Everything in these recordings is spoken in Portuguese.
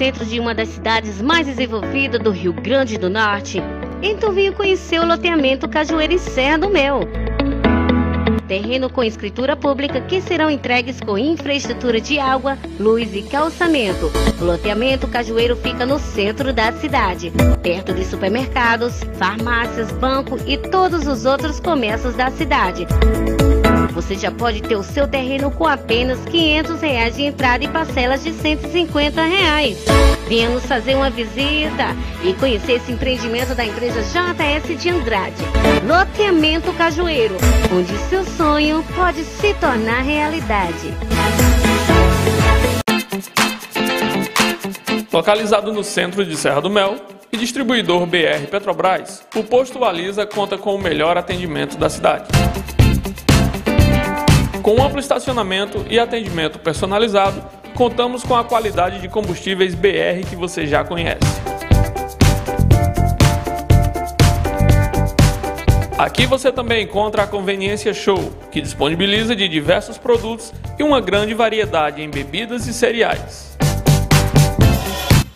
centro de uma das cidades mais desenvolvidas do Rio Grande do Norte? Então venha conhecer o loteamento Cajueiro e Serra do Mel. Terreno com escritura pública que serão entregues com infraestrutura de água, luz e calçamento. O loteamento Cajueiro fica no centro da cidade, perto de supermercados, farmácias, banco e todos os outros comércios da cidade. Você já pode ter o seu terreno com apenas 500 reais de entrada e parcelas de 150 reais. Venha nos fazer uma visita e conhecer esse empreendimento da empresa JS de Andrade. Loteamento Cajueiro, onde seu sonho pode se tornar realidade. Localizado no centro de Serra do Mel e distribuidor BR Petrobras, o posto Baliza conta com o melhor atendimento da cidade. Com amplo estacionamento e atendimento personalizado, contamos com a qualidade de combustíveis BR que você já conhece. Aqui você também encontra a Conveniência Show, que disponibiliza de diversos produtos e uma grande variedade em bebidas e cereais.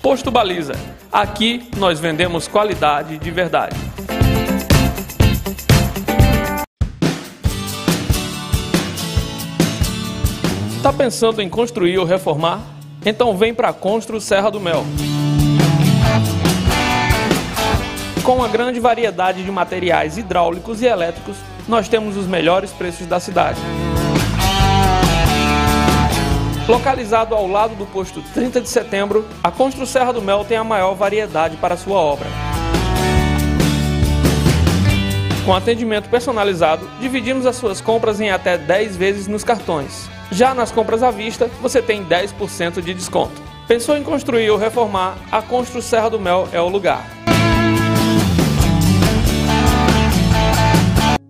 Posto Baliza. Aqui nós vendemos qualidade de verdade. Pensando em construir ou reformar? Então vem para Constru Serra do Mel. Com uma grande variedade de materiais hidráulicos e elétricos, nós temos os melhores preços da cidade. Localizado ao lado do posto 30 de setembro, a Constru Serra do Mel tem a maior variedade para sua obra. Com atendimento personalizado, dividimos as suas compras em até 10 vezes nos cartões. Já nas compras à vista, você tem 10% de desconto. Pensou em construir ou reformar? A Constru Serra do Mel é o lugar.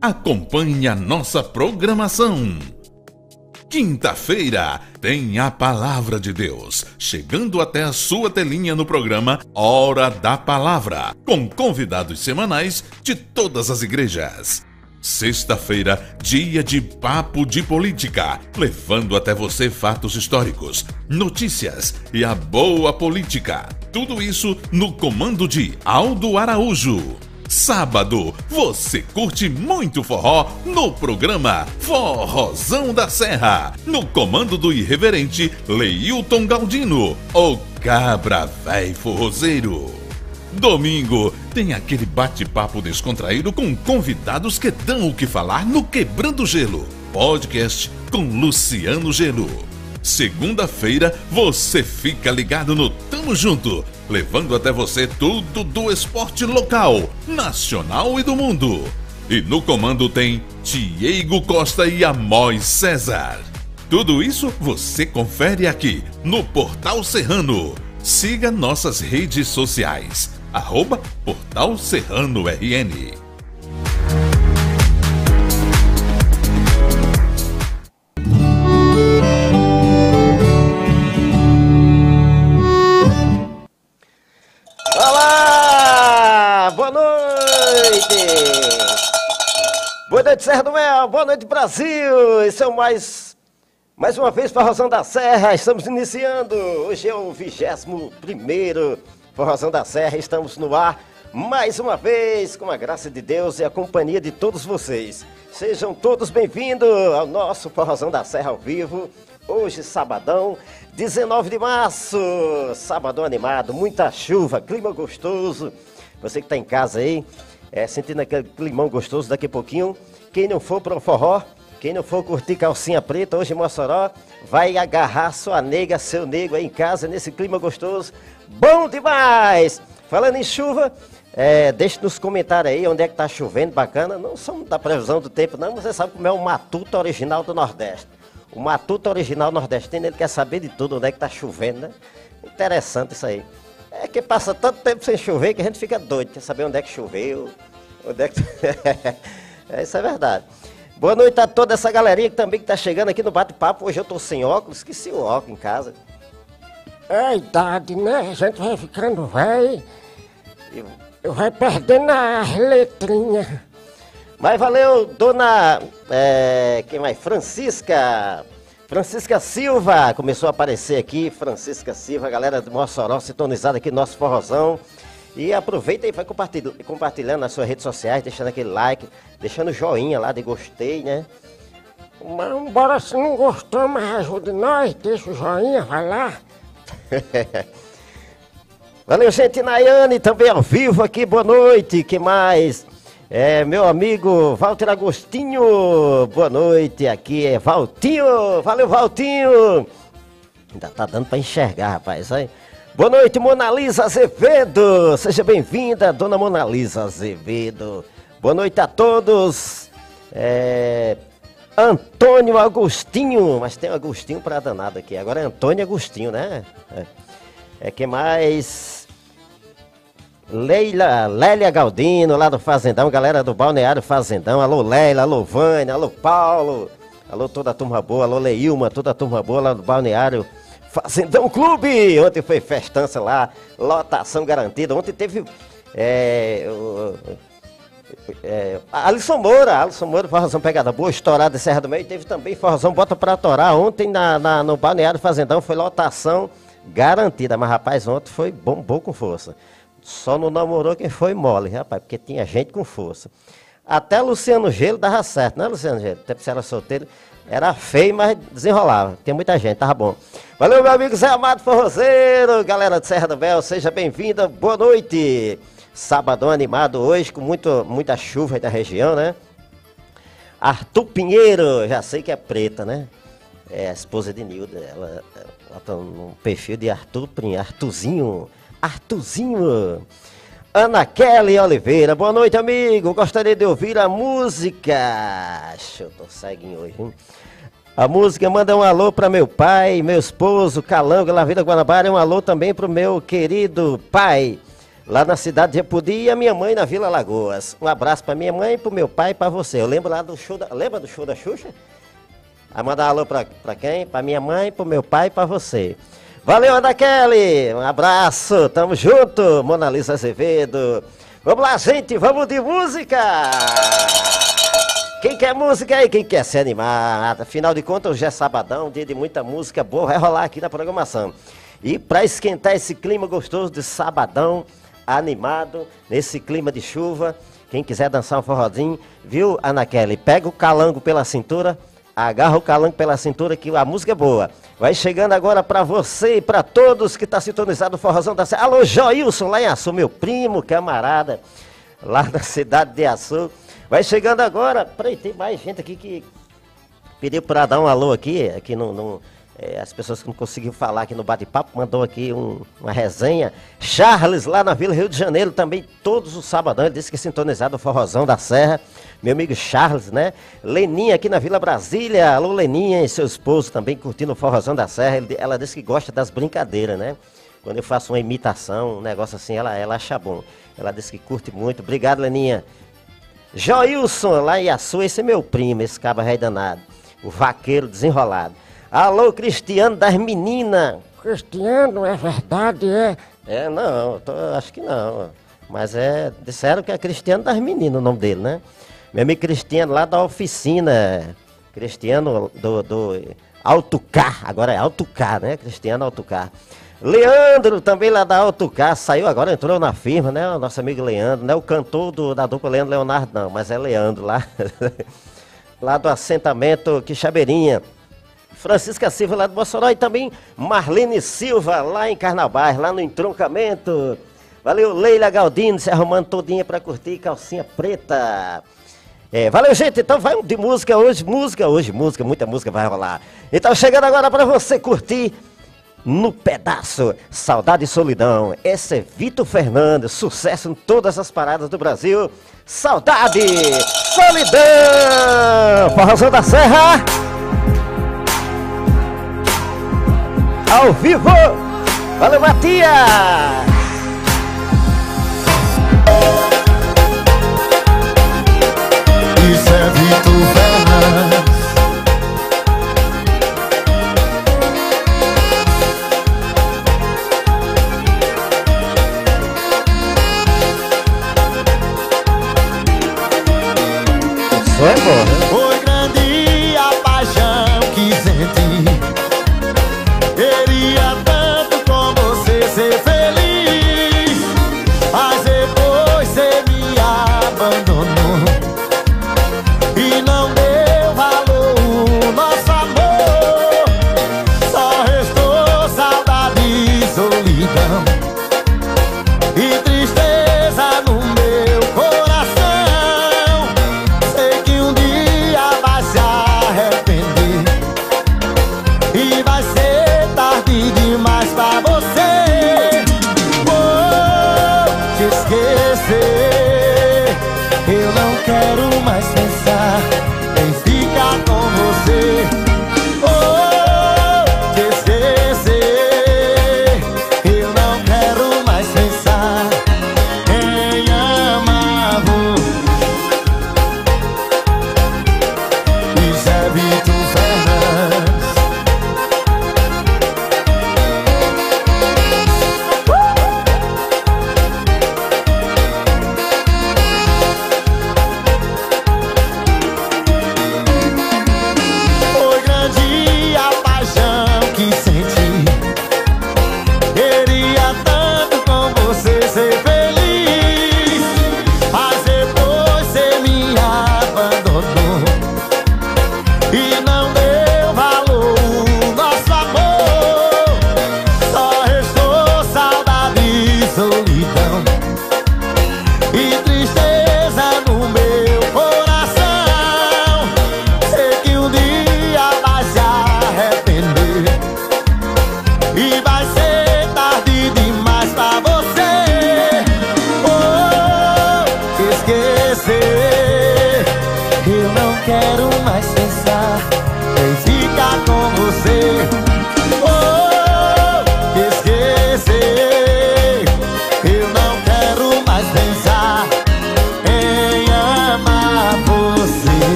Acompanhe a nossa programação. Quinta-feira tem a Palavra de Deus, chegando até a sua telinha no programa Hora da Palavra, com convidados semanais de todas as igrejas. Sexta-feira, dia de papo de política, levando até você fatos históricos, notícias e a boa política. Tudo isso no comando de Aldo Araújo. Sábado, você curte muito forró no programa Forrozão da Serra, no comando do irreverente Leilton Galdino, o cabra véi forrozeiro. Domingo tem aquele bate-papo descontraído com convidados que dão o que falar no Quebrando Gelo, podcast com Luciano Gelo. Segunda-feira você fica ligado no Tamo Junto, levando até você tudo do esporte local, nacional e do mundo. E no comando tem Diego Costa e Amós César. Tudo isso você confere aqui no Portal Serrano. Siga nossas redes sociais arroba Portal Serrano RN. Olá! Boa noite! Boa noite, Serra do Mel! Boa noite, Brasil! Esse é o mais... Mais uma vez, Forrozão da Serra, estamos iniciando. Hoje é o 21 primeiro Forrozão da Serra, estamos no ar mais uma vez com a graça de Deus e a companhia de todos vocês. Sejam todos bem-vindos ao nosso Forrozão da Serra ao vivo. Hoje, sabadão, 19 de março, sabadão animado, muita chuva, clima gostoso. Você que está em casa aí, é, sentindo aquele climão gostoso daqui a pouquinho. Quem não for para o forró, quem não for curtir calcinha preta hoje em Mossoró, vai agarrar sua nega, seu nego aí em casa, nesse clima gostoso. Bom demais! Falando em chuva, é, deixe nos comentários aí onde é que tá chovendo, bacana. Não somos da previsão do tempo, não. Você sabe como é o matuto original do Nordeste. O matuto original nordestino, ele quer saber de tudo, onde é que tá chovendo, né? Interessante isso aí. É que passa tanto tempo sem chover que a gente fica doido, quer saber onde é que choveu, onde é que... é, isso é verdade. Boa noite a toda essa galerinha que também está chegando aqui no bate-papo. Hoje eu estou sem óculos, esqueci o óculos em casa. É a idade, né? A gente vai ficando velho. Eu vai perdendo as letrinhas. Mas valeu, dona. É, quem mais? Francisca. Francisca Silva começou a aparecer aqui. Francisca Silva, galera do Mossoró, sintonizada aqui no nosso forrozão. E aproveita e vai compartilhando nas suas redes sociais, deixando aquele like, deixando joinha lá de gostei, né? Mas bora se não gostou, mas ajude nós, deixa o joinha, vai lá. Valeu, gente. Nayane também ao vivo aqui, boa noite. que mais? É, meu amigo Walter Agostinho, boa noite. Aqui é Valtinho. Valeu, Valtinho. Ainda tá dando para enxergar, rapaz. Aí. Boa noite, Monalisa Azevedo. Seja bem-vinda, dona Monalisa Azevedo. Boa noite a todos. É... Antônio Agostinho, mas tem Agostinho para danado aqui. Agora é Antônio Agostinho, né? É, é que mais? Leila, Lélia Galdino, lá do Fazendão, galera do Balneário Fazendão. Alô, Leila, alô, Vânia, alô, Paulo. Alô, toda a turma boa, alô, Leilma, toda a turma boa lá do Balneário Fazendão Clube! Ontem foi festança lá, lotação garantida. Ontem teve. É, é, Alisson Moura, Alisson Moura, forrozão pegada boa, estourada de Serra do Meio. Teve também forrozão Bota pra Torar. Ontem na, na, no Balneário Fazendão foi lotação garantida. Mas rapaz, ontem foi bom, bom com força. Só não namorou quem foi mole, rapaz, porque tinha gente com força. Até Luciano Gelo dava certo, né, Luciano Gelo? Até se era solteiro. Era feio, mas desenrolava. Tem muita gente, tava bom. Valeu, meu amigo Zé Amado Forrozeiro, galera de Serra do Bel, seja bem-vinda, boa noite. Sabadão animado hoje, com muito, muita chuva da região, né? Arthur Pinheiro, já sei que é preta, né? É a esposa de Nilda, ela, ela tá no perfil de Arthur Pinheiro, Arthurzinho, Arthurzinho. Ana Kelly Oliveira, boa noite, amigo. Gostaria de ouvir a música. Eu tô ceguinho hoje, hein? A música manda um alô para meu pai, meu esposo, Calango, lá Vila Guanabara. Um alô também pro meu querido pai, lá na cidade de Repudi, e a minha mãe na Vila Lagoas. Um abraço para minha mãe, pro meu pai e para você. Eu lembro lá do show da. Lembra do show da Xuxa? A mandar um alô para quem? Para minha mãe, pro meu pai e para você. Valeu, Ana Kelly. Um abraço. Tamo junto. Mona Lisa Azevedo. Vamos lá, gente. Vamos de música. Quem quer música aí? Quem quer se animar? Afinal de contas, hoje é sabadão, dia de muita música boa. Vai rolar aqui na programação. E para esquentar esse clima gostoso de sabadão, animado, nesse clima de chuva, quem quiser dançar um forrodinho, viu, Ana Kelly? Pega o calango pela cintura, agarra o calango pela cintura que a música é boa. Vai chegando agora para você e para todos que está sintonizado o Forrozão da Serra. Alô, Joilson, lá em Açu, meu primo, camarada, lá na cidade de Açu. Vai chegando agora. Peraí, tem mais gente aqui que pediu para dar um alô aqui, aqui no, no é, as pessoas que não conseguiram falar aqui no bate-papo, mandou aqui um, uma resenha. Charles, lá na Vila Rio de Janeiro, também todos os sábados, ele disse que é sintonizado o Forrozão da Serra. Meu amigo Charles, né? Leninha aqui na Vila Brasília. Alô, Leninha e seu esposo também curtindo o Forrozão da Serra. Ele, ela disse que gosta das brincadeiras, né? Quando eu faço uma imitação, um negócio assim, ela, ela acha bom. Ela disse que curte muito. Obrigado, Leninha. Joilson, lá em Açu, esse é meu primo, esse cabo rei danado. O vaqueiro desenrolado. Alô, Cristiano das meninas. Cristiano, é verdade, é? É, não, tô, acho que não. Mas é, disseram que é Cristiano das meninas o nome dele, né? Meu amigo Cristiano lá da oficina. Cristiano do, do Autocar, agora é Autocar, né? Cristiano Autocar. Leandro, também lá da Autocar, saiu agora, entrou na firma, né? O nosso amigo Leandro, não é o cantor do, da dupla Leandro Leonardo, não, mas é Leandro lá. lá do assentamento Quixabeirinha. Francisca Silva lá do Mossoró e também Marlene Silva lá em Carnavais, lá no entroncamento. Valeu, Leila Galdino, se arrumando todinha para curtir calcinha preta. É, valeu, gente. Então vai de música hoje, música hoje, música, muita música vai rolar. Então chegando agora para você curtir no pedaço, Saudade e Solidão. Esse é Vitor Fernandes, sucesso em todas as paradas do Brasil. Saudade, Solidão, Forrozão da Serra. Ao vivo. Valeu, Matias! Isso é Vitor Fernandes Foi bom, né?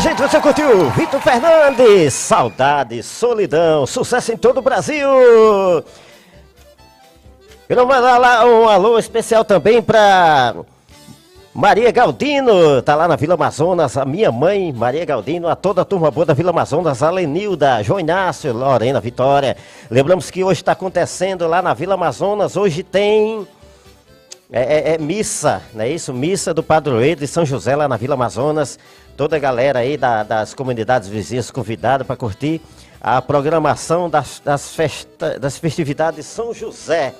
Gente, você curtiu Vitor Fernandes, Saudade, Solidão, sucesso em todo o Brasil. Quero mandar lá um alô especial também para Maria Galdino, tá lá na Vila Amazonas, a minha mãe, Maria Galdino, a toda a turma boa da Vila Amazonas, a Lenilda, João Inácio, Lorena, Vitória. Lembramos que hoje está acontecendo lá na Vila Amazonas, hoje tem é, é, é, missa, não é isso? Missa do Padroeiro de São José lá na Vila Amazonas. Toda a galera aí da, das comunidades vizinhas convidada para curtir a programação das, das, festa, das festividades de São José,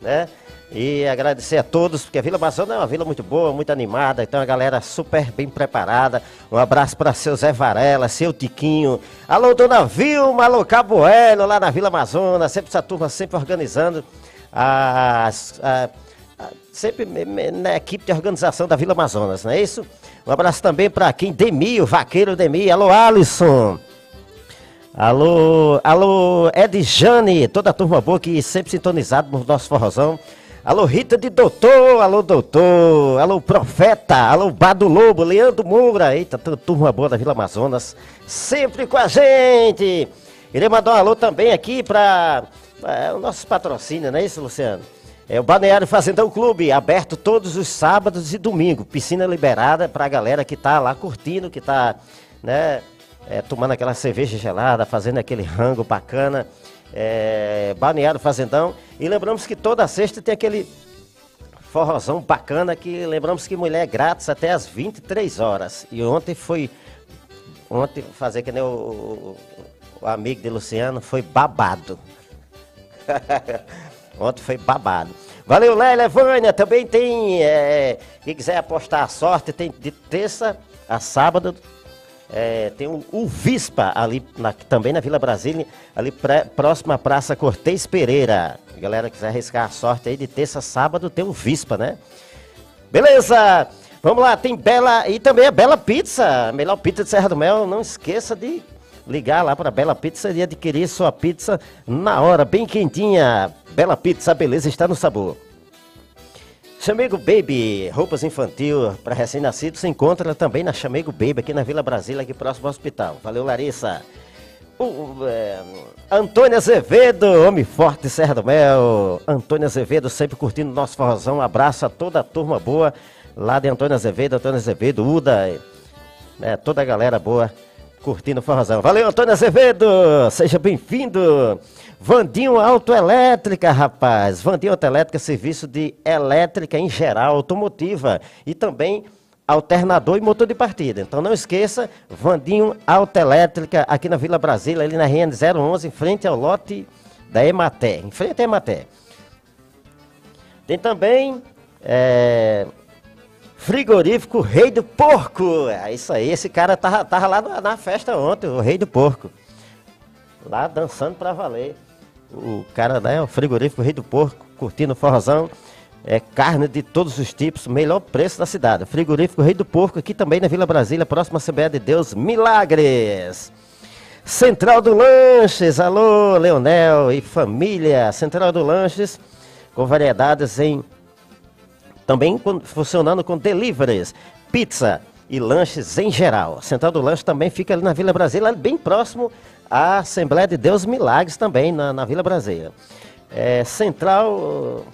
né? E agradecer a todos, porque a Vila Amazonas é uma vila muito boa, muito animada, então a galera super bem preparada. Um abraço para seu Zé Varela, seu Tiquinho. Alô, dona Vilma, alô, Caboelo, lá na Vila Amazonas, sempre essa turma sempre organizando as. A, sempre na equipe de organização da Vila Amazonas, não é isso? Um abraço também para quem? Demi, o vaqueiro Demi. Alô, Alisson. Alô, alô, Edjane, toda a turma boa que sempre sintonizado no nosso forrozão. Alô, Rita de Doutor, alô, doutor, alô, Profeta, alô, Bado Lobo, Leandro Moura, eita, turma boa da Vila Amazonas, sempre com a gente. Irei mandar um alô também aqui para é, o nosso patrocínio, não é isso, Luciano? É o Balneário Fazendão Clube, aberto todos os sábados e domingos. Piscina liberada para a galera que tá lá curtindo, que tá, né, é, tomando aquela cerveja gelada, fazendo aquele rango bacana. É, Balneário Fazendão. E lembramos que toda sexta tem aquele forrozão bacana que lembramos que mulher é grátis até as 23 horas. E ontem foi. Ontem, fazer que nem o, o amigo de Luciano, foi babado. Ontem foi babado. Valeu, Lélia, Vânia. Também tem. É, quem quiser apostar a sorte, tem de terça a sábado. É, tem o, o Vispa ali na, também na Vila Brasília, ali pré, próxima à Praça Cortez Pereira. A galera quiser arriscar a sorte aí de terça a sábado, tem o Vispa, né? Beleza! Vamos lá, tem Bela e também a Bela Pizza, melhor pizza de Serra do Mel. Não esqueça de ligar lá para Bela Pizza e adquirir sua pizza na hora, bem quentinha. Bela Pizza, beleza está no sabor. Chamego Baby, roupas infantil para recém-nascidos, se encontra também na Chamego Baby, aqui na Vila Brasília, aqui próximo ao hospital. Valeu, Larissa. O, é, Antônio Azevedo, homem forte, Serra do Mel. Antônio Azevedo, sempre curtindo nosso forrozão. Um abraço a toda a turma boa lá de Antônio Azevedo, Antônio Azevedo, Uda, né, toda a galera boa curtindo o forrozão. Valeu, Antônio Azevedo, seja bem-vindo. Vandinho Autoelétrica, rapaz. Vandinho Autoelétrica, serviço de elétrica em geral, automotiva e também alternador e motor de partida. Então não esqueça, Vandinho Autoelétrica, aqui na Vila Brasília, ali na RN 011, em frente ao lote da Ematé. Em frente à Ematé. Tem também é, frigorífico Rei do Porco. É isso aí, esse cara tava, tava lá na, na festa ontem, o Rei do Porco. Lá dançando pra valer. O cara, né, o frigorífico Rei do Porco, curtindo o forrozão. É carne de todos os tipos, melhor preço da cidade. Frigorífico Rei do Porco, aqui também na Vila Brasília, próxima Assembleia de Deus, Milagres. Central do Lanches, alô, Leonel e família. Central do Lanches, com variedades em. Também funcionando com deliveries, pizza e lanches em geral. Central do Lanche também fica ali na Vila Brasília, bem próximo à Assembleia de Deus Milagres, também na, na Vila Brasília. É, Central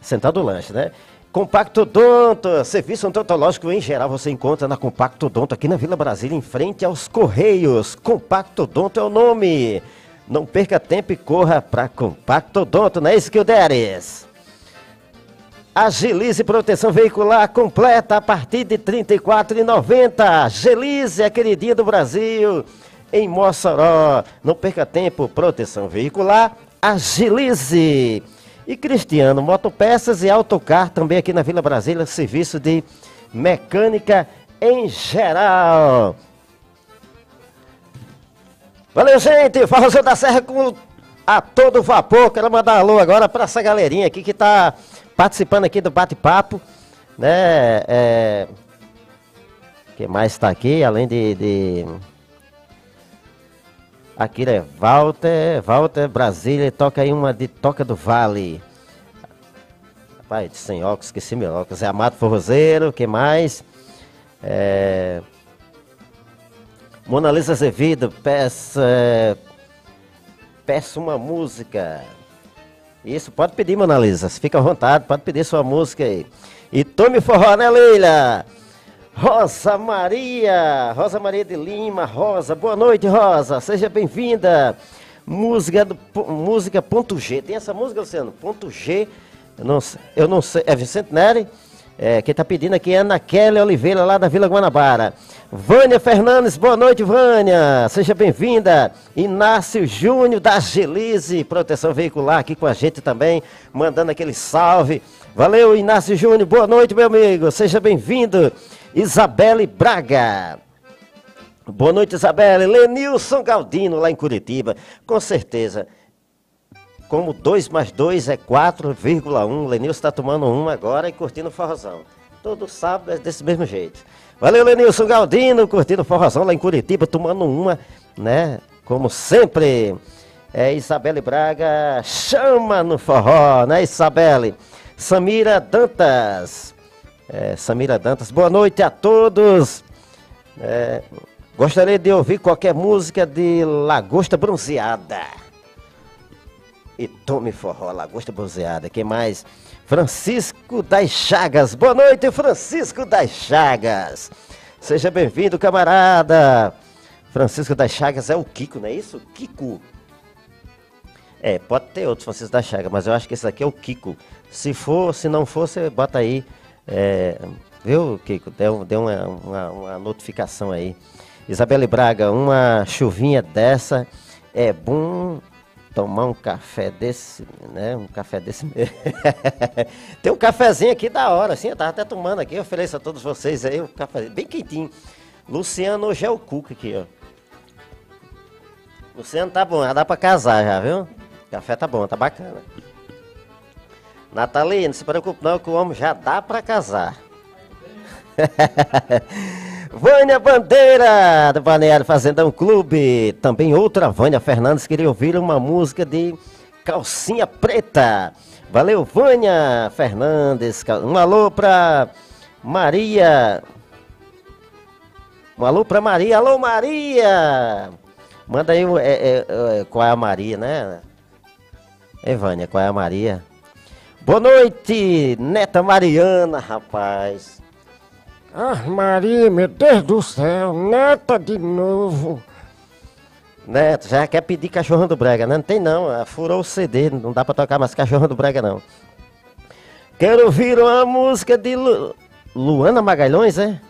Central do Lanche, né? Compacto Odonto, serviço odontológico em geral você encontra na Compacto Odonto aqui na Vila Brasília, em frente aos Correios. Compacto Odonto é o nome. Não perca tempo e corra para Compacto Odonto, não é isso que eu deres? Agilize proteção veicular completa a partir de R$ 34,90. Agilize, a queridinha do Brasil, em Mossoró. Não perca tempo, proteção veicular, agilize. E Cristiano, motopeças e autocar também aqui na Vila Brasília, serviço de mecânica em geral. Valeu, gente! Forrozão da Serra com a todo vapor. Quero mandar alô agora para essa galerinha aqui que está participando aqui do bate-papo. Né? É... Quem mais está aqui, além de... de... Aqui é Walter, Walter Brasília, toca aí uma de Toca do Vale. Pai, sem óculos, esqueci meu óculos. É Amado Forrozeiro, quem mais? É... Mona Lisa Azevedo, peça, peça uma música. Isso, pode pedir, Mona Lisa. Fica à vontade, pode pedir sua música aí. E tome forró, né, Leila? Rosa Maria, Rosa Maria de Lima, Rosa, boa noite, Rosa, seja bem-vinda. Música, do, música ponto G, tem essa música, Luciano? Ponto G, eu não, eu não sei, é Vicente Neri? É, quem está pedindo aqui é Ana Kelly Oliveira, lá da Vila Guanabara. Vânia Fernandes, boa noite, Vânia. Seja bem-vinda. Inácio Júnior da Gelize, Proteção Veicular, aqui com a gente também, mandando aquele salve. Valeu, Inácio Júnior, boa noite, meu amigo. Seja bem-vindo. Isabelle Braga. Boa noite, Isabelle. Lenilson Galdino, lá em Curitiba. Com certeza como 2 mais 2 é 4,1. Lenilson está tomando uma agora e curtindo o forrozão. Todo sábado é desse mesmo jeito. Valeu, Lenilson Galdino, curtindo o forrozão lá em Curitiba, tomando uma, né? Como sempre. É Isabelle Braga, chama no forró, né, Isabelle? Samira Dantas. É, Samira Dantas, boa noite a todos. É, gostaria de ouvir qualquer música de Lagosta Bronzeada e tome forró, lagosta bronzeada. Quem mais? Francisco das Chagas. Boa noite, Francisco das Chagas. Seja bem-vindo, camarada. Francisco das Chagas é o Kiko, não é isso? Kiko. É, pode ter outros Francisco das Chagas, mas eu acho que esse aqui é o Kiko. Se for, se não for, você bota aí. É, viu, Kiko? Deu, deu uma, uma, uma notificação aí. Isabelle Braga, uma chuvinha dessa é bom tomar um café desse, né? Um café desse mesmo. Tem um cafezinho aqui da hora, assim, eu tava até tomando aqui, eu ofereço a todos vocês aí um café bem quentinho. Luciano hoje é o Cuca aqui, ó. Luciano tá bom, já dá pra casar já, viu? café tá bom, tá bacana. Nathalie, não se preocupe não que o homem já dá pra casar. Vânia Bandeira, do Balneário Fazendão Clube. Também outra Vânia Fernandes queria ouvir uma música de Calcinha Preta. Valeu, Vânia Fernandes. Um alô pra Maria. Um alô pra Maria. Alô, Maria! Manda aí é, é, é, qual é a Maria, né? É, Vânia, qual é a Maria? Boa noite, neta Mariana, rapaz. Ah, Maria, meu Deus do céu, neta de novo. Neto, já quer pedir cachorro do Brega, né? Não tem não, furou o CD, não dá pra tocar mais cachorro do Brega não. Quero ouvir uma música de Lu... Luana Magalhães, é?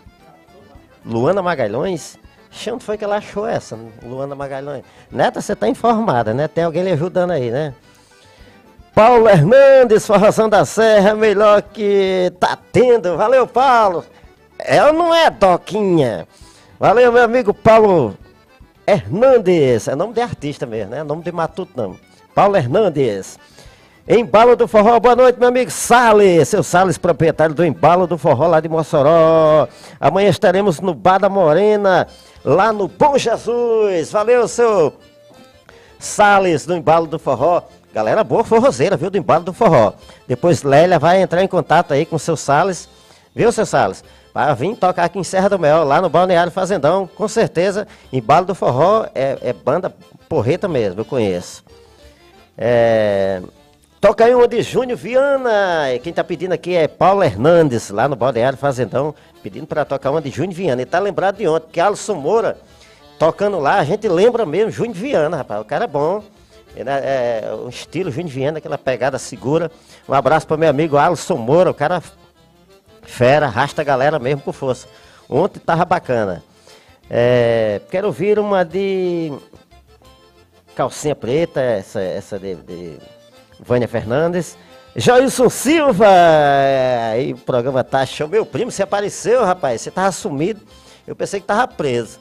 Luana Magalhães? Onde foi que ela achou essa, Luana Magalhães? Neta, você tá informada, né? Tem alguém lhe ajudando aí, né? Paulo Hernandes, Forração da Serra, melhor que tá tendo. Valeu, Paulo. Ela não é Doquinha. Valeu, meu amigo Paulo Hernandes. É nome de artista mesmo, né? Nome de matuto não. Paulo Hernandes. Embalo do Forró, boa noite, meu amigo Salles, seu Salles, proprietário do Embalo do Forró lá de Mossoró. Amanhã estaremos no Bar da Morena, lá no Bom Jesus. Valeu, seu Salles, do Embalo do Forró. Galera boa forrozeira, viu, do Embalo do Forró. Depois Lélia vai entrar em contato aí com o seu Salles, viu, seu Salles? Para vir tocar aqui em Serra do Mel, lá no Balneário Fazendão, com certeza. Embalo do Forró é, é banda porreta mesmo, eu conheço. É, toca aí uma de Júnior Viana. Quem tá pedindo aqui é Paulo Hernandes, lá no Balneário Fazendão, pedindo para tocar uma de Júnior Viana. Ele tá lembrado de ontem, que Alisson Moura tocando lá, a gente lembra mesmo Júnior Viana, rapaz. O cara é bom. Ele é, é, o estilo Júnior Viana, aquela pegada segura. Um abraço para meu amigo Alisson Moura, o cara Fera, arrasta a galera mesmo com força. Ontem tava bacana. É, quero ouvir uma de calcinha preta, essa, essa de, de Vânia Fernandes. Joilson Silva! Aí o programa tá show. Meu primo, você apareceu, rapaz. Você tava sumido. Eu pensei que tava preso.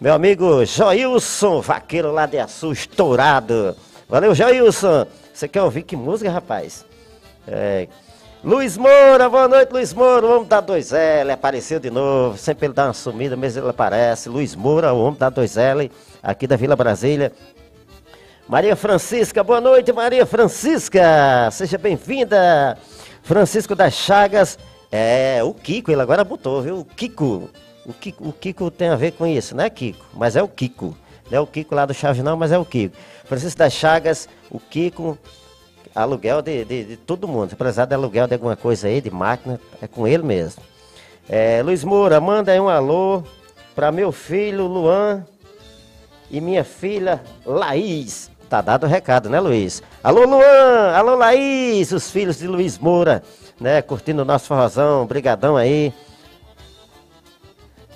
Meu amigo Joilson, vaqueiro lá de Açu, estourado. Valeu, Joilson. Você quer ouvir que música, rapaz? É, Luiz Moura, boa noite, Luiz Moura, o homem da 2L, apareceu de novo, sempre ele dá uma sumida, mas ele aparece. Luiz Moura, o homem da 2L, aqui da Vila Brasília. Maria Francisca, boa noite, Maria Francisca, seja bem-vinda. Francisco das Chagas, é, o Kiko, ele agora botou, viu? O Kiko, O Kiko, o Kiko tem a ver com isso, não é Kiko, mas é o Kiko. Não é o Kiko lá do Chaves não, mas é o Kiko. Francisco das Chagas, o Kiko, aluguel de, de, de todo mundo. Se precisar de aluguel de alguma coisa aí, de máquina, é com ele mesmo. É, Luiz Moura, manda aí um alô para meu filho Luan e minha filha Laís. Tá dado o recado, né, Luiz? Alô, Luan! Alô, Laís! Os filhos de Luiz Moura, né? Curtindo o nosso forrozão. Brigadão aí.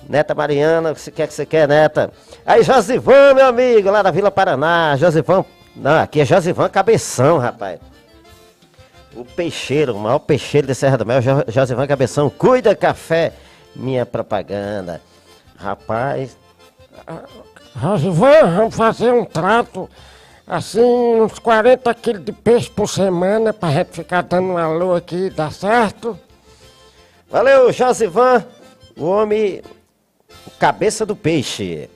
Neta Mariana, o que você quer que você quer, Neta? Aí, Josivan, meu amigo, lá da Vila Paraná. Josivan, não, aqui é Josivan Cabeção, rapaz. O peixeiro, o maior peixeiro de Serra do Mel, Jo- Josivan Cabeção. Cuida café, minha propaganda. Rapaz, Rosivan, vamos fazer um trato, assim, uns 40 quilos de peixe por semana, pra gente ficar dando um alô aqui, dá certo? Valeu, Josivan, o homem, cabeça do peixe.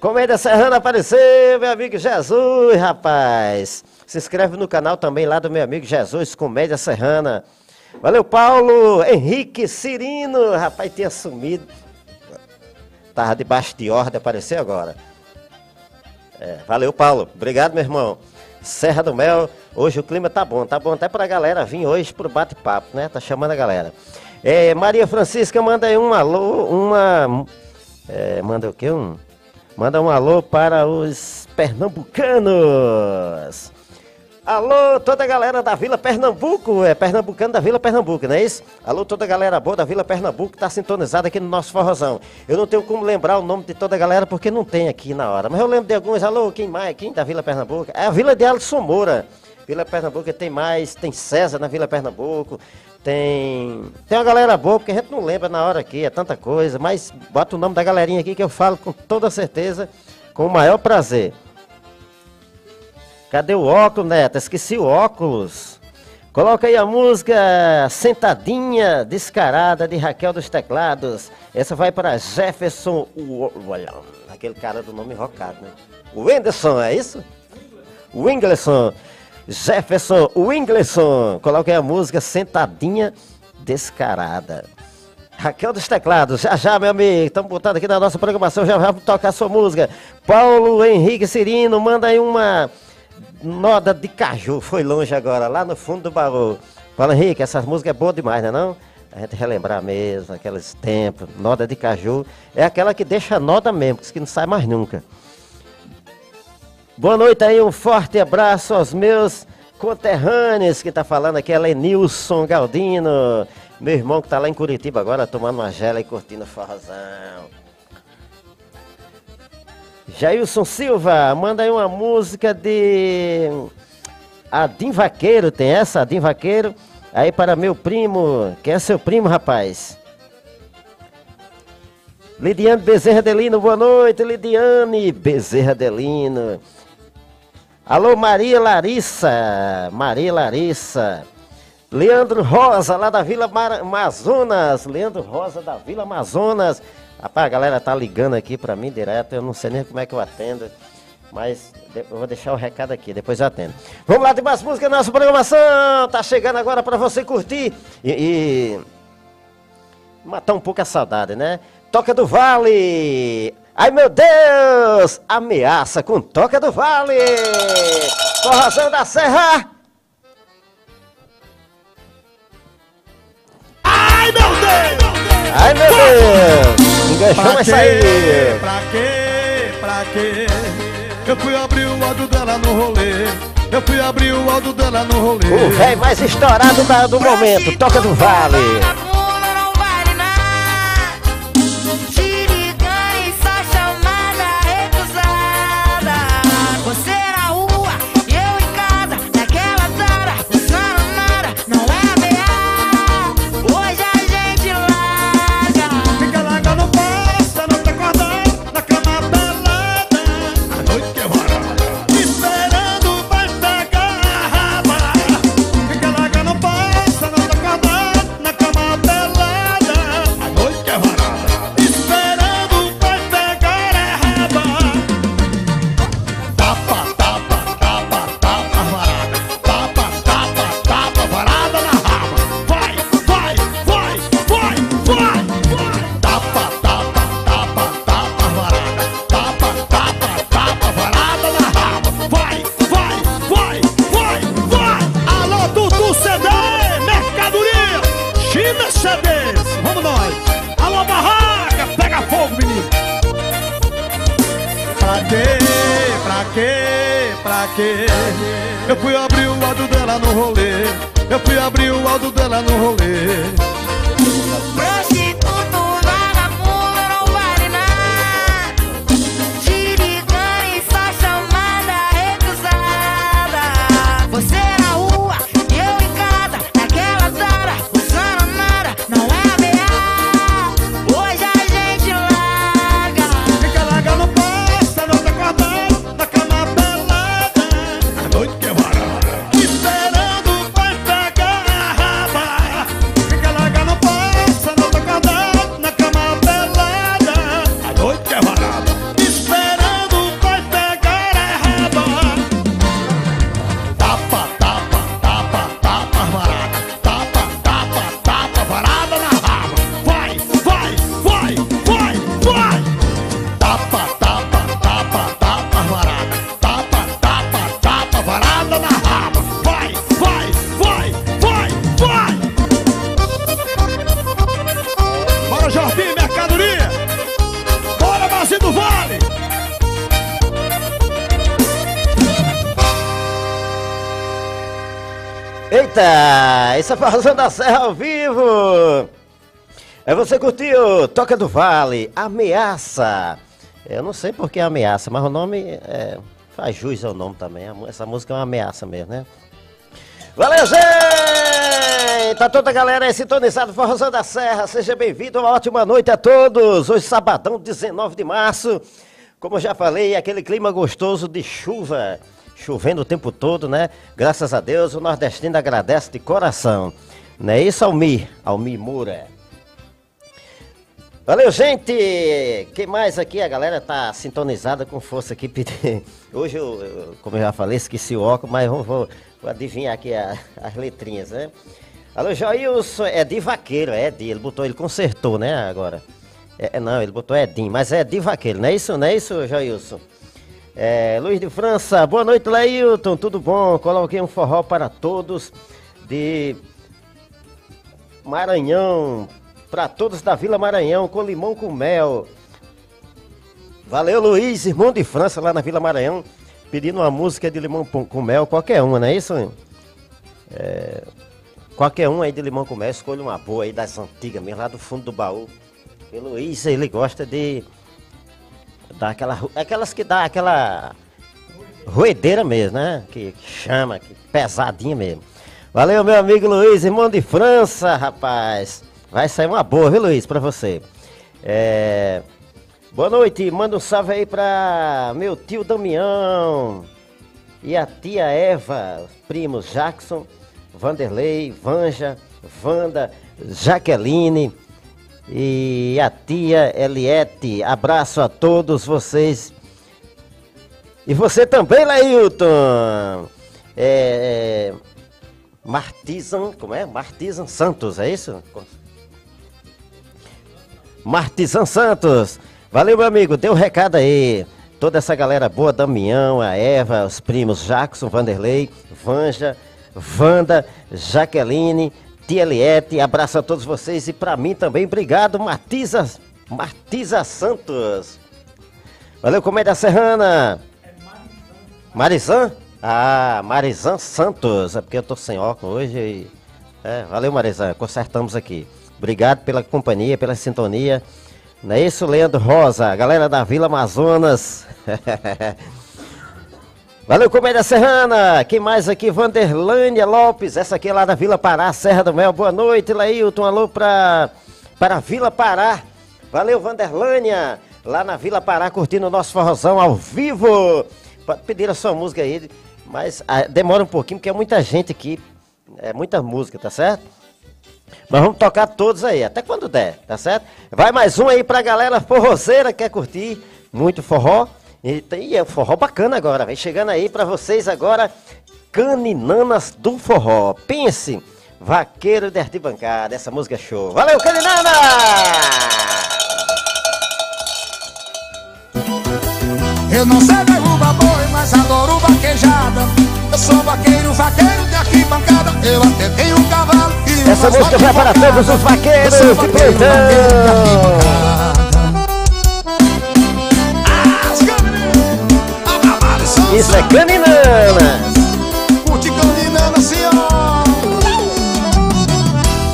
Comédia Serrana apareceu, meu amigo Jesus, rapaz. Se inscreve no canal também lá do meu amigo Jesus, Comédia Serrana. Valeu, Paulo, Henrique Cirino, rapaz, tinha sumido. Tava debaixo de ordem, apareceu agora. É, valeu, Paulo. Obrigado, meu irmão. Serra do Mel, hoje o clima tá bom, tá bom até pra galera vir hoje pro bate-papo, né? Tá chamando a galera. É, Maria Francisca, manda aí um alô, uma. é, manda o quê? Um, manda um alô para os pernambucanos. Alô, toda a galera da Vila Pernambuco, é pernambucano da Vila Pernambuco, não é isso? Alô, toda a galera boa da Vila Pernambuco que tá sintonizada aqui no nosso forrozão. Eu não tenho como lembrar o nome de toda a galera porque não tem aqui na hora, mas eu lembro de alguns. Alô, quem mais? Quem da Vila Pernambuco? É a Vila de Alisson Moura. Vila Pernambuco tem mais, tem César na Vila Pernambuco, tem. Tem uma galera boa, porque a gente não lembra na hora aqui, é tanta coisa, mas bota o nome da galerinha aqui que eu falo com toda certeza, com o maior prazer. Cadê o óculos, Neto? Esqueci o óculos. Coloca aí a música Sentadinha Descarada de Raquel dos Teclados. Essa vai para Jefferson. Olha, aquele cara do nome rocado, né? O Wenderson, é isso? O Ingleson. Jefferson Wingleson. Coloca aí a música Sentadinha Descarada. Raquel dos Teclados, já já, meu amigo, estamos botando aqui na nossa programação, já vamos tocar sua música. Paulo Henrique Cirino, manda aí uma noda de caju, foi longe agora, lá no fundo do baú. Paulo Henrique, essa música é boa demais, não é não? A gente relembrar mesmo, aqueles tempos, noda de caju, é aquela que deixa noda mesmo, que não sai mais nunca. Boa noite aí, um forte abraço aos meus conterrâneos que tá falando aqui, é Lenilson Galdino, meu irmão que tá lá em Curitiba agora tomando uma gela e curtindo forrozão. Jailson Silva, manda aí uma música de Adim Vaqueiro, tem essa, Adim Vaqueiro? Aí para meu primo, quem é seu primo, rapaz? Lidiane Bezerra Delino, boa noite, Lidiane Bezerra Delino. Alô, Maria Larissa, Maria Larissa. Leandro Rosa, lá da Vila Mar- Amazonas. Leandro Rosa, da Vila Amazonas. Rapaz, a galera tá ligando aqui pra mim direto, eu não sei nem como é que eu atendo. Mas eu vou deixar o recado aqui, depois eu atendo. Vamos lá, tem mais música na nossa programação. Tá chegando agora pra você curtir e, e matar um pouco a saudade, né? Toca do Vale! Ai meu Deus! Ameaça com Toca do Vale! Forrazão da Serra! Ai meu Deus! Ai meu Deus! Enganchou, quê? saiu! Pra quê? Pra quê? Eu fui abrir o áudio dela no rolê. Eu fui abrir o áudio dela no rolê. O velho mais estourado da- do momento, Toca do Vale! Eita, essa é a Forrozão da Serra ao vivo. É você curtiu Toca do Vale, Ameaça. Eu não sei por que ameaça, mas o nome é, faz jus ao nome também. Essa música é uma ameaça mesmo, né? Valeu, gente! Tá toda a galera aí sintonizada, Forrozão da Serra. Seja bem-vindo, uma ótima noite a todos. Hoje, sabadão, 19 de março. Como eu já falei, aquele clima gostoso de chuva. Chovendo o tempo todo, né? Graças a Deus, o nordestino agradece de coração. Não é isso, Almir? Almir Moura. Valeu, gente! Quem mais aqui? A galera tá sintonizada com força aqui. Hoje, eu, como eu já falei, esqueci o óculos, mas vou, vou- vou adivinhar aqui a- as letrinhas, né? Alô, Joilson, é de vaqueiro, é de, ele botou, ele consertou, né, agora. É, é, não, ele botou Edim, mas é de vaqueiro, não é isso, não é isso, Joilson? É, Luiz de França, boa noite, Leilton, tudo bom? Coloquei um forró para todos de Maranhão, para todos da Vila Maranhão, com limão com mel. Valeu, Luiz, irmão de França, lá na Vila Maranhão, pedindo uma música de limão com mel, qualquer uma, não é isso? É, qualquer um aí de limão com mel, escolha uma boa aí das antigas mesmo, lá do fundo do baú. E Luiz, ele gosta de dar aquela, aquelas que dá aquela roedeira mesmo, né? Que, que chama, que pesadinha mesmo. Valeu, meu amigo Luiz, irmão de França, rapaz. Vai sair uma boa, viu, Luiz, pra você. É... Boa noite, manda um salve aí pra meu tio Damião e a tia Eva, os primos Jackson, Vanderlei, Vanja, Wanda, Jaqueline e a tia Eliette. Abraço a todos vocês. E você também, Lailton. É, é, Martizan, como é? Martizan Santos, é isso? Martizan Santos. Valeu, meu amigo. Deu um recado aí. Toda essa galera boa, Damião, a Eva, os primos Jackson, Vanderlei, Vanja, Wanda, Jaqueline, Tia Eliette. Abraço a todos vocês e pra mim também. Obrigado, Martiza, Martiza Santos. Valeu, Comédia Serrana. Marizan? Ah, Marizan Santos. É porque eu tô sem óculos hoje. E... É, valeu, Marizan. Consertamos aqui. Obrigado pela companhia, pela sintonia. Não é isso, Leandro Rosa? Galera da Vila Amazonas. Valeu, Comédia Serrana. Quem mais aqui? Vanderlânia Lopes. Essa aqui é lá da Vila Pará, Serra do Mel. Boa noite, Lailton. Alô pra, para Vila Pará. Valeu, Vanderlânia. Lá na Vila Pará, curtindo o nosso forrozão ao vivo. Pode pedir a sua música aí, mas ah, demora um pouquinho, porque é muita gente aqui. É muita música, tá certo? Mas vamos tocar todos aí, até quando der, tá certo? Vai mais um aí pra galera forrozeira que quer curtir muito forró. E, tem- e é um forró bacana agora, vem chegando aí pra vocês agora, Caninanas do Forró. Pense, Vaqueiro de Arquibancada, essa música é show. Valeu, Caninana! Eu não sei derrubar boi, mas adoro vaquejada. Eu sou vaqueiro, vaqueiro de arquibancada. Eu até tenho um cavalo e Essa música vai para todos os vaqueiros de plantão. Isso é Caninanas. Curte caninana, senhor.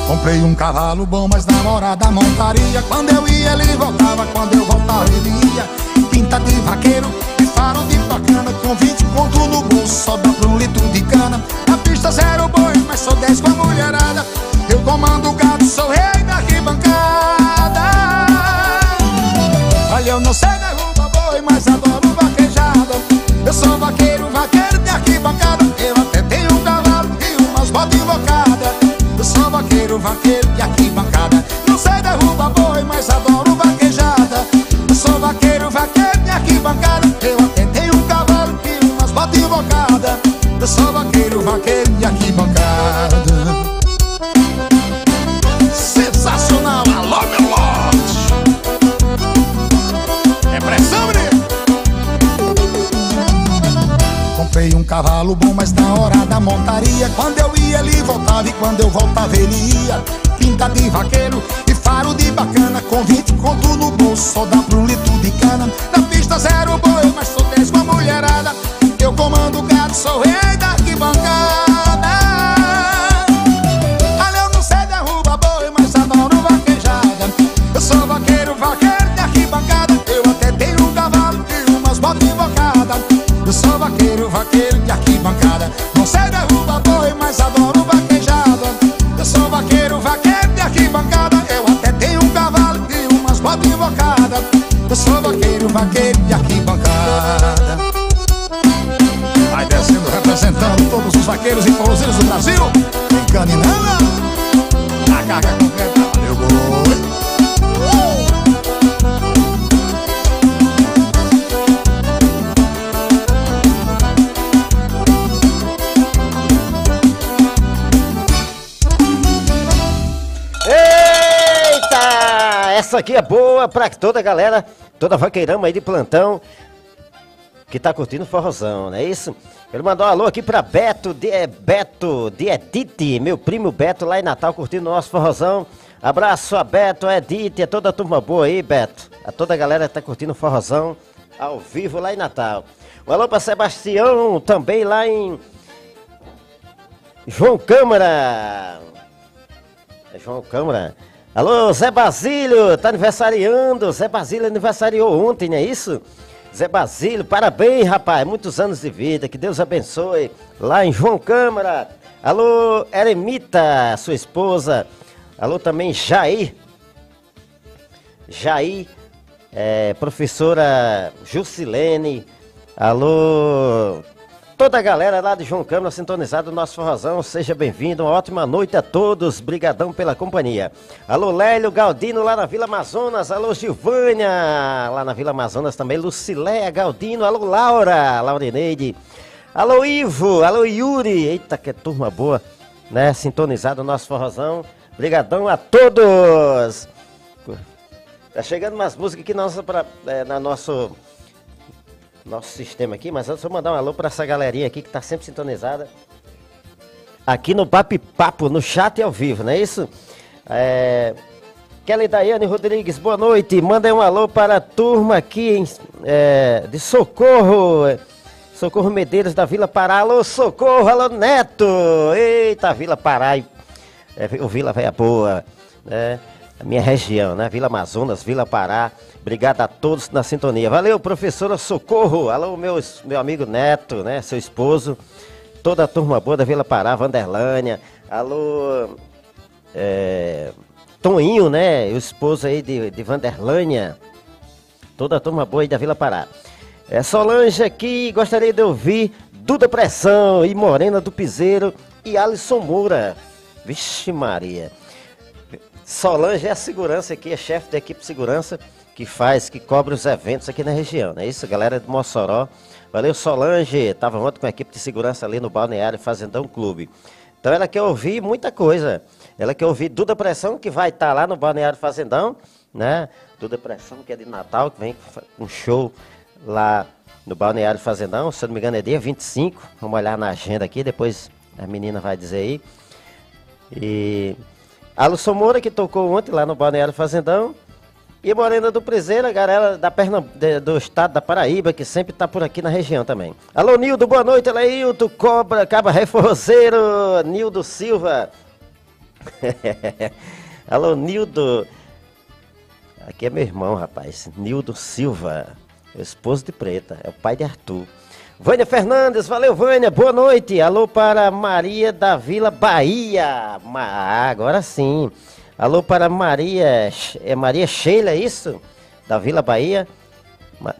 Comprei um cavalo bom, mas namorada montaria. Quando eu ia, ele voltava. Quando eu voltava, ele ia. Pinta de vaqueiro e faro de bacana. Com 20 conto no bolso, só dá pra um litro de cana. Na pista zero boi, mas sou 10 com a mulherada. Eu comando o gado, sou rei da arquibancada. Olha, eu não sei derrubar boi, mas adoro sou vaqueiro, vaqueiro de arquibancada. Eu até tenho um cavalo e umas botas invocadas. Eu sou vaqueiro, vaqueiro de arquibancada. Não sei derrubar boi, mas adoro vaquejada. Eu sou vaqueiro, vaqueiro de arquibancada. Eu até tenho um cavalo e umas botas invocadas. Eu sou vaqueiro, vaqueiro de arquibancada. Cavalo bom, mas na hora da montaria Quando eu ia, ele voltava e quando eu voltava, ele ia. Pinta de vaqueiro e faro de bacana Com 20 conto no bolso, só dá um litro de cana. Na pista zero boa pra toda a galera, toda a vaqueirama aí de plantão que tá curtindo forrozão, não é isso? Ele mandou um alô aqui pra Beto, de, é, Beto, de Edite, meu primo Beto lá em Natal curtindo o nosso forrozão. Abraço a Beto, a Edite, a toda a turma boa aí, Beto. A toda a galera que tá curtindo o forrozão ao vivo lá em Natal. Um alô pra Sebastião, também lá em João Câmara. É João Câmara. Alô, Zé Basílio, tá aniversariando. Zé Basílio aniversariou ontem, não é isso? Zé Basílio, parabéns, rapaz. Muitos anos de vida, que Deus abençoe. Lá em João Câmara. Alô, Eremita, sua esposa. Alô, também Jair. Jair, é, professora Jusilene. Alô, toda a galera lá de João Câmara sintonizado no nosso forrozão. Seja bem-vindo, uma ótima noite a todos. Brigadão pela companhia. Alô, Lélio Galdino lá na Vila Amazonas. Alô, Gilvânia lá na Vila Amazonas também. Luciléia Galdino. Alô, Laura, Laurineide. Alô, Ivo. Alô, Yuri. Eita, que turma boa, né? Sintonizado no nosso forrozão. Brigadão a todos. Tá chegando umas músicas aqui nossa pra, é, na nosso nosso sistema aqui, mas antes vou mandar um alô pra essa galerinha aqui que tá sempre sintonizada. Aqui no Papo Papo, no chat e ao vivo, não é isso? É... Kelly Daiane Rodrigues, boa noite. Manda um alô para a turma aqui em, é, de Socorro. Socorro Medeiros da Vila Pará. Alô, Socorro, alô, Neto. Eita, Vila Pará. É, o Vila Velha Boa, né? A minha região, né? Vila Amazonas, Vila Pará. Obrigado a todos na sintonia. Valeu, professora Socorro. Alô, meu, meu amigo Neto, né? Seu esposo. Toda a turma boa da Vila Pará, Vanderlânia. Alô, é, Toninho, né? O esposo aí de, de Vanderlânia. Toda a turma boa aí da Vila Pará. É Solange aqui, gostaria de ouvir Duda Pressão e Morena do Piseiro e Alisson Moura. Vixe Maria. Solange é a segurança aqui, é chefe da equipe de segurança que faz, que cobre os eventos aqui na região, não é isso? Galera de Mossoró. Valeu, Solange. Estava ontem com a equipe de segurança ali no Balneário Fazendão Clube. Então ela quer ouvir muita coisa. Ela quer ouvir Duda Pressão, que vai estar lá no Balneário Fazendão, né? Duda Pressão, que é de Natal, que vem com um show lá no Balneário Fazendão. Se eu não me engano, é dia 25. Vamos olhar na agenda aqui, depois a menina vai dizer aí. E Alisson Moura, que tocou ontem lá no Balneário Fazendão. E Morena do Priseiro, a galera da Pernam... de- do estado da Paraíba, que sempre tá por aqui na região também. Alô, Nildo, boa noite, Leilton, Cobra, Caba Reforceiro, Nildo Silva. Alô, Nildo. Aqui é meu irmão, rapaz. Nildo Silva, esposo de Preta, é o pai de Arthur. Vânia Fernandes, valeu, Vânia, boa noite. Alô para Maria da Vila Bahia. Ah, agora sim. Alô para Maria, é Maria Sheila, é isso? Da Vila Bahia. Ma-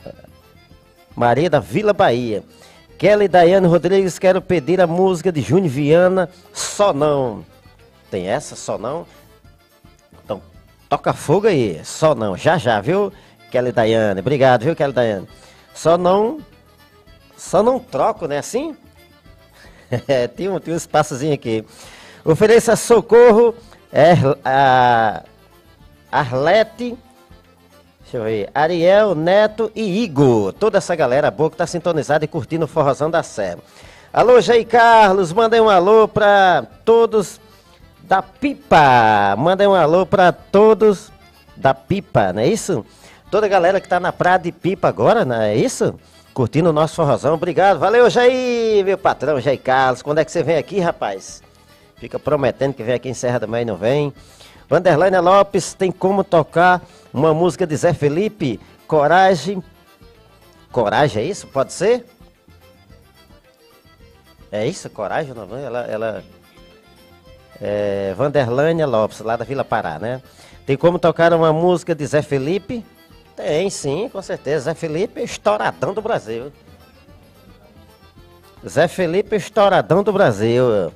Maria da Vila Bahia. Kelly Daiane Rodrigues, quero pedir a música de Júnior Viana, Só Não. Tem essa, Só Não? Então, toca fogo aí, só não, já já, viu, Kelly Daiane? Obrigado, viu, Kelly Daiane? Só não, só não troco, né, assim? É, tem, um, tem um espaçozinho aqui. Ofereça socorro, é, a Arlete, deixa eu ver, Ariel, Neto e Igor. Toda essa galera boa que tá sintonizada e curtindo o Forrozão da Serra. Alô, Jair Carlos, mandem um alô pra todos da Pipa. Mandem um alô pra todos da Pipa, não é isso? Toda a galera que tá na praia de Pipa agora, não é isso? Curtindo o nosso forrozão. Obrigado. Valeu, Jair, meu patrão, Jair Carlos. Quando é que você vem aqui, rapaz? Fica prometendo que vem aqui em Serra e não vem. Vanderlânia Lopes, tem como tocar uma música de Zé Felipe? Coragem. Coragem, é isso? Pode ser? É isso? Coragem? Não, ela, ela, é, Vanderlânia Lopes, lá da Vila Pará, né? Tem como tocar uma música de Zé Felipe? Tem, sim, com certeza. Zé Felipe estouradão do Brasil. Zé Felipe estouradão do Brasil.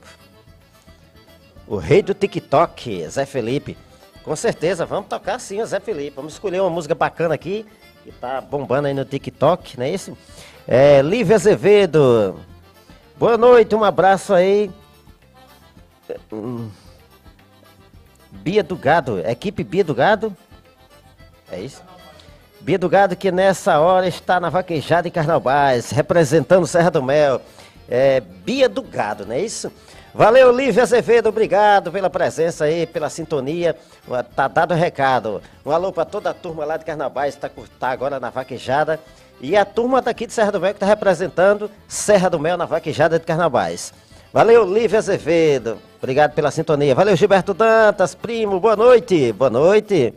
O rei do TikTok, Zé Felipe. Com certeza, vamos tocar sim Zé Felipe. Vamos escolher uma música bacana aqui, que tá bombando aí no TikTok, não é isso? É, Lívia Azevedo. Boa noite, um abraço aí. Hum. Bia do Gado, equipe Bia do Gado? É isso? Bia do Gado que nessa hora está na vaquejada em Carnaubais, representando Serra do Mel. É Bia do Gado, não é isso? Valeu, Lívia Azevedo, obrigado pela presença aí, pela sintonia. Tá dado o recado. Um alô para toda a turma lá de Carnaubais, está tá agora na vaquejada. E a turma daqui de Serra do Mel que está representando Serra do Mel na vaquejada de Carnaubais. Valeu, Lívia Azevedo. Obrigado pela sintonia. Valeu, Gilberto Dantas, primo. Boa noite. Boa noite.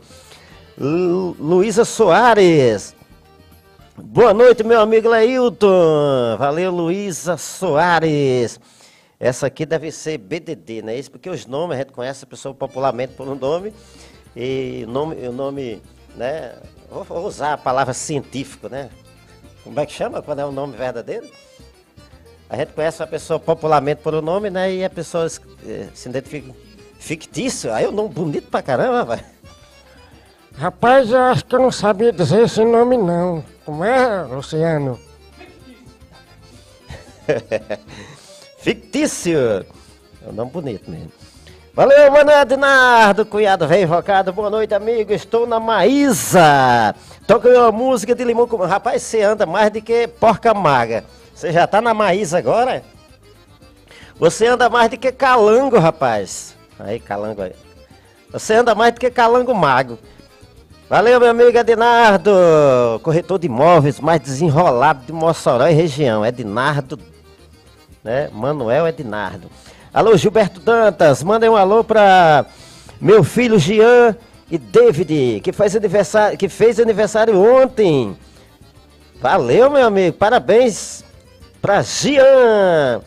Lu- Luísa Soares. Boa noite, meu amigo Leilton. Valeu, Luísa Soares. Essa aqui deve ser BDD, não é isso? Porque os nomes a gente conhece a pessoa popularmente por um nome. E o nome, o nome né? Vou, vou usar a palavra científico, né? Como é que chama quando é um nome verdadeiro? A gente conhece a pessoa popularmente por um nome, né? E a pessoa eh, se identifica fictício. Aí é um nome bonito pra caramba, vai. Rapaz, eu acho que eu não sabia dizer esse nome não. Como é, Luciano? Fictício. É um nome bonito mesmo. Valeu, mano Ednardo, cunhado velho invocado. Boa noite, amigo. Estou na Maísa. Toca uma música de limão com... Rapaz, você anda mais do que porca maga. Você já tá na Maísa agora? Você anda mais do que calango, rapaz. Aí, calango aí. Você anda mais do que calango mago. Valeu, meu amigo Ednardo. Corretor de imóveis mais desenrolado de Mossoró e região. Ednardo né? Manuel Ednardo. Alô, Gilberto Dantas, mandem um alô para meu filho Jean e David, que faz aniversário, que fez aniversário ontem. Valeu, meu amigo, parabéns para Jean.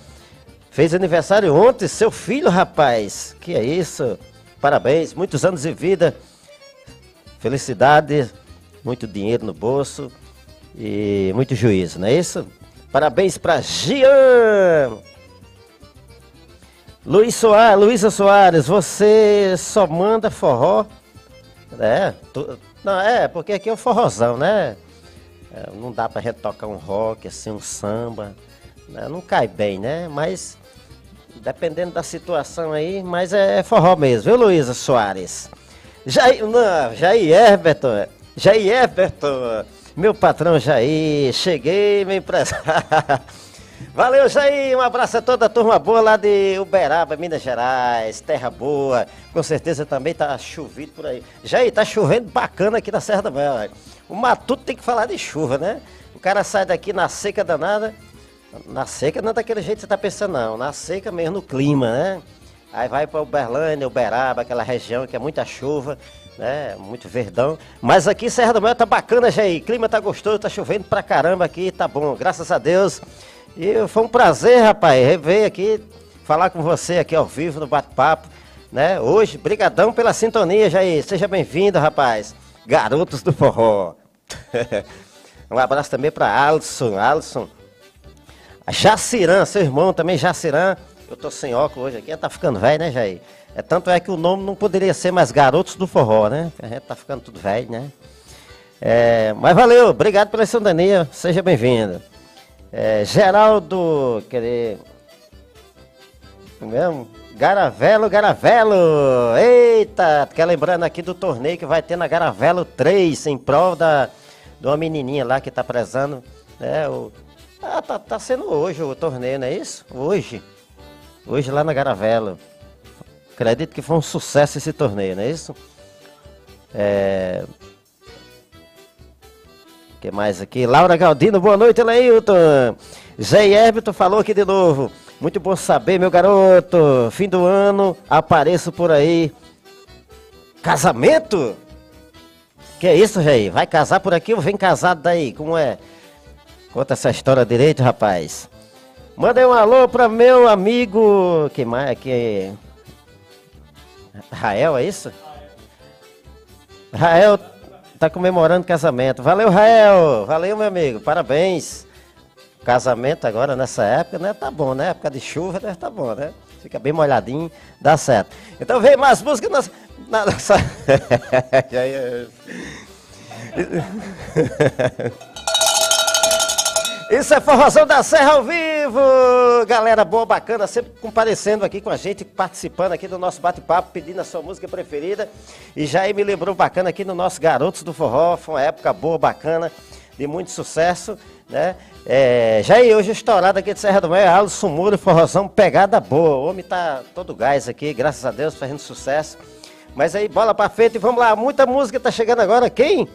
Fez aniversário ontem, seu filho, rapaz. Que é isso? Parabéns, muitos anos de vida. Felicidade, muito dinheiro no bolso e muito juízo, não é isso? Parabéns para Gian. Luiz Soares, Luísa Soares, você só manda forró? É, tu- não, é, porque aqui é o forrozão, né? É, não dá pra gente tocar um rock, assim, um samba. né? Não cai bem, né? Mas, dependendo da situação aí, mas é, é forró mesmo, viu, Luísa Soares? Jair, não, Jair Everton, Jair Everton, meu patrão Jair, cheguei, meu empresário. Valeu, Jair. Um abraço a toda a turma boa lá de Uberaba, Minas Gerais, terra boa. Com certeza também tá chovido por aí. Jair, tá chovendo bacana aqui na Serra da Bela. O Matuto tem que falar de chuva, né? O cara sai daqui na seca danada. Na seca não é daquele jeito que você tá pensando, não. Na seca mesmo, no clima, né? Aí vai para Uberlândia, Uberaba, aquela região que é muita chuva, né? Muito verdão. Mas aqui Serra do Mel tá bacana, Jair. Clima tá gostoso, tá chovendo pra caramba aqui, tá bom. Graças a Deus. E foi um prazer, rapaz, rever aqui, falar com você aqui ao vivo no bate-papo, né? Hoje, brigadão pela sintonia, Jair. Seja bem-vindo, rapaz. Garotos do forró. um abraço também para Alisson, Alisson. A Jacirã, seu irmão também, Jacirã. Eu tô sem óculos hoje aqui, tá ficando velho, né, Jair? É tanto é que o nome não poderia ser mais Garotos do Forró, né? A gente tá ficando tudo velho, né? É, mas valeu, obrigado pela sintonia, seja bem-vindo. É, Geraldo, querer. Mesmo? Garavelo, Garavelo! Eita! Quer lembrando aqui do torneio que vai ter na Garavelo 3, em prol da, de uma menininha lá que tá prezando. Né, o, ah, tá, tá sendo hoje o torneio, não é isso? Hoje. Hoje lá na Garavelo. Acredito que foi um sucesso esse torneio, não é isso? É. O que mais aqui? Laura Galdino, boa noite, Leilton. Zé Herbito falou aqui de novo. Muito bom saber, meu garoto. Fim do ano, apareço por aí. Casamento? Que é isso, Jair? Vai casar por aqui ou vem casado daí? Como é? Conta essa história direito, rapaz. Manda um alô para meu amigo. Que mais? Que... Rael, é isso? Rael tá comemorando casamento. Valeu, Rael! Valeu, meu amigo. Parabéns. Casamento agora nessa época, né? Tá bom, né? Época de chuva, né? Tá bom, né? Fica bem molhadinho, dá certo. Então vem mais música na, nossa. Isso é Forrozão da Serra ao vivo! Galera boa, bacana, sempre comparecendo aqui com a gente, participando aqui do nosso bate-papo, pedindo a sua música preferida. E já aí me lembrou bacana aqui no nosso Garotos do Forró, foi uma época boa, bacana, de muito sucesso, né? É, já aí hoje estourado aqui de Serra do Mel, é Alisson Muro Forrozão, pegada boa. O homem tá todo gás aqui, graças a Deus, fazendo sucesso. Mas aí, bola pra frente e vamos lá, muita música tá chegando agora, quem?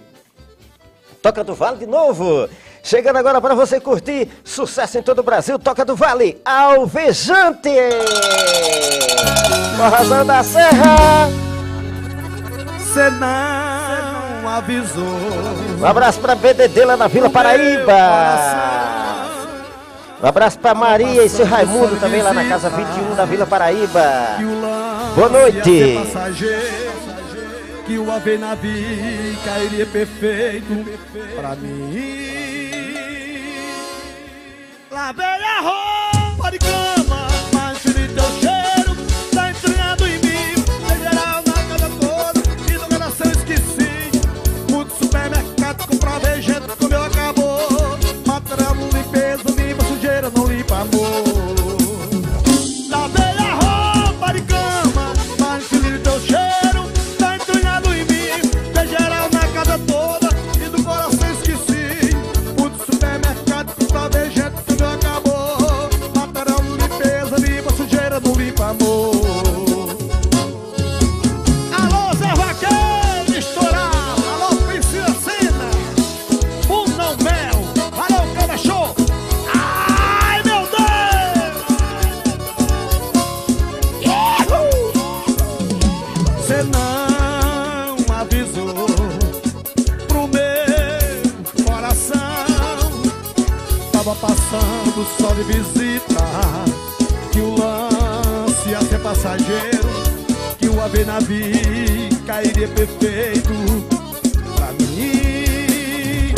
Toca do Vale de novo. Chegando agora para você curtir sucesso em todo o Brasil. Toca do Vale, Alvejante. Forrazão da Serra. Cê não avisou. Um abraço para BDD lá na Vila Paraíba. Um abraço para Maria e seu Raimundo também lá na casa 21 da Vila Paraíba. Boa noite. Que o ave navio cairia perfeito pra mim. Lavei a roupa de passando só de visita. Que o lance ia ser passageiro. Que o ave navio cairia perfeito pra mim.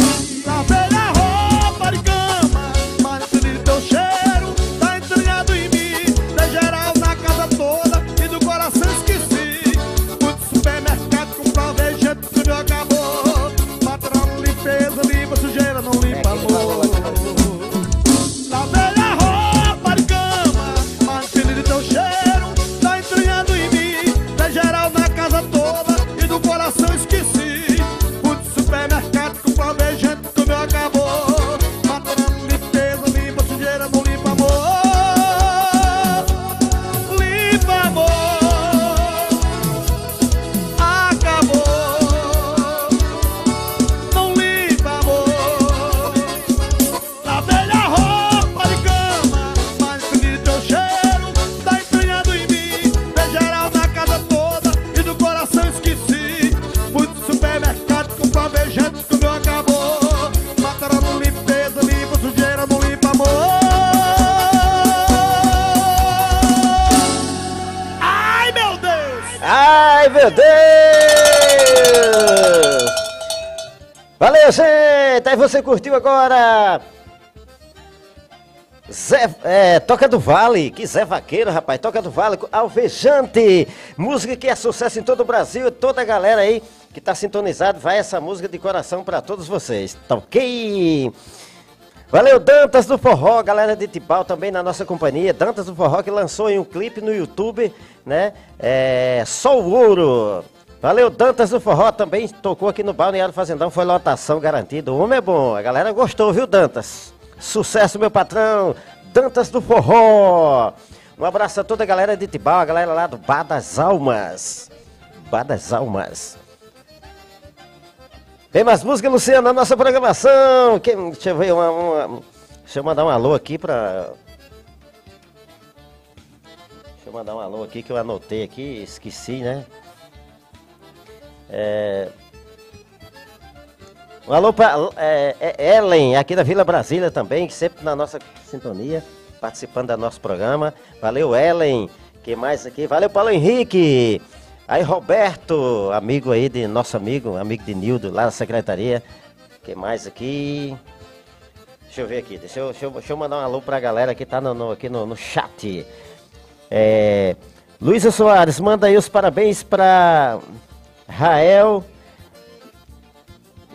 Lavei a roupa de cama, mas de teu cheiro tá entranhado em mim. Tem geral na casa toda e do coração esqueci. Fui pro supermercado comprar vegetal, tudo acabou. Patrão, limpeza, limpa sujeira, não limpa amor. Agora? Zé, é, Toca do Vale, que Zé Vaqueiro, rapaz, Toca do Vale, Alvejante, música que é sucesso em todo o Brasil, toda a galera aí que tá sintonizado, vai essa música de coração para todos vocês, tá ok? Valeu, Dantas do Forró, galera de Tibau também na nossa companhia. Dantas do Forró que lançou em um clipe no YouTube, né? É, Só o Ouro. Valeu, Dantas do Forró também tocou aqui no Balneário Fazendão, foi lotação garantida. O homem é bom, a galera gostou, viu, Dantas? Sucesso, meu patrão, Dantas do Forró. Um abraço a toda a galera de Tibau, a galera lá do Bar das Almas. Bar das Almas. Tem mais música, Luciano, na nossa programação. Quem, deixa eu ver uma, uma- Deixa eu mandar um alô aqui pra. Deixa eu mandar um alô aqui que eu anotei aqui, esqueci, né? É... Um alô pra é, é Ellen, aqui da Vila Brasília também, sempre na nossa sintonia, participando do nosso programa. Valeu, Ellen. Que mais aqui? Valeu, Paulo Henrique. Aí, Roberto, amigo aí de nosso amigo, amigo de Nildo, lá da secretaria. Que mais aqui? Deixa eu ver aqui, deixa eu, deixa eu, deixa eu mandar um alô pra galera que tá no, no- aqui no, no chat. É, Luísa Soares, manda aí os parabéns pra Rael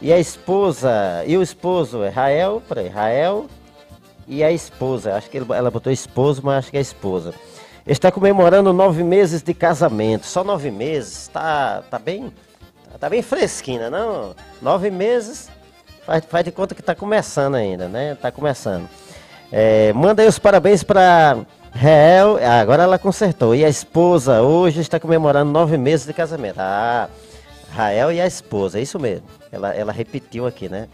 e a esposa. E o esposo é Rael, peraí, Rael e a esposa. Acho que ela botou esposo, mas acho que é esposa. Está comemorando nove meses de casamento. Só nove meses, tá, tá bem. Tá bem fresquinha, não? Nove meses, faz, faz de conta que tá começando ainda, né? Tá começando. É, manda aí os parabéns para Rael. Agora ela consertou. E a esposa hoje está comemorando nove meses de casamento. Ah, Rael e a esposa, é isso mesmo. Ela, ela repetiu aqui, né?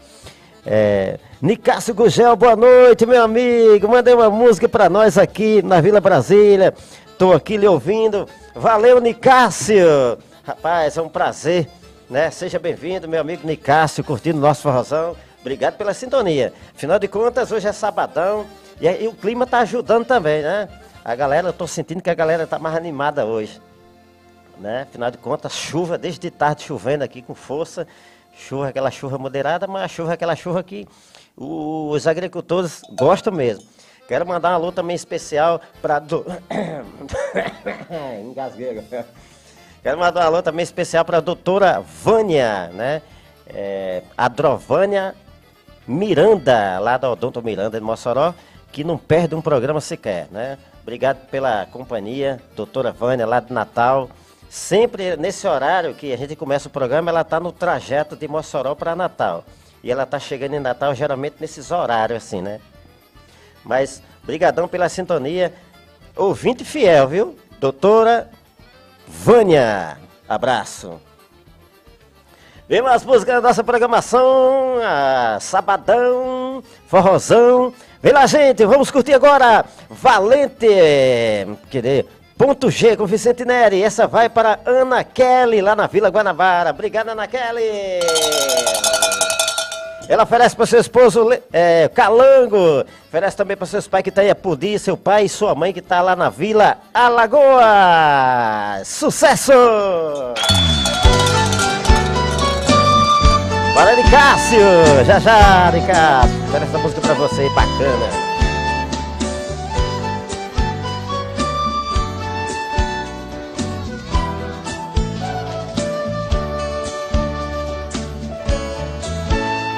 É, Nicásio Gugel, boa noite, meu amigo. Mandei uma música para nós aqui na Vila Brasília. Tô aqui lhe ouvindo. Valeu, Nicásio. Rapaz, é um prazer, né? Seja bem-vindo, meu amigo Nicásio, curtindo nosso forrozão. Obrigado pela sintonia. Afinal de contas, hoje é sabadão e, aí o clima tá ajudando também, né? A galera, eu tô sentindo que a galera tá mais animada hoje né? Afinal de contas, chuva desde tarde chovendo aqui com força. Chuva, aquela chuva moderada, mas chuva é aquela chuva que os agricultores gostam mesmo. Quero mandar um alô também especial para do... Engasguei. Quero mandar um alô também especial para a doutora Vânia, né? É, a Drovânia Miranda, lá da Odonto Miranda de Mossoró, que não perde um programa sequer, né? Obrigado pela companhia, doutora Vânia, lá de Natal. Sempre nesse horário que a gente começa o programa, ela está no trajeto de Mossoró para Natal. E ela está chegando em Natal geralmente nesses horários assim, né? Mas brigadão pela sintonia. Ouvinte fiel, viu? Doutora Vânia. Abraço. Vem mais músicas da nossa programação, ah, Sabadão, Forrozão. Vem lá, gente, vamos curtir agora Valente, querer, ponto G com Vicente Neri. Essa vai para Ana Kelly, lá na Vila Guanabara. Obrigado, Ana Kelly. Ela oferece para seu esposo é, Calango. Oferece também para seus pais que estão em Apudi, seu pai e sua mãe que está lá na Vila Alagoas. Sucesso! Bora, Nicásio! Já já, Nicásio! Oferece essa música pra você, bacana.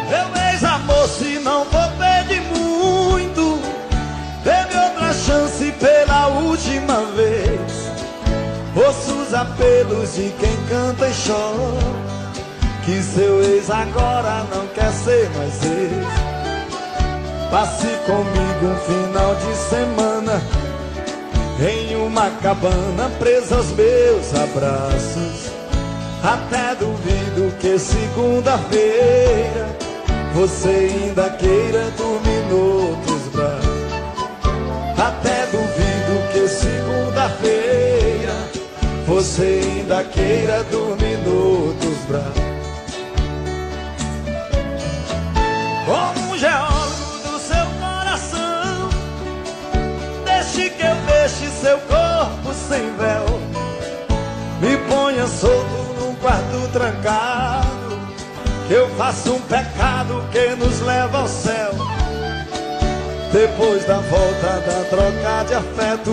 Meu ex-amor, se não for pedir muito, dê-me outra chance pela última vez. Ouça os apelos de quem canta e chora, que seu ex agora não quer ser mais ex. Passe comigo um final de semana em uma cabana presa aos meus abraços. Até duvido que segunda-feira você ainda queira dormir noutros braços. Até duvido que segunda-feira você ainda queira dormir noutros braços. Seu corpo sem véu. Me ponha solto trancado. Eu faço um pecado que nos leva ao céu. Depois da volta da troca de afeto,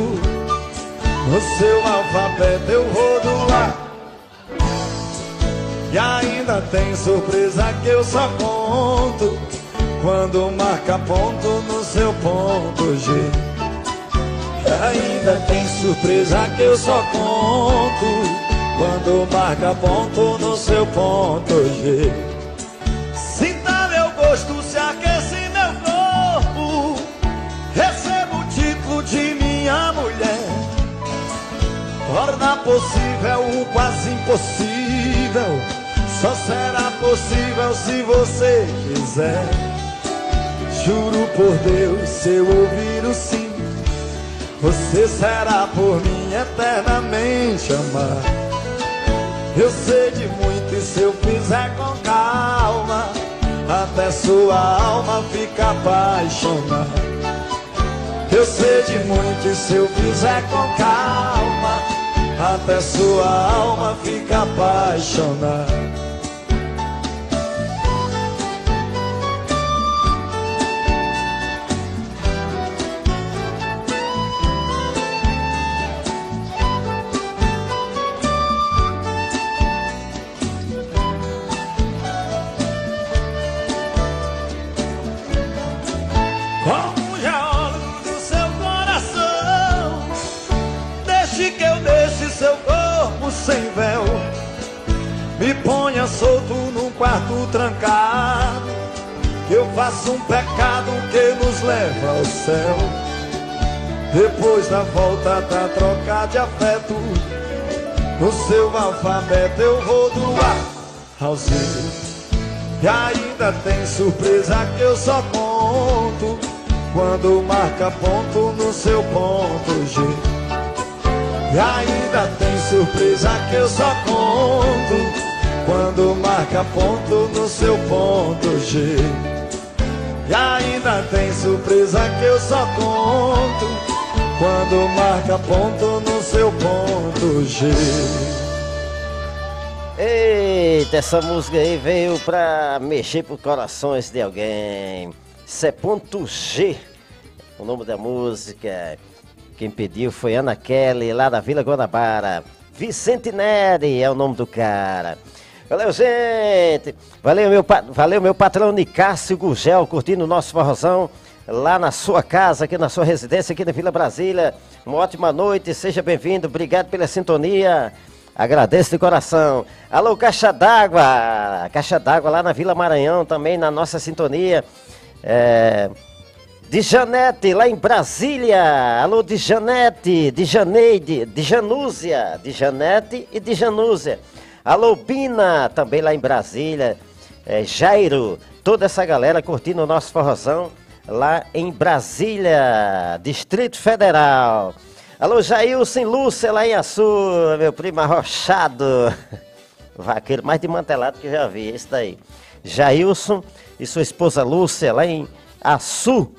no seu alfabeto eu vou do lá. E ainda tem surpresa que eu só conto quando marca ponto no seu ponto G. Ainda tem surpresa que eu só conto quando marca ponto no seu ponto G. Sinta meu gosto, se aquece meu corpo. Recebo o título de minha mulher. Torna possível o quase impossível. Só será possível se você quiser. Juro por Deus, se eu ouvir o sim, você será por mim eternamente amar. Eu sei de muito e se eu fizer com calma, até sua alma fica apaixonada. Eu sei de muito e se eu fizer com calma, até sua alma fica apaixonada. Quarto trancado Que eu faço um pecado que nos leva ao céu Depois da volta da troca de afeto No seu alfabeto eu vou do A ao Z e ainda tem surpresa que eu só conto quando marca ponto no seu ponto G. E ainda tem surpresa que eu só conto quando marca ponto no seu ponto G. E ainda tem surpresa que eu só conto quando marca ponto no seu ponto G. Eita, essa música aí veio pra mexer por corações de alguém. Isso é ponto G, o nome da música. Quem pediu foi Ana Kelly, lá da Vila Guanabara. Vicente Neri é o nome do cara. Valeu, gente! Valeu, meu, valeu, meu patrão Nicásio Gugel, curtindo o nosso forrozão lá na sua casa, aqui na sua residência, aqui na Vila Brasília. Uma ótima noite, seja bem-vindo, obrigado pela sintonia. Agradeço de coração. Alô, Caixa d'Água! Caixa d'Água lá na Vila Maranhão, também na nossa sintonia. É, de Janete, lá em Brasília. Alô, de Janete, de Janeide, de Janúzia, de Janete e de Janúzia. Alô, Bina, também lá em Brasília. É, Jairo, toda essa galera curtindo o nosso forrozão lá em Brasília, Distrito Federal. Alô, Jailson Lúcia, lá em Açu, meu primo arrochado. Vaqueiro mais desmantelado que eu já vi, esse daí. Jailson e sua esposa Lúcia, lá em Açu.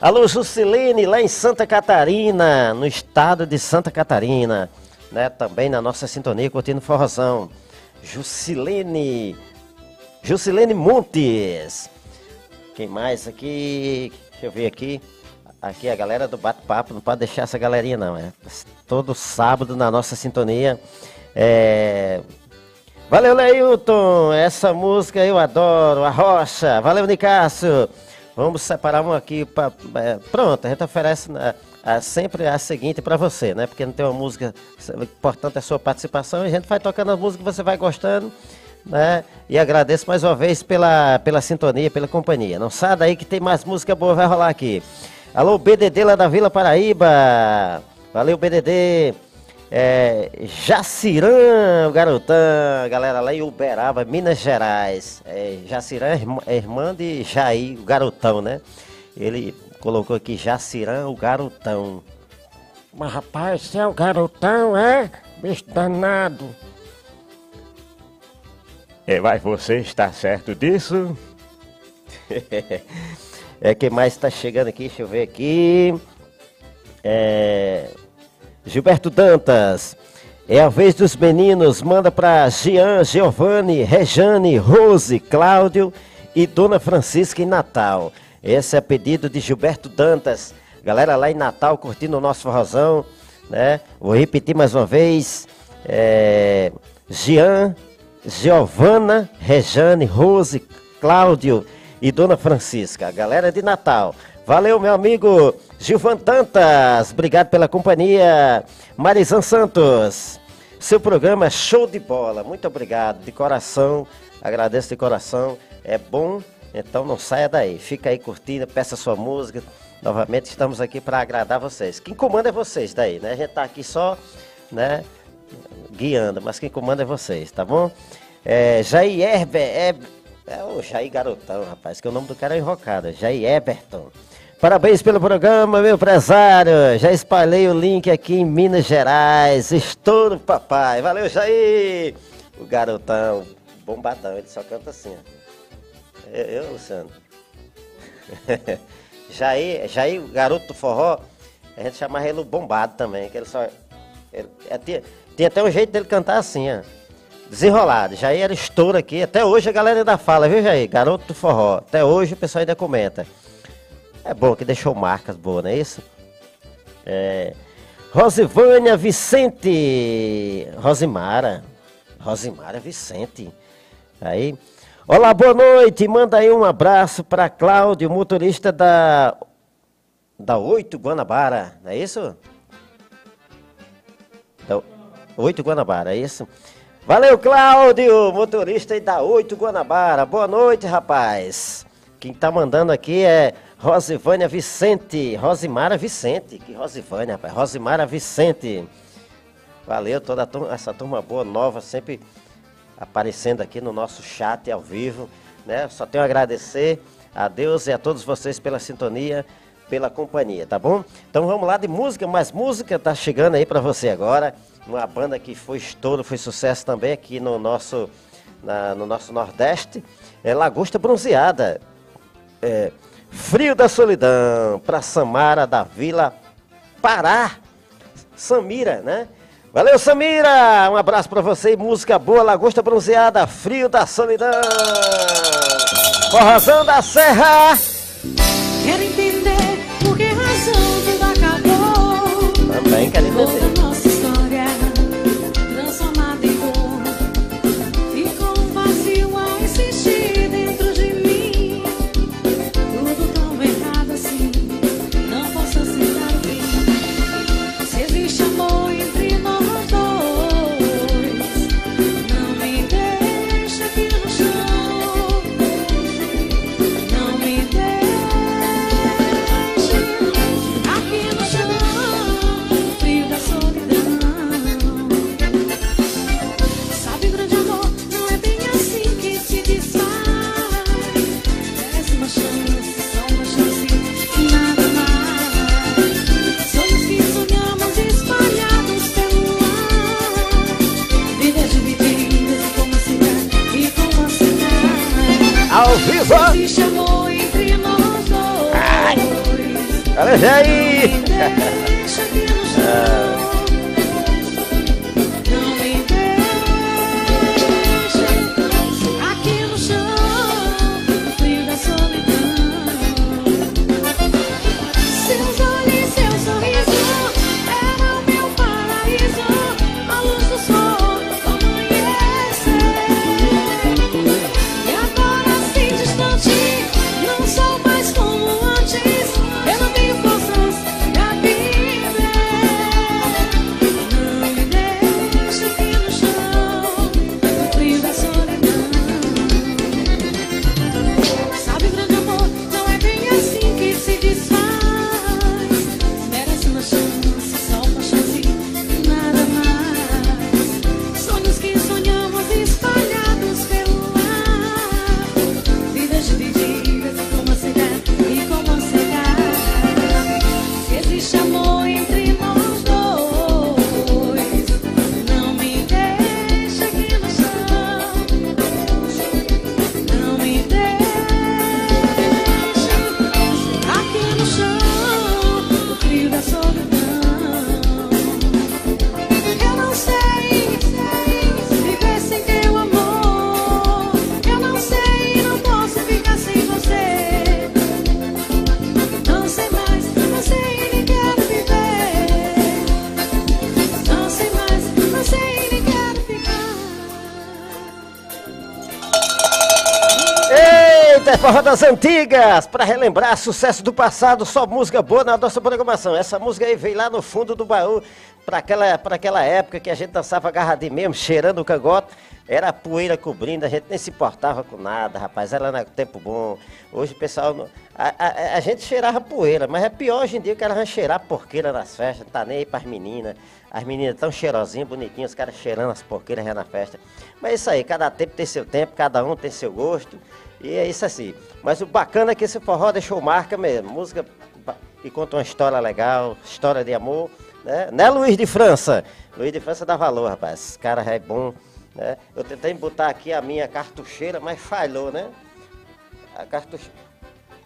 Alô, Juscelene, lá em Santa Catarina, no estado de Santa Catarina. Né? Também na nossa sintonia, curtindo forrozão. Juscelene. Juscelene Montes. Quem mais aqui? Deixa eu ver aqui. Aqui a galera do bate-papo, não pode deixar essa galerinha não. É todo sábado na nossa sintonia. É... Valeu, Leilton! Essa música eu adoro, a Rocha. Valeu, Nicásio! Vamos separar uma aqui é, pronto, a gente oferece né, a- sempre a seguinte para você, né? Porque não tem uma música, importante é a sua participação, e a gente vai tocando a música que você vai gostando, né? E agradeço mais uma vez pela, pela sintonia, pela companhia. Não sai daí que tem mais música boa, vai rolar aqui. Alô, BDD lá da Vila Paraíba. Valeu, BDD. É, Jacirã, o garotão, galera lá em Uberaba, Minas Gerais. É, Jacirã é irmã- é de Jair, o garotão, né? Ele colocou aqui Jacirã, o garotão. Mas rapaz, você é o garotão, é? Bicho danado. É, mas você está certo disso? É, quem mais está chegando aqui? Deixa eu ver aqui. É, Gilberto Dantas. É a vez dos meninos. Manda pra Jean, Giovanni, Rejane, Rose, Cláudio e Dona Francisca em Natal. Esse é pedido de Gilberto Dantas. Galera lá em Natal curtindo o nosso forrozão, né? Vou repetir mais uma vez. É... Jean, Giovana, Rejane, Rose, Cláudio e Dona Francisca. Galera de Natal. Valeu, meu amigo Gilvan Tantas. Obrigado pela companhia. Marizan Santos. Seu programa é show de bola. Muito obrigado. De coração. Agradeço de coração. É bom, então não saia daí. Fica aí curtindo, peça sua música. Novamente estamos aqui para agradar vocês. Quem comanda é vocês daí, né? A gente tá aqui só, né? Guiando, mas quem comanda é vocês, tá bom? É, Jair Herber, é, é o Jair Garotão, rapaz, que o nome do cara é enrocado, Jair Eberton. Parabéns pelo programa, meu empresário. Já espalhei o link aqui em Minas Gerais. Estou no papai. Valeu, Jair. O garotão, bombadão, ele só canta assim, ó. Eu, eu Luciano. Jair, Jair, garoto do forró, a gente chamava ele bombado também, que ele só. Ele, é, tinha, tinha até um jeito dele cantar assim, ó. Desenrolado. Jair era estouro aqui. Até hoje a galera ainda fala, viu, Jair? Garoto do forró. Até hoje o pessoal ainda comenta. É bom que deixou marcas boas, não é isso? É. Rosivânia Vicente. Rosimara. Rosimara Vicente. Aí. Olá, boa noite. Manda aí um abraço para Cláudio, motorista da. Da 8 Guanabara, não é isso? Da 8 Guanabara, é isso? Valeu, Cláudio, motorista da 8 Guanabara. Boa noite, rapaz. Quem tá mandando aqui é Rosivânia Vicente. Rosimara Vicente. Que Rosivânia, rapaz. Rosimara Vicente. Valeu, toda turma, essa turma boa, nova, sempre aparecendo aqui no nosso chat ao vivo. Né? Só tenho a agradecer a Deus e a todos vocês pela sintonia, pela companhia, tá bom? Então vamos lá de música, mais música tá chegando aí para você agora. Uma banda que foi estouro, foi sucesso também aqui no nosso, na, no nosso Nordeste. É Lagosta Bronzeada. É, Frio da Solidão, para Samara da Vila Pará. Samira, né? Valeu, Samira! Um abraço para você e música boa, Lagosta Bronzeada, Frio da Solidão. Forrazão da Serra. Quero entender por que razão tudo acabou. Também quero entender. Nós dois. Olha já aí. Deixa forró das antigas, para relembrar sucesso do passado, só música boa na nossa programação. Essa música aí veio lá no fundo do baú, para aquela, aquela época que a gente dançava agarradinho mesmo, cheirando o cangote. Era poeira cobrindo, a gente nem se importava com nada, rapaz. Era no tempo bom. Hoje o pessoal. A, a- a gente cheirava poeira, mas é pior hoje em dia que era cheirar porqueira nas festas, não tá nem aí pras meninas. As meninas tão cheirosinhas, bonitinhas, os caras cheirando as porqueiras já na festa. Mas é isso aí, cada tempo tem seu tempo, cada um tem seu gosto. E é isso assim. Mas o bacana é que esse forró deixou marca mesmo. Música que conta uma história legal, história de amor. Né, né Luiz de França? Luiz de França dá valor, rapaz. Esse cara é bom. Né? Eu tentei botar aqui a minha cartucheira, mas falhou, né? A, cartuche...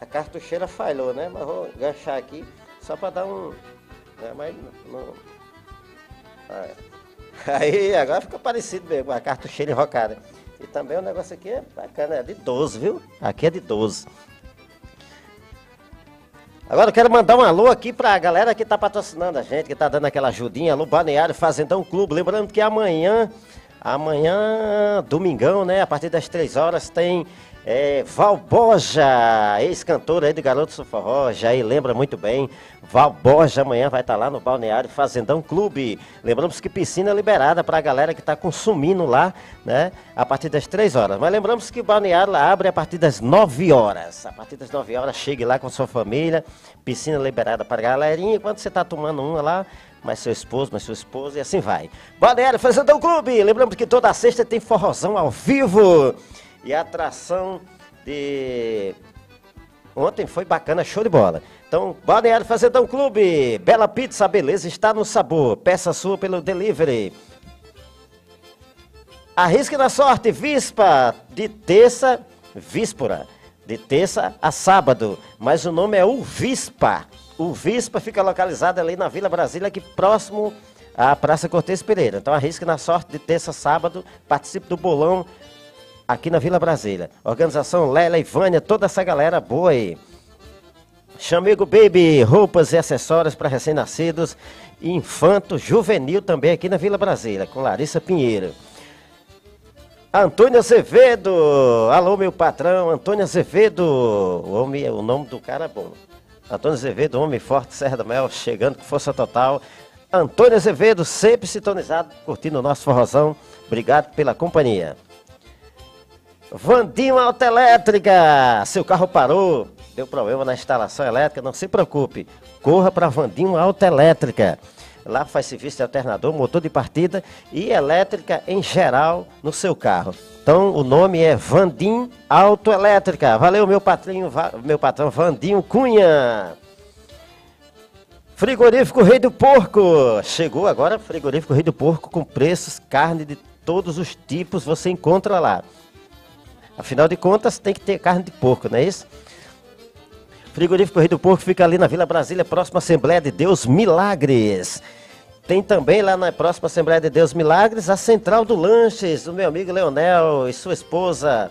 a cartucheira falhou, né? Mas vou enganchar aqui só para dar um. Né? Mas não. não- Ah, é. Aí agora fica parecido mesmo, a cartucheira enrocada. E também o negócio aqui é bacana, é de 12, viu? Aqui é de 12. Agora eu quero mandar um alô aqui pra galera que tá patrocinando a gente, que tá dando aquela ajudinha. Alô, Balneário Fazendão Clube. Lembrando que amanhã, amanhã, domingão, né? A partir das 3 horas tem é, Valboja, ex-cantor aí do Garoto Suforró, já aí lembra muito bem. Valboja amanhã vai estar lá no Balneário Fazendão Clube. Lembramos que piscina é liberada para a galera que está consumindo lá, né? A partir das 3 horas. Mas lembramos que o Balneário abre a partir das 9 horas. A partir das 9 horas, chegue lá com sua família. Piscina liberada para a galerinha. Enquanto você está tomando uma lá, mais seu esposo, mais sua esposa e assim vai. Balneário Fazendão Clube. Lembramos que toda sexta tem forrozão ao vivo. E a atração de Ontem foi bacana, show de bola. Então, Balneário Fazendão Clube, Bela Pizza, beleza, está no sabor. Peça sua pelo delivery. Arrisque na sorte, Vispa, de terça, Víspora, de terça a sábado. Mas o nome é o Vispa. O Vispa fica localizado ali na Vila Brasília, aqui próximo à Praça Cortez Pereira. Então, arrisque na sorte de terça a sábado, participe do bolão aqui na Vila Brasília. Organização Lela e Vânia, toda essa galera boa aí. Chamego Baby, roupas e acessórios para recém-nascidos. Infanto Juvenil também aqui na Vila Brasília, com Larissa Pinheiro. Antônio Azevedo, alô meu patrão, Antônio Azevedo, o, homem, o nome do cara é bom. Antônio Azevedo, homem forte, Serra do Mel, chegando com força total. Antônio Azevedo, sempre sintonizado, curtindo o nosso forrozão. Obrigado pela companhia. Vandinho Autoelétrica, seu carro parou, deu problema na instalação elétrica, não se preocupe, corra para Vandinho Autoelétrica. Lá faz serviço de alternador, motor de partida e elétrica em geral no seu carro. Então o nome é Vandim Autoelétrica. Valeu meu patrinho, meu patrão Vandinho Cunha. Frigorífico Rei do Porco. Chegou agora Frigorífico Rei do Porco com preços, carne de todos os tipos você encontra lá. Afinal de contas, tem que ter carne de porco, não é isso? Frigorífico Rei do Porco fica ali na Vila Brasília, próxima Assembleia de Deus Milagres. Tem também lá na próxima Assembleia de Deus Milagres a Central do Lanches, do meu amigo Leonel e sua esposa,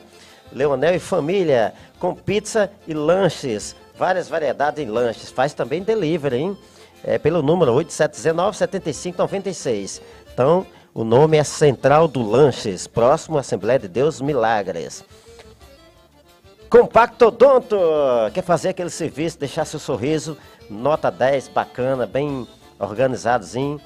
Leonel e família, com pizza e lanches, várias variedades em lanches. Faz também delivery, hein? É pelo número 8719-7596. Então, o nome é Central do Lanches, próximo à Assembleia de Deus Milagres. Compacto Odonto, quer fazer aquele serviço, deixar seu sorriso, nota 10, bacana, bem organizadozinho.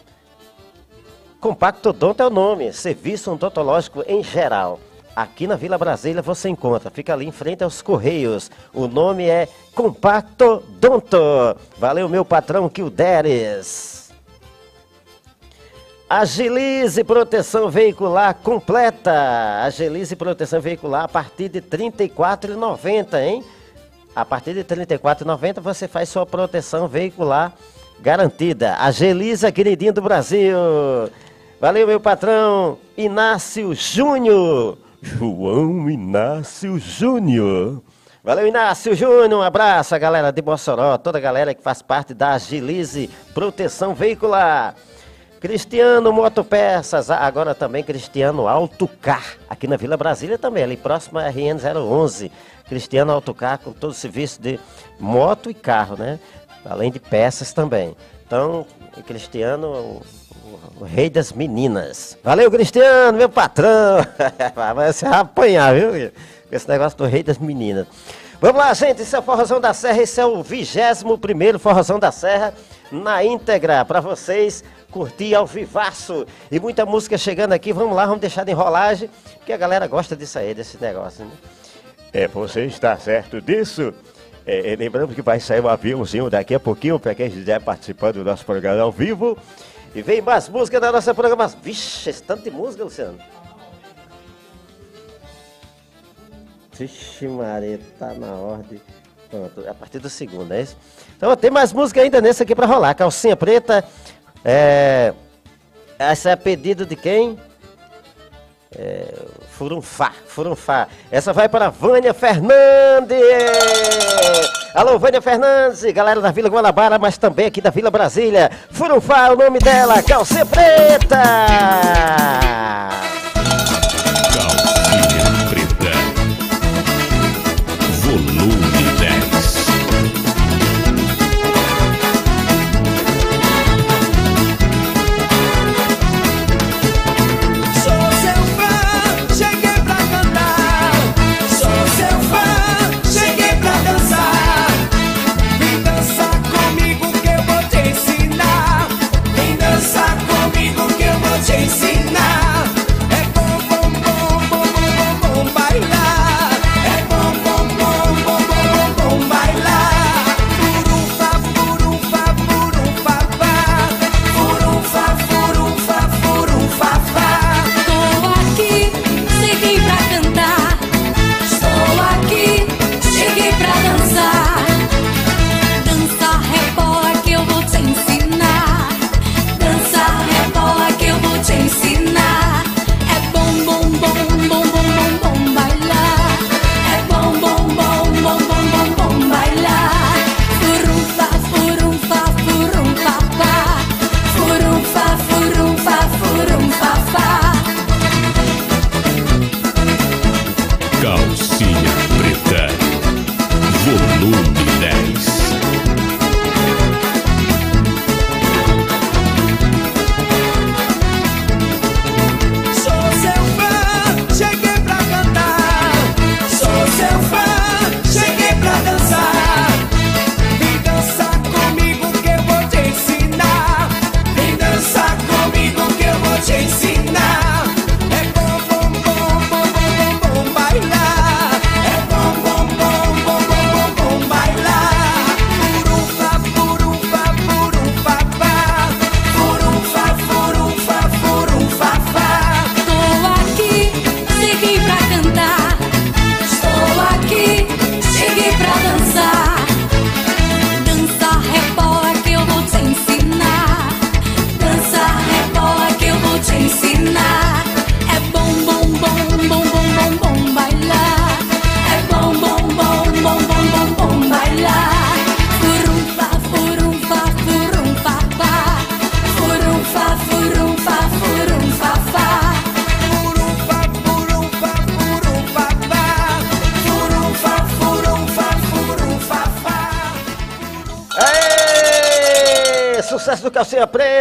Compacto Odonto é o nome, serviço odontológico em geral. Aqui na Vila Brasília você encontra, fica ali em frente aos Correios. O nome é Compacto Odonto. Valeu, meu patrão Kilderes. Agilize Proteção Veicular completa. Agilize Proteção Veicular a partir de R$ 34,90, hein? A partir de R$ 34,90 você faz sua proteção veicular garantida. Agiliza, queridinho do Brasil. Valeu, meu patrão. Inácio Júnior. João Inácio Júnior. Valeu, Inácio Júnior. Um abraço, a galera de Mossoró, toda a galera que faz parte da Agilize Proteção Veicular. Cristiano Motopeças, agora também Cristiano Autocar, aqui na Vila Brasília também, ali próximo à RN 011. Cristiano Autocar com todo o serviço de moto e carro, né? Além de peças também. Então, Cristiano, o, o- o rei das meninas. Valeu, Cristiano, meu patrão. Vai se apanhar, viu? Esse negócio do rei das meninas. Vamos lá, gente. Esse é o Forrozão da Serra. Esse é o 21 primeiro Forrozão da Serra na íntegra para vocês curtir ao vivaço. E muita música chegando aqui. Vamos lá, vamos deixar de enrolagem, porque a galera gosta disso aí, desse negócio, né? É, você está certo disso? É, é, lembrando que vai sair um aviãozinho daqui a pouquinho para quem estiver participando do nosso programa ao vivo. E vem mais música da nossa programação. Vixe, esse tanto de música, Luciano. Vixe, Maria, tá na ordem. Pronto, a partir do segundo, é isso? Então tem mais música ainda nesse aqui pra rolar. Calcinha preta. É... Essa é a pedido de quem? É... Furunfá, Furunfá. Essa vai para Vânia Fernandes. Alô, Vânia Fernandes, galera da Vila Guanabara, mas também aqui da Vila Brasília. Furunfá é o nome dela, calcinha preta. Calcinha preta. Volume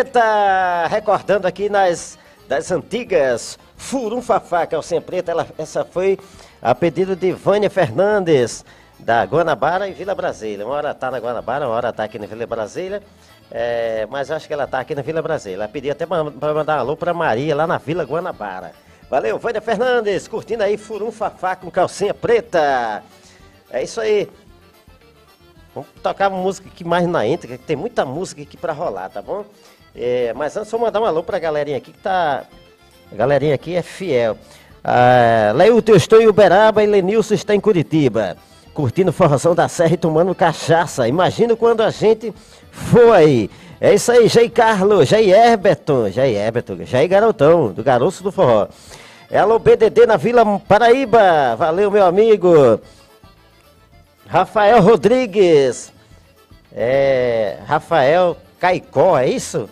Preta! Recordando aqui nas das antigas Furunfafá Calcinha Preta. Ela, essa foi a pedido de Vânia Fernandes, da Guanabara e Vila Brasília. Uma hora tá na Guanabara, uma hora tá aqui na Vila Brasília. É, mas acho que ela tá aqui na Vila Brasília. Ela pediu até para mandar um alô para Maria lá na Vila Guanabara. Valeu, Vânia Fernandes, curtindo aí Furunfafá com calcinha preta. É isso aí. Vamos tocar música aqui mais na íntegra, que tem muita música aqui pra rolar, tá bom? É, mas antes, vou mandar um alô pra galerinha aqui que tá. A galerinha aqui é fiel. Ah, Leilton, eu estou em Uberaba e Lenilson está em Curitiba. Curtindo forração da Serra e tomando cachaça. Imagina quando a gente for aí. É isso aí, Jair Carlos, Jair Herberton, Jair Herberton, Jair Garotão, do Garoto do Forró. É alô BDD na Vila Paraíba. Valeu, meu amigo. Rafael Rodrigues. É. Rafael Caicó, é isso?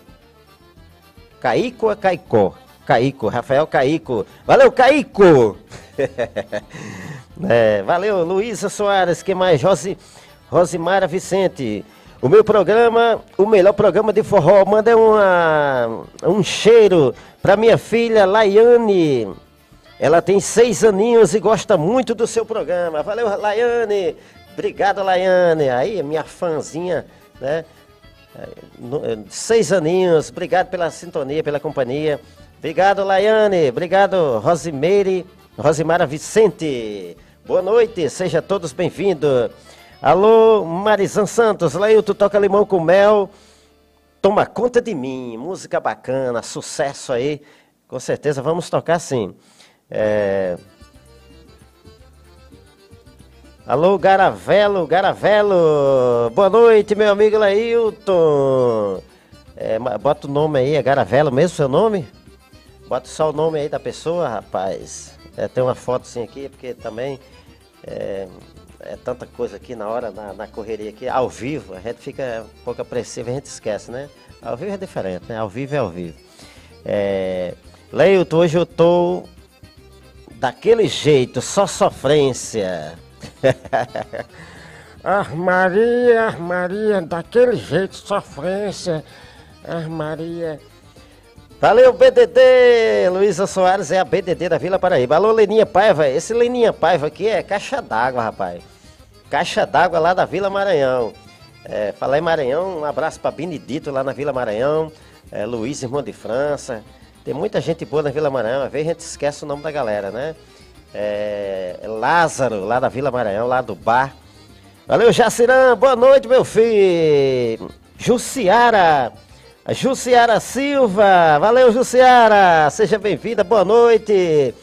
Caico ou Caicó? Caico, Rafael Caico. Valeu, Caico! É, valeu, Luísa Soares, que mais? Rosi, Rosimara Vicente. O meu programa, o melhor programa de forró, manda uma, um cheiro pra minha filha Laiane. Ela tem seis aninhos e gosta muito do seu programa. Valeu, Laiane. Obrigado, Laiane. Aí, minha fãzinha, né? É, é, Seis aninhos. Obrigado pela sintonia, pela companhia. Obrigado, Laiane. Obrigado, Rosimeire. Rosimara Vicente. Boa noite, seja todos bem-vindos. Alô, Marizan Santos. Lailton toca limão com mel. Toma conta de mim, música bacana, sucesso aí. Com certeza vamos tocar sim. É... Alô, Garavelo, Garavelo. Boa noite, meu amigo Lailton. É, bota o nome aí, é Garavelo mesmo seu nome? Bota só o nome aí da pessoa, rapaz. É, tem uma foto assim aqui, porque também é, é tanta coisa aqui na hora, na, na correria aqui, ao vivo, a gente fica um pouco apreensivo, a gente esquece, né? Ao vivo é diferente, né? Ao vivo é ao vivo. É, Leilton, hoje eu tô daquele jeito, só sofrência. Ah, Maria, Maria, daquele jeito, sofrência. Ah, Maria. Valeu, BDD! Luísa Soares é a BDD da Vila Paraíba. Alô, Leninha Paiva. Esse Leninha Paiva aqui é caixa d'água, rapaz. Caixa d'água lá da Vila Maranhão. É, em Maranhão, um abraço para Benedito lá na Vila Maranhão. É, Luiz, irmão de França. Tem muita gente boa na Vila Maranhão. Às vezes a gente esquece o nome da galera, né? É, Lázaro, lá da Vila Maranhão, lá do bar. Valeu, Jacirã. Boa noite, meu filho. Jussiara. Jussiara Silva. Valeu, Jussiara. Seja bem-vinda. Boa noite.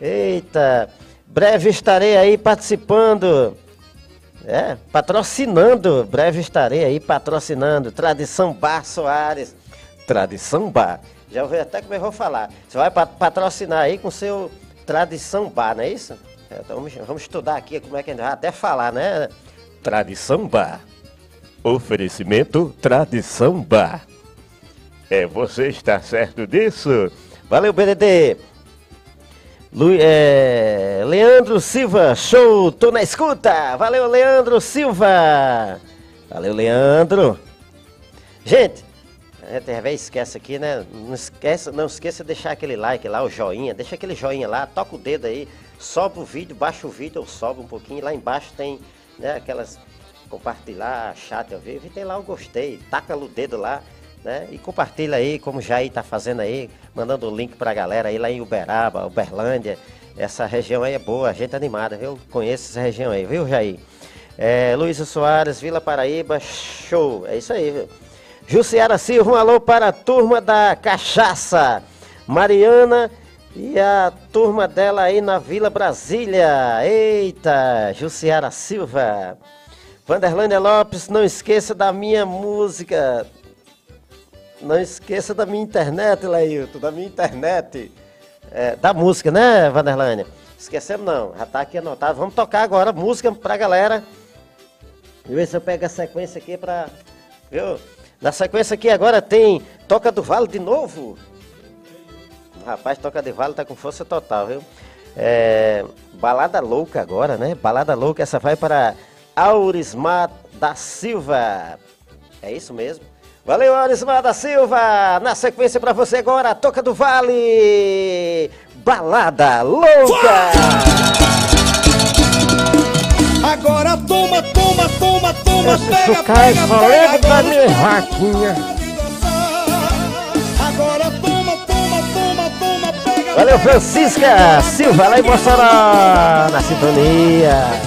Eita. Breve estarei aí participando. É, patrocinando. Breve estarei aí patrocinando. Tradição Bar Soares. Tradição Bar. Já ouvi até como eu vou falar. Você vai pa- patrocinar aí com seu Tradição Bar, não é isso? É, então vamos, estudar aqui como é que a gente vai até falar, né? Tradição Bar. Oferecimento Tradição Bar. É, você está certo disso? Valeu, BDD. Lu, é, Leandro Silva, show, tô na escuta. Valeu, Leandro Silva. Valeu, Leandro. Gente, a às vezes esquece aqui, né? Não esqueça, não esqueça de deixar aquele like lá, o joinha. Deixa aquele joinha lá, toca o dedo aí, sobe o vídeo, baixa o vídeo ou sobe um pouquinho. Lá embaixo tem né, aquelas compartilhar, chat ao vivo e tem lá o gostei. Taca o dedo lá, né? E compartilha aí, como o Jair tá fazendo aí, mandando o link pra galera aí lá em Uberaba, Uberlândia. Essa região aí é boa, gente animada, viu? Conheço essa região aí, viu, Jair? É, Luísa Soares, Vila Paraíba, show. É isso aí, viu? Jussiara Silva, um alô para a turma da Cachaça. Mariana e a turma dela aí na Vila Brasília. Eita, Jussiara Silva. Vanderlânia Lopes, não esqueça da minha música. Não esqueça da minha internet, Lailton, da minha internet. É, da música, né, Vanderlânia? Esquecemos não, já tá aqui anotado. Vamos tocar agora música pra galera. E ver se eu pego a sequência aqui pra. Viu? Na sequência aqui agora tem Toca do Vale de novo. Rapaz, Toca do Vale tá com força total, viu? É, balada louca agora, né? Balada louca, essa vai para Aurismar da Silva. É isso mesmo? Valeu, Aurismar da Silva! Na sequência pra você agora, Toca do Vale! Balada louca! Agora toma, toma, toma, pega, da agora minha toma, toma, toma, toma, toma, pega. Valeu, Francisca Silva, lá em Mossoró, na sintonia.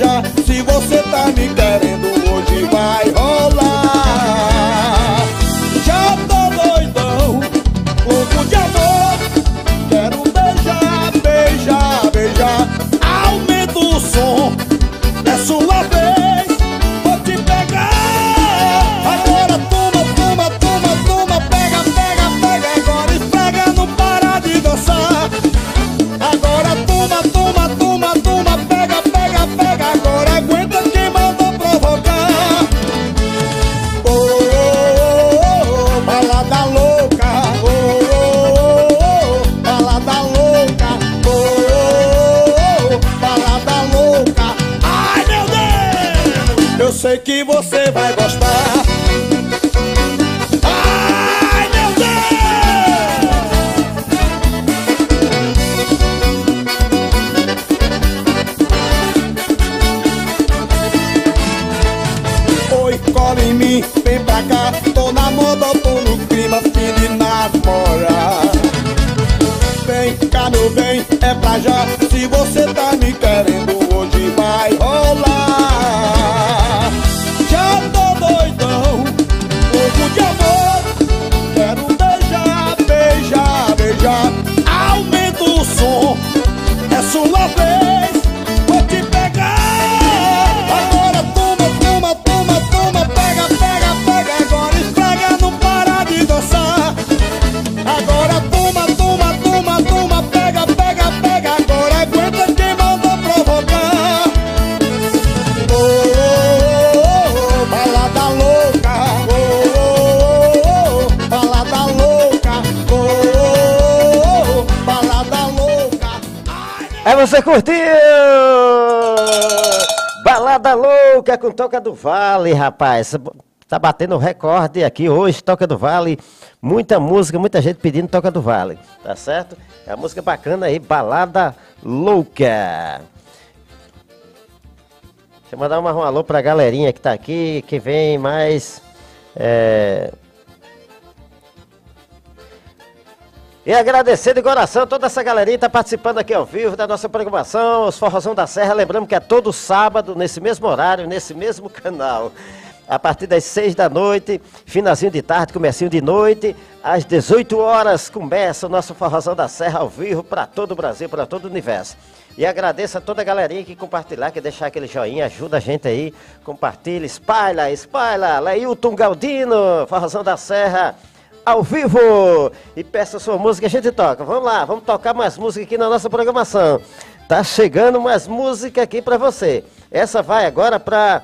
Já. Se você tá me Toca do Vale, rapaz. Tá batendo recorde aqui hoje, Toca do Vale. Muita música, muita gente pedindo Toca do Vale, tá certo? É uma música bacana aí, Balada Louca. Deixa eu mandar um alô pra galerinha que tá aqui, que vem mais. É... E agradecer de coração toda essa galerinha que está participando aqui ao vivo da nossa programação, os Forrozão da Serra. Lembrando que é todo sábado, nesse mesmo horário, nesse mesmo canal. A partir das 6 da noite, finalzinho de tarde, comecinho de noite, às 18 horas começa o nosso Forrozão da Serra ao vivo para todo o Brasil, para todo o universo. E agradeço a toda a galerinha que compartilhar, que deixar aquele joinha, ajuda a gente aí, compartilha, espalha, espalha. Leilton Galdino, Forrozão da Serra ao vivo e peça sua música, a gente toca. Vamos lá, vamos tocar mais música aqui na nossa programação. Tá chegando mais música aqui pra você. Essa vai agora pra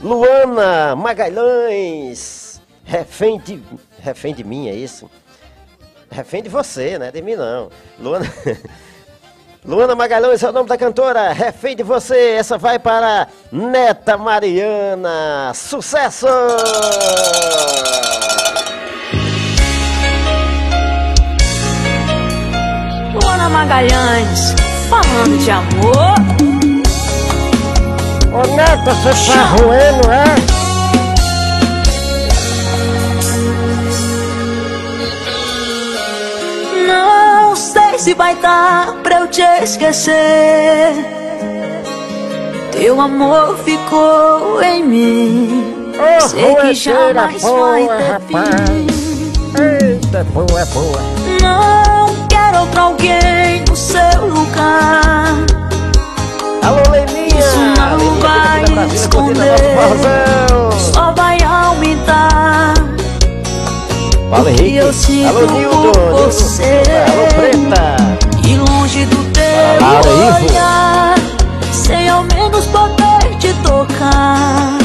Luana Magalhães. Refém de refém de mim é isso? Refém de você, né? De mim não. Luana Luana Magalhães é o nome da cantora, refém de você. Essa vai para Neta Mariana. Sucesso! Luana Magalhães, falando de amor. Ô Neta, você tá roendo, é? Não sei se vai dar pra eu te esquecer. Teu amor ficou em mim. Ô, Sei que jamais vai boa, ter rapaz. fim. Eita, boa, boa. Não quero outro alguém no seu lugar. Alô, Leninha! Isso não Leninha, vai Brasília, esconder. Só vai aumentar. Fala, Henrique. eu sinto Alô, Nildo. por Nildo. você. Alô, Preta. E longe do teu Ivo. olhar Sem ao menos poder te tocar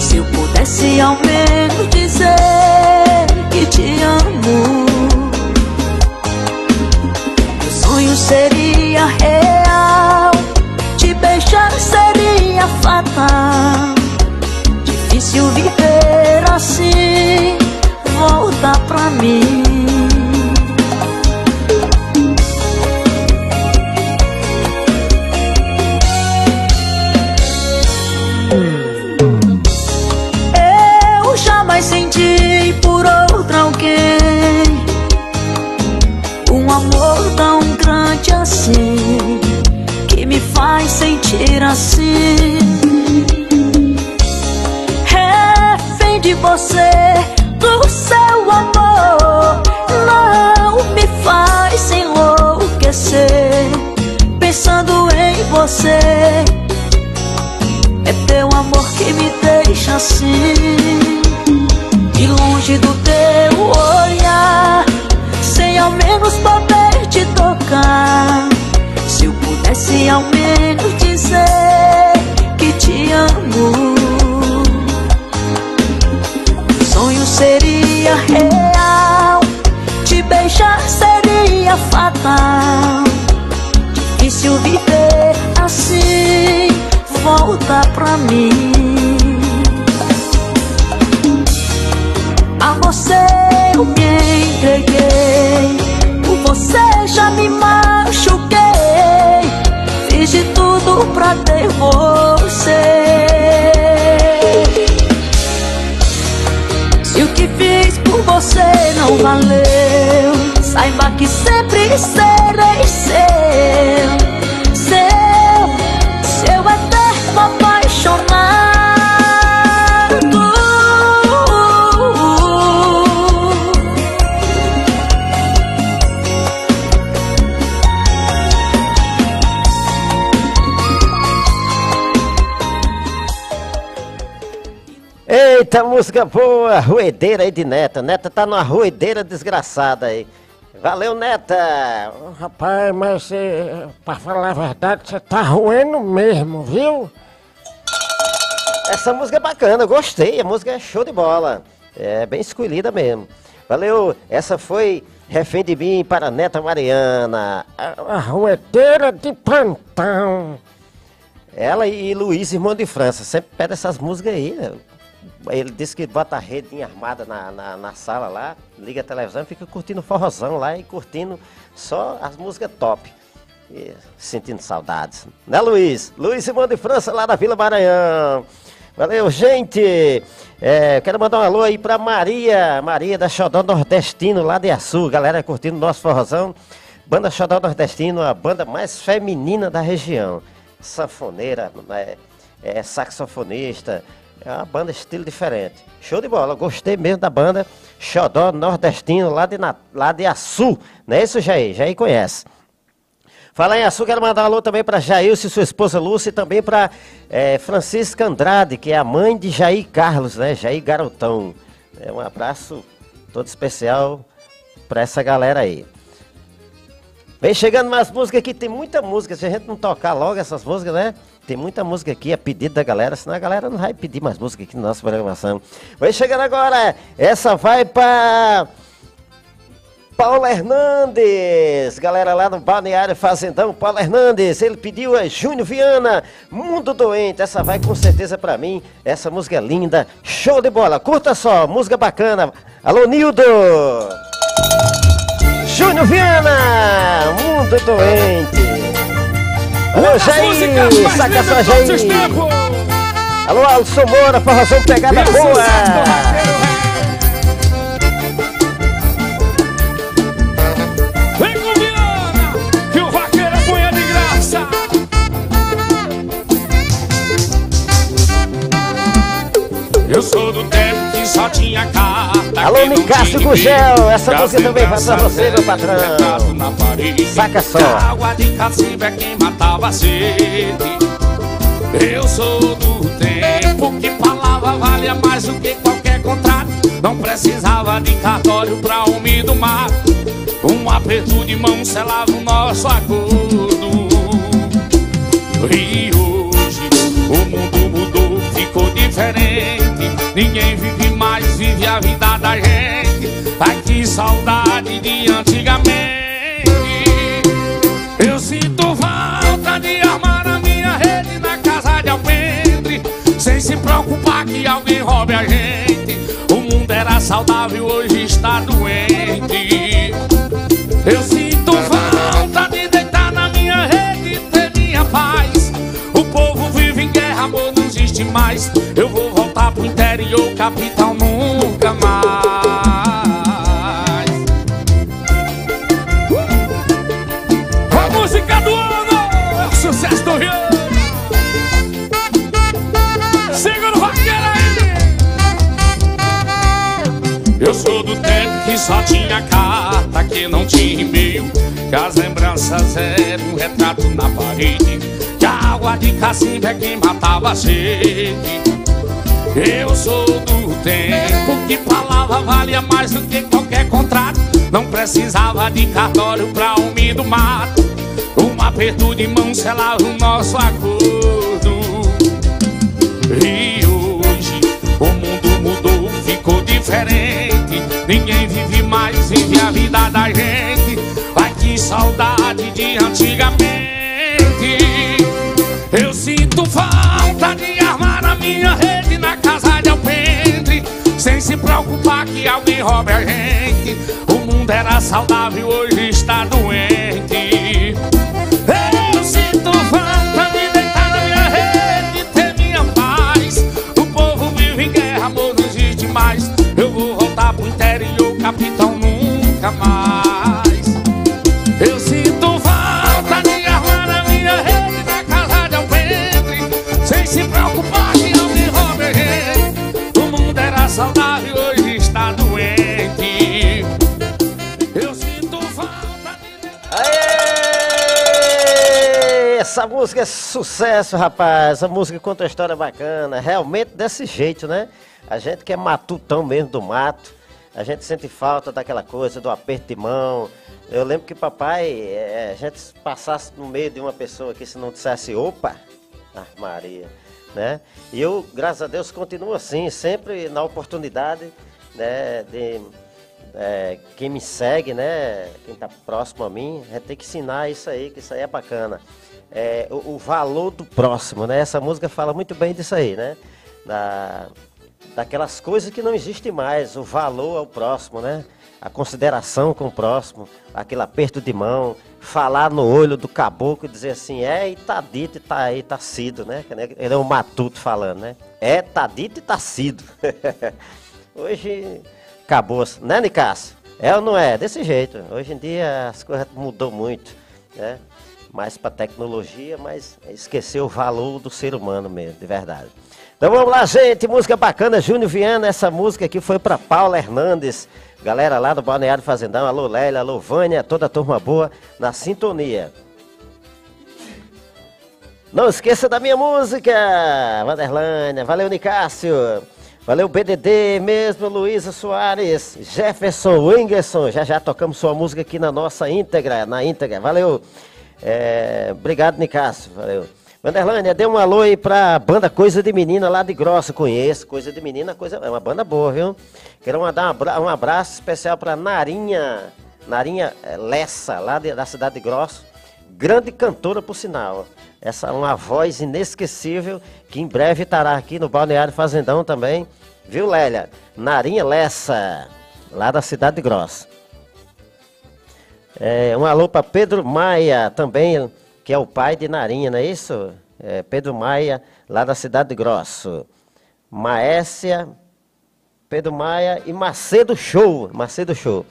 Se eu pudesse ao menos dizer real. Te beijar seria fatal. Difícil viver assim. Volta pra mim faz sentir assim. Refém de você, do seu amor. Não me faz enlouquecer. Pensando em você é teu amor que me deixa assim. E longe do teu olhar Sem ao menos poder te tocar Se ao menos dizer que te amo O sonho seria real Te beijar seria fatal Difícil viver assim volta pra mim. A você eu me entreguei, por você já me machuquei. Pra ter você. Se o que fiz por você não valeu, saiba que sempre serei. Seu, seu Eita, música boa, ruedeira aí de Neta. Neta tá numa ruedeira desgraçada aí. Valeu, Neta. Rapaz, mas você, pra falar a verdade, você tá ruendo mesmo, viu? Essa música é bacana, gostei. A música é show de bola. É bem escolhida mesmo. Valeu, essa foi Refém de mim para a Neta Mariana. A ruedeira de plantão. Ela e Luiz, irmão de França, sempre pede essas músicas aí, né? Ele disse que bota a redinha armada na, na, na sala lá, liga a televisão e fica curtindo forrozão lá e curtindo só as músicas top. E sentindo saudades. Né, Luiz? Luiz irmão de França, lá da Vila Maranhão. Valeu, gente! É, quero mandar um alô aí pra Maria, Maria da Xodó Nordestino, lá de Açu. Galera curtindo nosso forrozão. Banda Xodó Nordestino, a banda mais feminina da região. Sanfoneira, né, é, saxofonista, é uma banda estilo diferente. Show de bola, gostei mesmo da banda Xodó Nordestino, lá de, lá de Açu. Não é isso, Jair? Jair conhece. Fala em Açu, quero mandar um alô também para Jailson e sua esposa Lúcia e também para Francisca Andrade, que é a mãe de Jair Carlos, né? Jair Garotão. É, um abraço todo especial para essa galera aí. Vem chegando mais música aqui, tem muita música. Se a gente não tocar logo essas músicas, né? Tem muita música aqui, a pedido da galera, senão a galera não vai pedir mais música aqui na nossa programação. Vem chegando agora, essa vai para Paulo Hernandes, galera lá no Balneário Fazendão, Paulo Hernandes, ele pediu a Júnior Viana, Mundo Doente, essa vai com certeza pra mim, essa música é linda, show de bola, curta só, música bacana, alô Nildo! Júnior Viana, Mundo Doente! Alô Jair, saca só Jair! Alô Alisson Moura, forração pegada boa! Vem com Viana, que o vaqueiro apanha de graça. Eu sou do tempo que só tinha carta. Alô, Nicásio Gugel, essa música também vai pra você, meu patrão. Saca só. Água de cacimba é quem matava sede. Eu sou do tempo que palavra valia mais do que qualquer contrato. Não precisava de cartório pra homem do mato. Um aperto de mão selava o nosso acordo. E hoje o mundo mudou, ficou diferente. Ninguém vive vive a vida da gente. Ai que saudade de antigamente. Eu sinto falta de armar a minha rede na casa de alpendre. Sem se preocupar que alguém roube a gente. O mundo era saudável, hoje está doente. Eu sinto falta de deitar na minha rede e ter minha paz. O povo vive em guerra, amor não existe mais. Eu vou voltar pro interior, capital nunca mais. A música do ano sucesso do Rio. Segura o vaqueiro aí. Eu sou do tempo que só tinha carta, que não tinha e-mail. Que as lembranças eram um retrato na parede. Que a água de cacimba é quem matava a sede. Eu sou do tempo que palavra valia mais do que qualquer contrato. Não precisava de cartório pra homem do mato. Um aperto de mão selava o nosso acordo. E hoje o mundo mudou, ficou diferente. Ninguém vive mais, vive a vida da gente. Ai que saudade de antigamente. Eu sinto falta se preocupar que alguém roube a gente. O mundo era saudável, hoje está doente. Eu sinto falta de deitar na minha rede ter minha paz. O povo vive em guerra, amor não existe mais. Eu vou voltar pro interior, capitão, nunca mais. Essa música é sucesso, rapaz. Essa música conta uma história bacana. Realmente desse jeito, né? A gente que é matutão mesmo do mato, a gente sente falta daquela coisa, do aperto de mão. Eu lembro que papai, eh, a gente passasse no meio de uma pessoa que se não dissesse opa, ah, Maria, né? E eu, graças a Deus, continuo assim, sempre na oportunidade, né, de é, quem me segue, né, quem está próximo a mim, é ter que ensinar isso aí, que isso aí é bacana. É, o, o valor do próximo, né? Essa música fala muito bem disso aí, né? Da, daquelas coisas que não existem mais, o valor ao próximo, né? A consideração com o próximo, aquele aperto de mão, falar no olho do caboclo e dizer assim, é, e tá dito e tá aí, tá sido, né? Ele é um matuto falando, né? É, tá dito e tá sido. Hoje acabou, né, Nicásio? É ou não é? Desse jeito. Hoje em dia as coisas mudou muito, né? Mais para tecnologia, mas esqueceu o valor do ser humano mesmo, de verdade. Então vamos lá, gente, música bacana, Júnior Viana, essa música aqui foi para Paula Hernandes, galera lá do Balneário Fazendão, alô Lélia, alô Vânia, toda a turma boa na sintonia. Não esqueça da minha música, Vanderlânia. Valeu, Nicásio. Valeu, BDD mesmo, Luísa Soares, Jefferson, Wingerson. Já já tocamos sua música aqui na nossa íntegra, na íntegra. Valeu. É, obrigado, Nicásio. Valeu. Vanderlânia, dê um alô aí pra banda Coisa de Menina lá de Grossa. Conheço, Coisa de Menina, coisa, é uma banda boa, viu? Quero mandar um abra- abraço especial pra Narinha, Narinha eh, Lessa, lá de- da cidade de Grossa. Grande cantora, por sinal. Essa é uma voz inesquecível que em breve estará aqui no Balneário Fazendão também. Viu, Lélia? Narinha Lessa, lá da cidade de Grossa. É, um alô para Pedro Maia também, que é o pai de Narinha, não é isso? É, Pedro Maia, lá da cidade de Grosso. Maécia, Pedro Maia e Macedo Show. Macedo Show.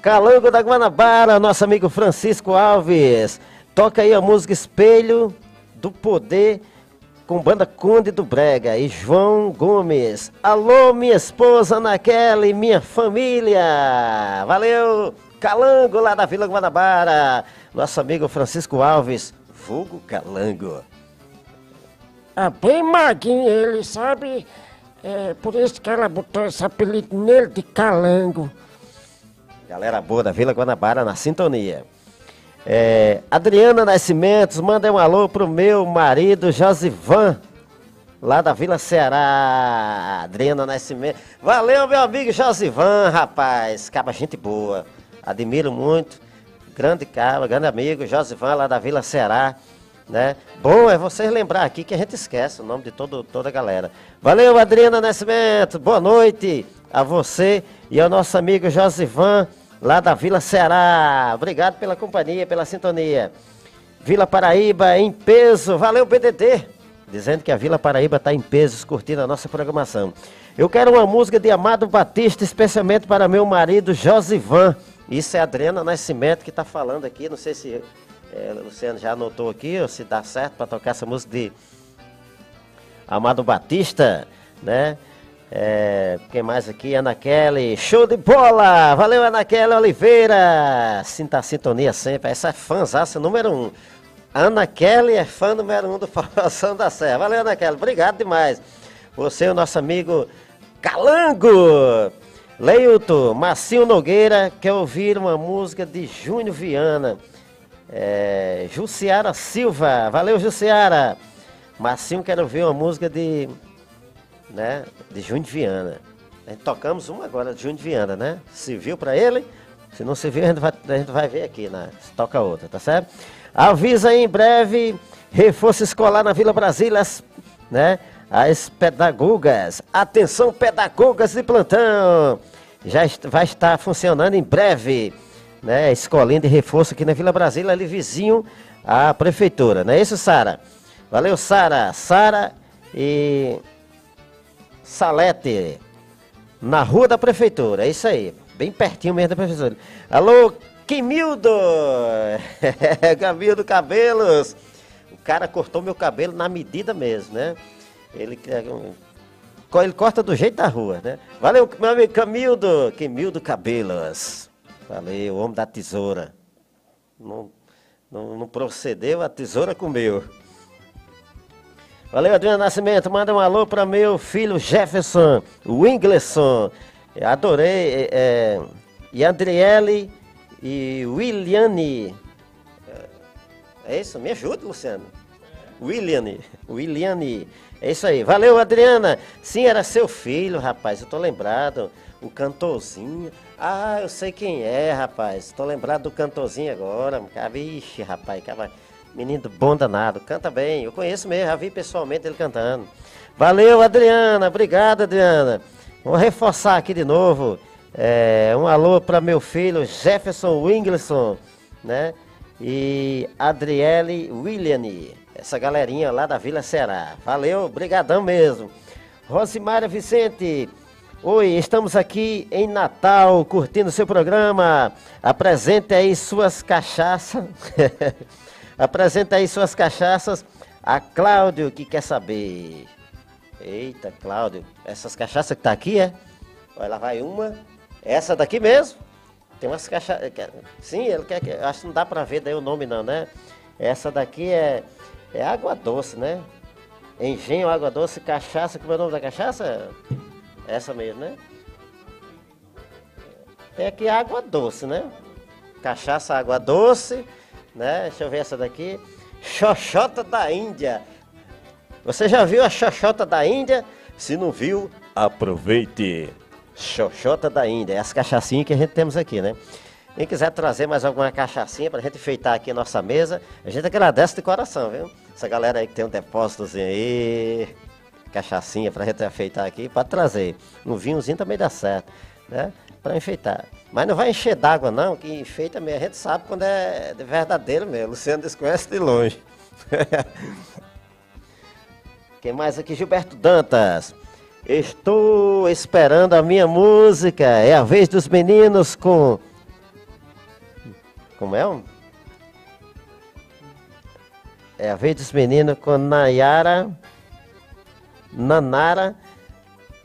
Calango da Guanabara, nosso amigo Francisco Alves. Toca aí a música Espelho do Poder com banda Conde do Brega e João Gomes. Alô, minha esposa Ana Kelly, minha família. Valeu! Calango lá da Vila Guanabara. Nosso amigo Francisco Alves, vulgo Calango. É bem maguinho ele, sabe? É por isso que ela botou esse apelido nele de calango. Galera boa da Vila Guanabara na sintonia. É, Adriana Nascimentos, manda um alô pro meu marido Josivan, lá da Vila Ceará. Adriana Nascimento. Valeu, meu amigo Josivan, rapaz. Caba gente boa. Admiro muito. Grande cara, grande amigo, Josivan, lá da Vila Ceará. Né? Bom é vocês lembrar aqui que a gente esquece o nome de todo, toda a galera. Valeu, Adriana Nascimento. Boa noite a você e ao nosso amigo Josivan, lá da Vila Ceará. Obrigado pela companhia, pela sintonia. Vila Paraíba em peso. Valeu, BDD. Dizendo que a Vila Paraíba está em peso, curtindo a nossa programação. Eu quero uma música de Amado Batista, especialmente para meu marido Josivan. Isso é a Adriana Nascimento que está falando aqui. Não sei se é, Luciano já anotou aqui, ou se dá certo para tocar essa música de Amado Batista, né? É, quem mais aqui? Ana Kelly, show de bola! Valeu, Ana Kelly Oliveira! Sinta a sintonia sempre, essa é fãzaça número um. Ana Kelly é fã número um do Formação da Serra. Valeu, Ana Kelly, obrigado demais. Você é o nosso amigo Calango! Leilton, Marcinho Nogueira, quer ouvir uma música de Júnior Viana. É, Jussiara Silva, valeu Jussiara. Marcinho quer ouvir uma música de, né, de Júnior Viana. Gente tocamos uma agora de Júnior Viana, né? Se viu pra ele? Se não se viu, a gente vai, a gente vai ver aqui, né? Toca outra, tá certo? Avisa aí em breve, reforço escolar na Vila Brasília, as- né? As pedagogas. Atenção, pedagogas de plantão. Já vai estar funcionando em breve, né? Escolinha de reforço aqui na Vila Brasília, ali vizinho à prefeitura. Não é isso, Sara? Valeu, Sara. Sara e Salete, na rua da prefeitura. É isso aí, bem pertinho mesmo da prefeitura. Alô, Quimildo! Camildo Cabelos. O cara cortou meu cabelo na medida mesmo, né? Ele, co- ele corta do jeito da rua, né? Valeu, meu amigo Camildo! Quimildo Cabelos. Valeu, homem da tesoura. Não, não, não procedeu, a tesoura comeu. Valeu, Adriano Nascimento. Manda um alô para meu filho Jefferson Wingleson. Adorei. É, é, e Adriele e Williane. É isso? Me ajuda, Luciano. Williane. Williane. É isso aí. Valeu, Adriana. Sim, era seu filho, rapaz. Eu tô lembrado. O cantorzinho. Ah, eu sei quem é, rapaz. Tô lembrado do cantorzinho agora. Cara, Vixe, rapaz. Cara, menino bom danado. Canta bem. Eu conheço mesmo. Já vi pessoalmente ele cantando. Valeu, Adriana. Obrigado, Adriana. Vou reforçar aqui de novo. É, um alô para meu filho Jefferson Wingleson, né? E Adriele Williane, essa galerinha lá da Vila Ceará. Valeu, brigadão mesmo. Rosimária Vicente, oi, estamos aqui em Natal, curtindo seu programa. Apresente aí suas cachaças. Apresente aí suas cachaças a Cláudio, que quer saber. Eita, Cláudio, essas cachaças que tá aqui, é? Olha, lá vai uma. Essa daqui mesmo. Tem umas cachaças. Sim, ele quer que. Acho que não dá pra ver daí o nome não, né? Essa daqui é, é água doce, né? Engenho, água doce, cachaça. Como é o nome da cachaça? Essa mesmo, né? Tem aqui água doce, né? Cachaça, água doce, né? Deixa eu ver essa daqui. Xoxota da Índia. Você já viu a xoxota da Índia? Se não viu, aproveite. Xoxota da Índia, é as cachaçinhas que a gente temos aqui, né? Quem quiser trazer mais alguma cachaçinha pra gente enfeitar aqui a nossa mesa, a gente agradece de coração, viu? Essa galera aí que tem um depósitozinho aí, cachaçinha pra gente enfeitar aqui, pode trazer. Um vinhozinho também dá certo, né? Pra enfeitar. Mas não vai encher d'água não, que enfeita mesmo, a gente sabe quando é de verdadeiro mesmo. Luciano desconhece de longe. Quem mais aqui? Gilberto Dantas. Estou esperando a minha música. É a vez dos meninos com. Como é? É a vez dos meninos com Nayara, Nanara,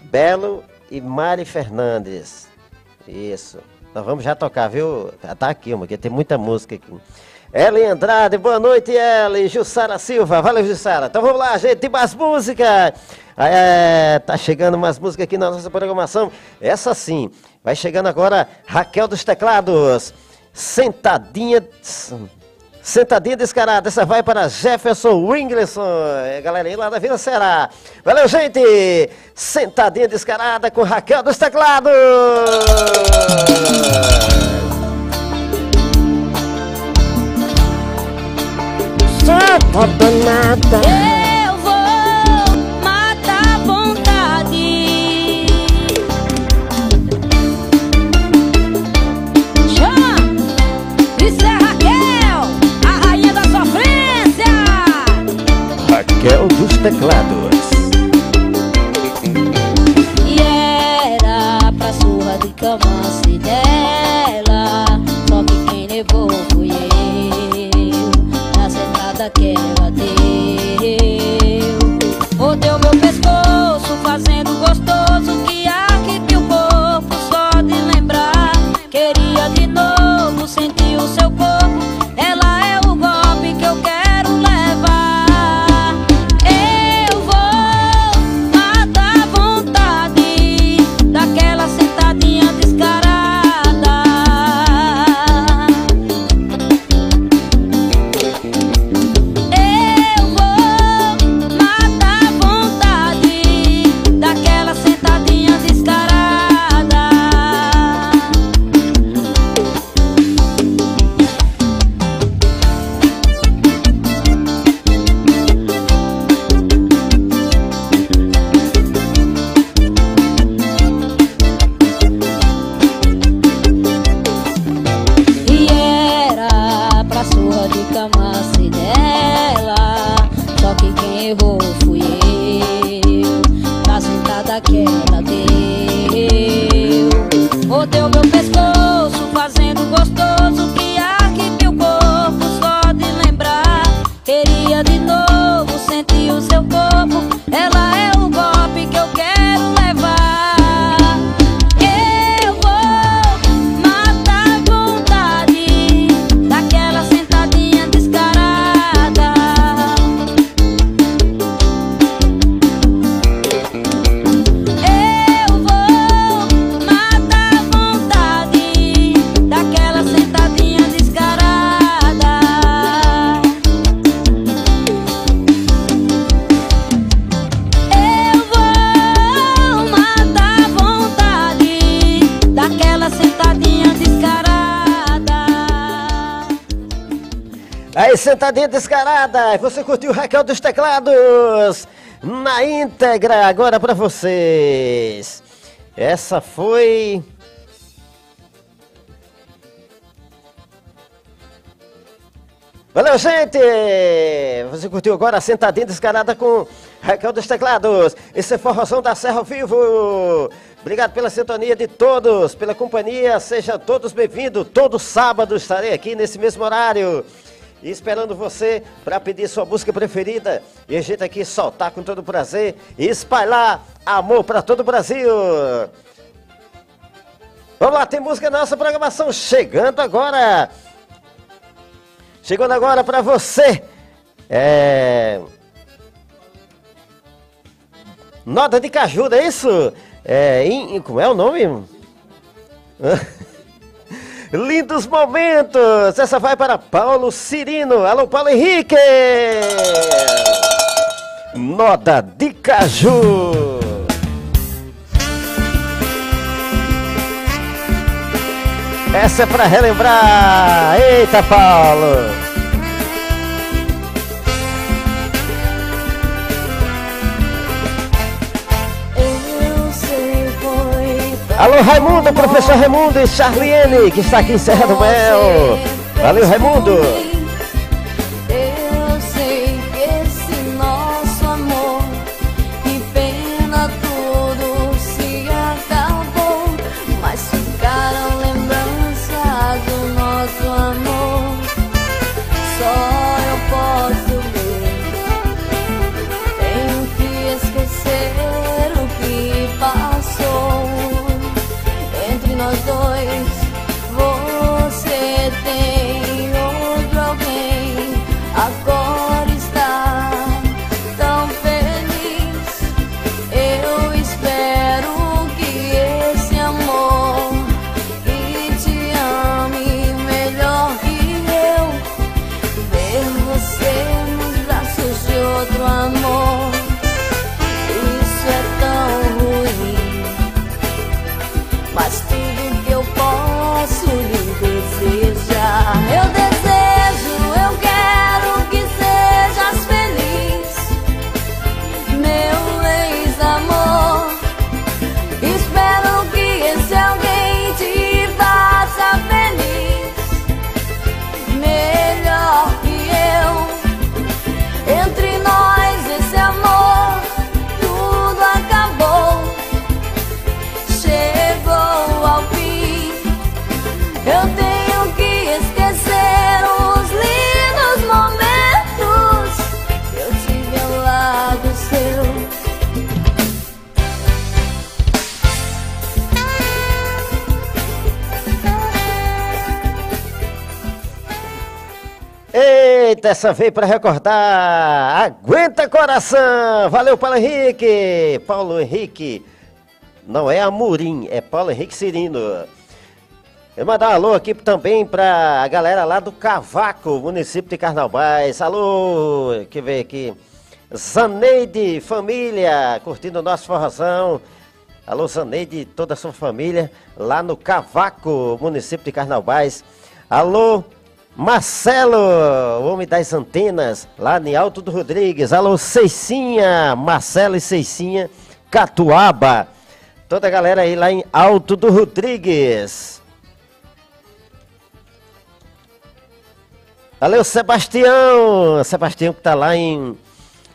Belo e Mari Fernandes. Isso. Nós vamos já tocar, viu? Tá aqui, porque tem muita música aqui. Ellen Andrade, boa noite, Ellen. Jussara Silva, valeu, Jussara. Então vamos lá, gente, tem mais música. É, tá chegando mais música aqui na nossa programação. Essa sim, vai chegando agora Raquel dos Teclados. Sentadinha. Sentadinha descarada, essa vai para Jefferson Wingleson, é, galera aí lá da Vila Ceará. Valeu, gente! Sentadinha descarada com Raquel dos Teclados! Santa danada. Eu Raquel Aí, sentadinha descarada, você curtiu o Raquel dos Teclados na íntegra agora pra vocês. Essa foi. Valeu, gente! Você curtiu agora a sentadinha descarada com Raquel dos Teclados. Esse é Forrozão da Serra ao Vivo. Obrigado pela sintonia de todos, pela companhia. Sejam todos bem-vindos. Todo sábado estarei aqui nesse mesmo horário. Esperando você para pedir sua música preferida. E a gente aqui soltar com todo prazer e espalhar amor para todo o Brasil. Vamos lá, tem música na nossa programação chegando agora. Chegando agora para você. É. Nota de cajuda, é isso? É. em- em- como é o nome? Lindos momentos! Essa vai para Paulo Cirino. Alô, Paulo Henrique! Nota de caju. Essa é para relembrar. Eita, Paulo! Alô, Raimundo, professor Raimundo e Charliene, que está aqui em Serra do Mel. Valeu, Raimundo. Essa veio para recordar. Aguenta coração! Valeu, Paulo Henrique! Paulo Henrique. Não é Amorim, é Paulo Henrique Cirino. Eu mandar um alô aqui também pra galera lá do Cavaco, município de Carnaubais. Alô, que veio aqui. Zaneide, família, curtindo o nosso forrozão. Alô, Zaneide toda a sua família lá no Cavaco, município de Carnaubais. Alô, Marcelo, o homem das antenas, lá em Alto do Rodrigues. Alô, Ceicinha, Marcelo e Ceicinha, Catuaba. Toda a galera aí lá em Alto do Rodrigues. Valeu, Sebastião. Sebastião que tá lá em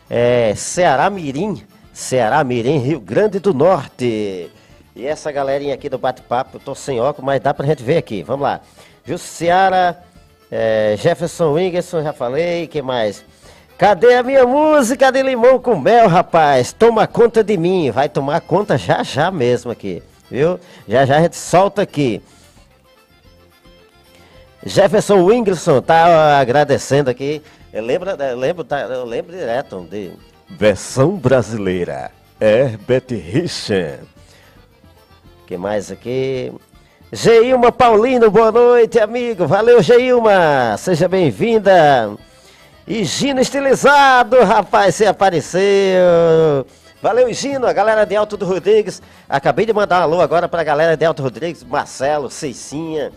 é, Ceará Mirim. Ceará Mirim, Rio Grande do Norte. E essa galerinha aqui do bate-papo, eu tô sem óculos, mas dá pra gente ver aqui. Vamos lá. Jussiara, é, Jefferson Wingerson, já falei, quem mais? Cadê a minha música de limão com mel, rapaz? Toma conta de mim. Vai tomar conta já já mesmo aqui, viu? Já já a gente solta aqui. Jefferson Wingleson tá agradecendo aqui. Eu lembro, eu lembro, tá, eu lembro direto de versão brasileira. Herbert Richard. que mais aqui? Geilma Paulino, boa noite, amigo. Valeu, Geilma. Seja bem-vinda. E Gino Estilizado, rapaz, você apareceu. Valeu, Gino, a galera de Alto do Rodrigues. Acabei de mandar um alô agora pra galera de Alto Rodrigues, Marcelo, Ceicinha,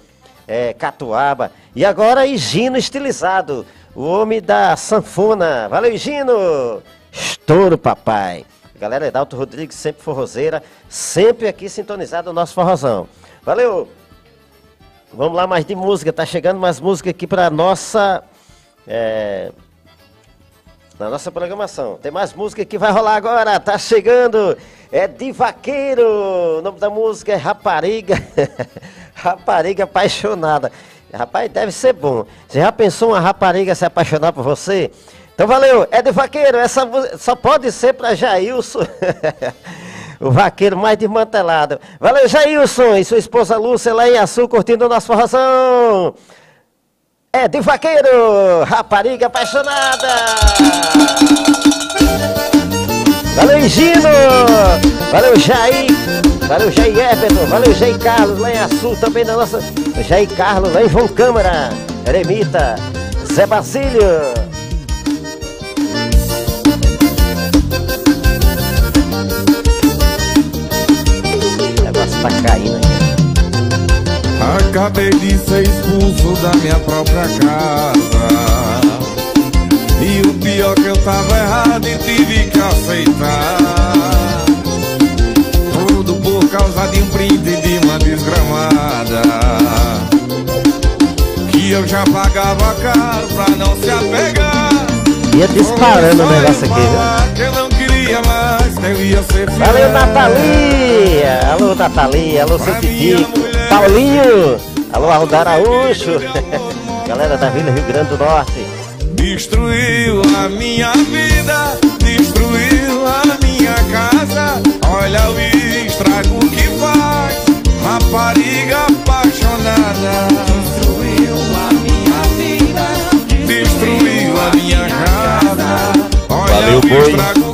é, Catuaba. E agora, Higino Estilizado, o homem da sanfona. Valeu, Higino! Estouro, papai. Galera de Alto Rodrigues, sempre forrozeira, sempre aqui sintonizado o nosso forrozão. Valeu! Vamos lá, mais de música. Tá chegando mais música aqui pra nossa. é, na nossa programação. Tem mais música que vai rolar agora, tá chegando. É de vaqueiro. O nome da música é Rapariga. rapariga apaixonada. Rapaz, deve ser bom. Você já pensou uma rapariga se apaixonar por você? Então valeu, é de vaqueiro. Essa só pode ser pra Jailson. o vaqueiro mais desmantelado. Valeu, Jailson e sua esposa Lúcia lá em Açu curtindo o nosso forrozão. É de vaqueiro, rapariga apaixonada. Valeu, Gino. Valeu, Jair. Valeu, Jair Everton. Valeu, Jair Carlos, lá em Açu, também na nossa. Jair Carlos, lá em João Câmara. Eremita. Zé Basílio. Tá caindo aí. Acabei de ser expulso da minha própria casa E o pior que eu tava errado e tive que aceitar Tudo por causa de um print de uma desgramada Que eu já pagava caro pra não se apegar Ia disparando o negócio aqui, viu? Queria mais, que eu ia ser fiel Valeu, Natalia! Alô, Natalia! Alô, seu Titico! Paulinho! Alô, Aldo Araújo! Galera da Vila Rio Grande do Norte! Destruiu a minha vida, destruiu a minha casa. Olha o estrago que faz, rapariga apaixonada. Destruiu a minha vida, destruiu a minha casa. Olha Valeu, o boi. estrago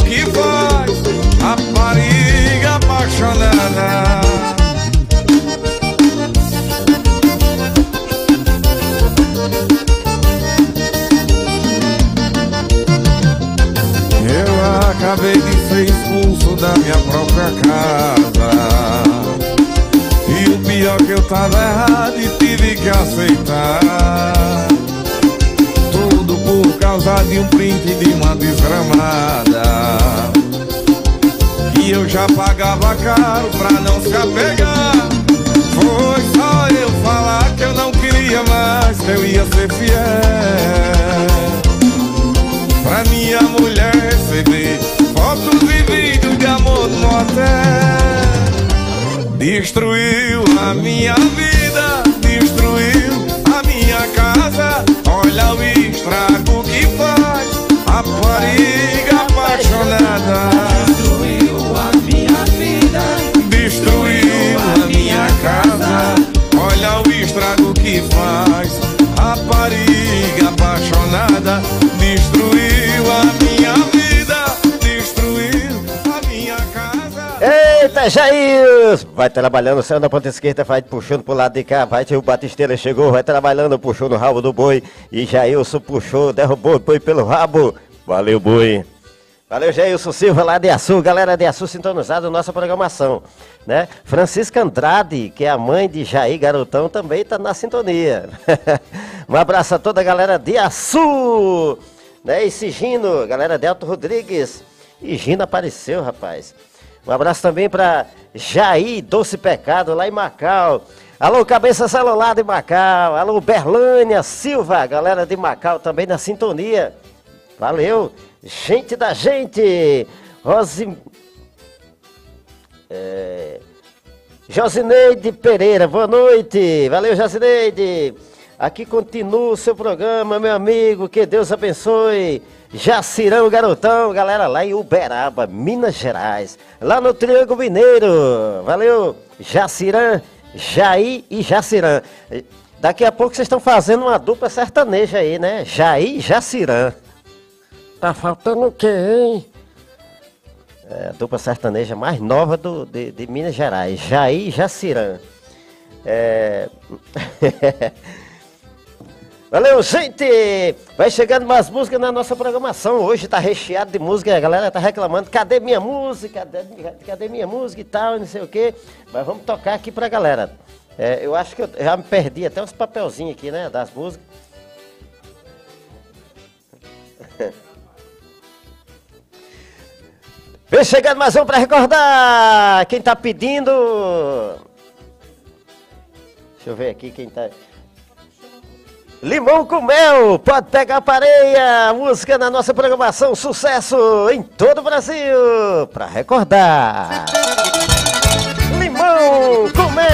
que aceitar. Tudo por causa de um print de uma desgramada. Que eu já pagava caro pra não se apegar. Foi só eu falar que eu não queria mais, que eu ia ser fiel. Pra minha mulher receber fotos e vídeos de amor no motel Destruiu a minha vida, o estrago que faz, rapariga apaixonada. Destruiu a minha vida, destruiu a minha casa. Olha o estrago que faz, rapariga apaixonada. Destruiu a minha vida, destruiu a minha casa. Eita, Jair! Vai trabalhando, saiu na ponta esquerda, vai puxando pro lado de cá, vai, o Batisteira chegou, vai trabalhando, puxou no rabo do boi. E Jailson puxou, derrubou o boi pelo rabo. Valeu, boi. Valeu, Jailson Silva, lá de Açu, galera de Açu sintonizado nossa programação, né? Francisca Andrade, que é a mãe de Jair Garotão, também tá na sintonia. um abraço a toda a galera de Açu, né? E Sigino, galera de Alto Rodrigues. E Gina apareceu, rapaz. Um abraço também para Jair Doce Pecado, lá em Macau. Alô, Cabeça Celular de Macau. Alô, Berlânia Silva, galera de Macau também na sintonia. Valeu, gente da gente. Rose... É... Josineide Pereira, boa noite. Valeu, Josineide. Aqui continua o seu programa, meu amigo. Que Deus abençoe. Jacirão Garotão, galera lá em Uberaba, Minas Gerais. Lá no Triângulo Mineiro. Valeu, Jacirã, Jair e Jacirã. Daqui a pouco vocês estão fazendo uma dupla sertaneja aí, né? Jair e Jacirã. Tá faltando o quê, hein? É, a dupla sertaneja mais nova do, de, de Minas Gerais, Jair Jacirã. É... Valeu, gente! Vai chegando mais músicas na nossa programação. Hoje tá recheado de música, a galera tá reclamando, cadê minha música? Cadê, cadê minha música e tal, não sei o quê. Mas vamos tocar aqui pra galera. É, eu acho que eu já me perdi até os papelzinhos aqui, né, das músicas. Vem chegando mais um pra recordar. Quem tá pedindo? Deixa eu ver aqui quem tá. Limão com mel, pode pegar pareia, música na nossa programação, sucesso em todo o Brasil, pra recordar. Limão com mel.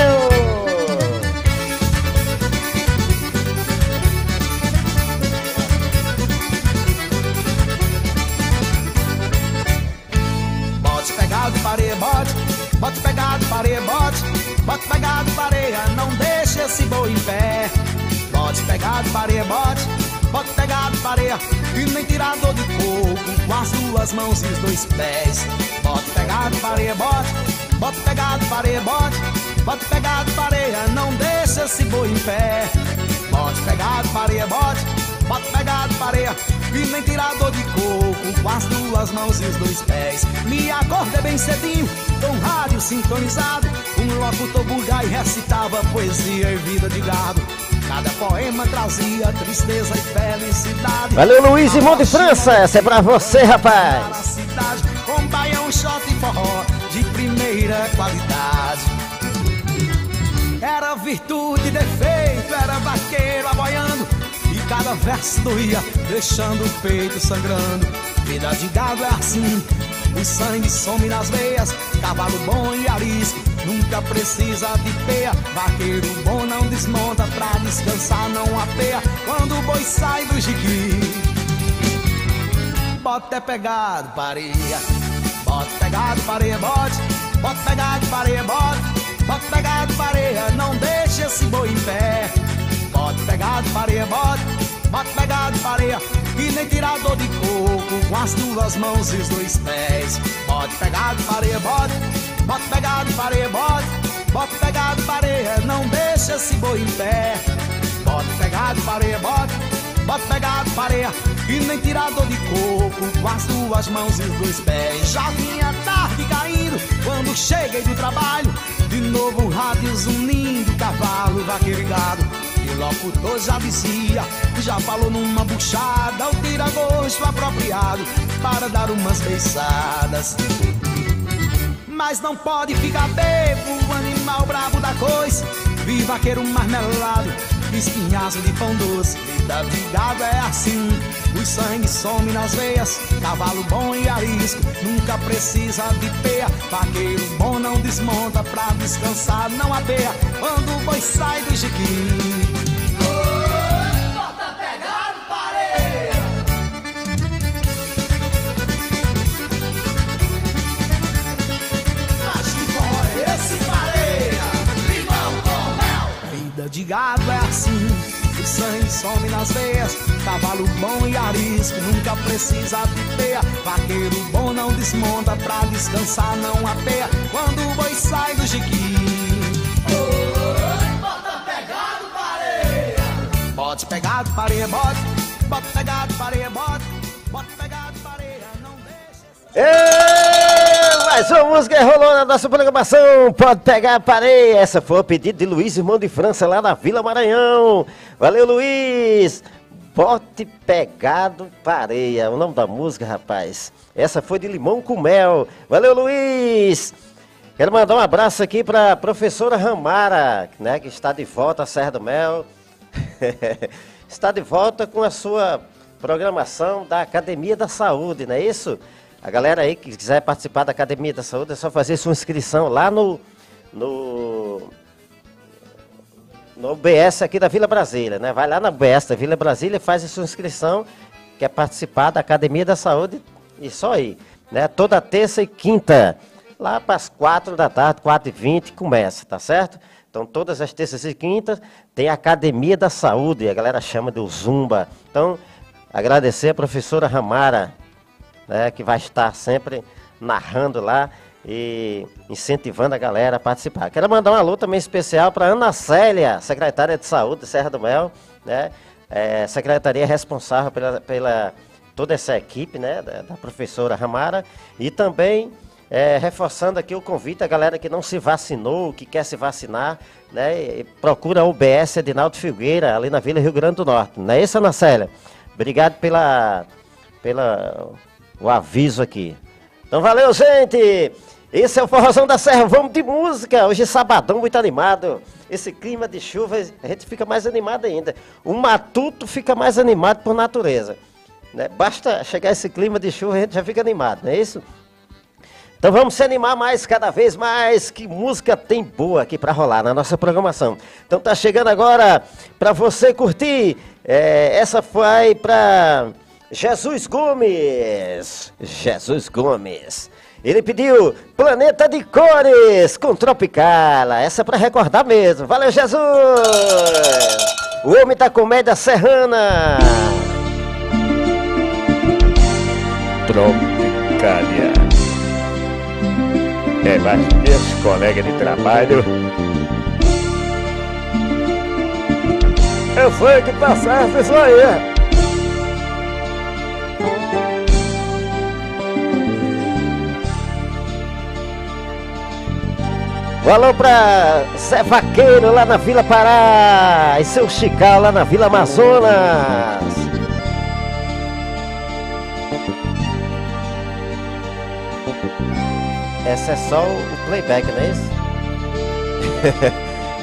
Bote pegado, pareia, bote. Bote pegado, pareia, bote. Bote pegado, pareia, não deixa esse boi em pé. Bote pegado, pareia, bote. Bote pegado, pareia, e nem tirador de coco com as duas mãos e os dois pés. Bote pegado, pareia, bote. Bote pegado, pareia, bote. Bote pegado, pareia, não deixa esse boi em pé. Bote pegado, pareia, bote. Bote pegado, pareia, e nem tirador de coco com as duas mãos e os dois pés. Me acordei bem cedinho, com rádio sintonizado. Um locutor vulgar e recitava poesia e vida de gado. Cada poema trazia tristeza e felicidade. Valeu, Luiz Irmão de França, essa é pra você, rapaz. com baião, shot e forró de primeira qualidade. Era virtude e defeito, era vaqueiro aboiando. E cada verso doía, deixando o peito sangrando. Vida de gado é assim, o sangue some nas veias. Cavalo bom e arisco, nunca precisa de peia. Vaqueiro bom não desmonta, pra descansar não apeia. Quando o boi sai do jiqui, Bote é pegado, pareia. Bote pegado, pareia, bote. Bote pegado, pareia, bote. Bote pegado, pareia, não deixa esse boi em pé. Bote pegado, pareia, bote. Bote pegado, pareia, e nem tirador de coco com as duas mãos e os dois pés. Bote pegado, pareia, bote. Bote pegado, pareia, bote. Bote pegado, pareia, não deixa esse boi em pé. Bote pegado, pareia, bote. Bote pegado, pareia, e nem tirador de coco com as duas mãos e os dois pés. Já vinha tarde caindo quando cheguei do trabalho. De novo um rádio zunindo, cavalo, vaqueiro e gado. O locutor já dizia, já falou numa buchada, o tira-gosto apropriado para dar umas beiçadas. Mas não pode ficar bebo, animal brabo da coisa. Vi vaqueiro marmelado, espinhaço de pão doce. Vida gado é assim, o sangue some nas veias. Cavalo bom e arisco, nunca precisa de peia. Vaqueiro bom não desmonta, pra descansar não apeia. Quando o boi sai do jiquim. De gado é assim, o sangue some nas veias. Cavalo bom e arisco, nunca precisa de peia. Vaqueiro bom não desmonta, pra descansar não apeia. Quando o boi sai do jiqui. Bota pegado, pareia. Bote pegado, pareia, bote. Bote pegado, pareia, bote. Bote pegado, Ê, mais uma música rolou na nossa programação. Pode pegar a pareia. Essa foi o pedido de Luiz, irmão de França, lá na Vila Maranhão. Valeu, Luiz. Bote pegado pareia. O nome da música, rapaz. Essa foi de limão com mel. Valeu, Luiz. Quero mandar um abraço aqui para professora Ramara, né, que está de volta à Serra do Mel. está de volta com a sua programação da Academia da Saúde, não é isso? A galera aí que quiser participar da Academia da Saúde é só fazer sua inscrição lá no, no no UBS aqui da Vila Brasília, né? Vai lá na UBS da Vila Brasília e faz a sua inscrição, quer participar da Academia da Saúde e só aí, né? Toda terça e quinta, lá para as quatro da tarde, quatro e vinte, começa, tá certo? Então, todas as terças e quintas tem a Academia da Saúde, a galera chama de Zumba. Então, agradecer a professora Ramara, né, que vai estar sempre narrando lá e incentivando a galera a participar. Quero mandar um alô também especial para Ana Célia, secretária de Saúde de Serra do Mel, né? É, secretaria responsável pela, pela toda essa equipe, né, da, da professora Ramara e também é, reforçando aqui o convite à galera que não se vacinou, que quer se vacinar, né, procura a UBS Edinaldo Figueira, ali na Vila Rio Grande do Norte. Não é isso, Ana Célia? Obrigado pela, pela o aviso aqui. Então valeu, gente! Esse é o Forrozão da Serra, vamos de música! Hoje é sabadão, muito animado. Esse clima de chuva, a gente fica mais animado ainda. O matuto fica mais animado por natureza. Né? Basta chegar esse clima de chuva, a gente já fica animado, não é isso? Então vamos se animar mais, cada vez mais. Que música tem boa aqui para rolar na nossa programação. Então tá chegando agora para você curtir. É, essa foi para Jesus Gomes. Jesus Gomes. Ele pediu Planeta de Cores com Tropicala. Essa é para recordar mesmo. Valeu, Jesus! O homem da comédia serrana. Tropicália. É, mas meus colegas de trabalho. Eu sei que tá certo isso aí. Valeu pra Zé Vaqueiro lá na Vila Pará e seu Chical lá na Vila Amazonas. Essa é só o playback, não é isso?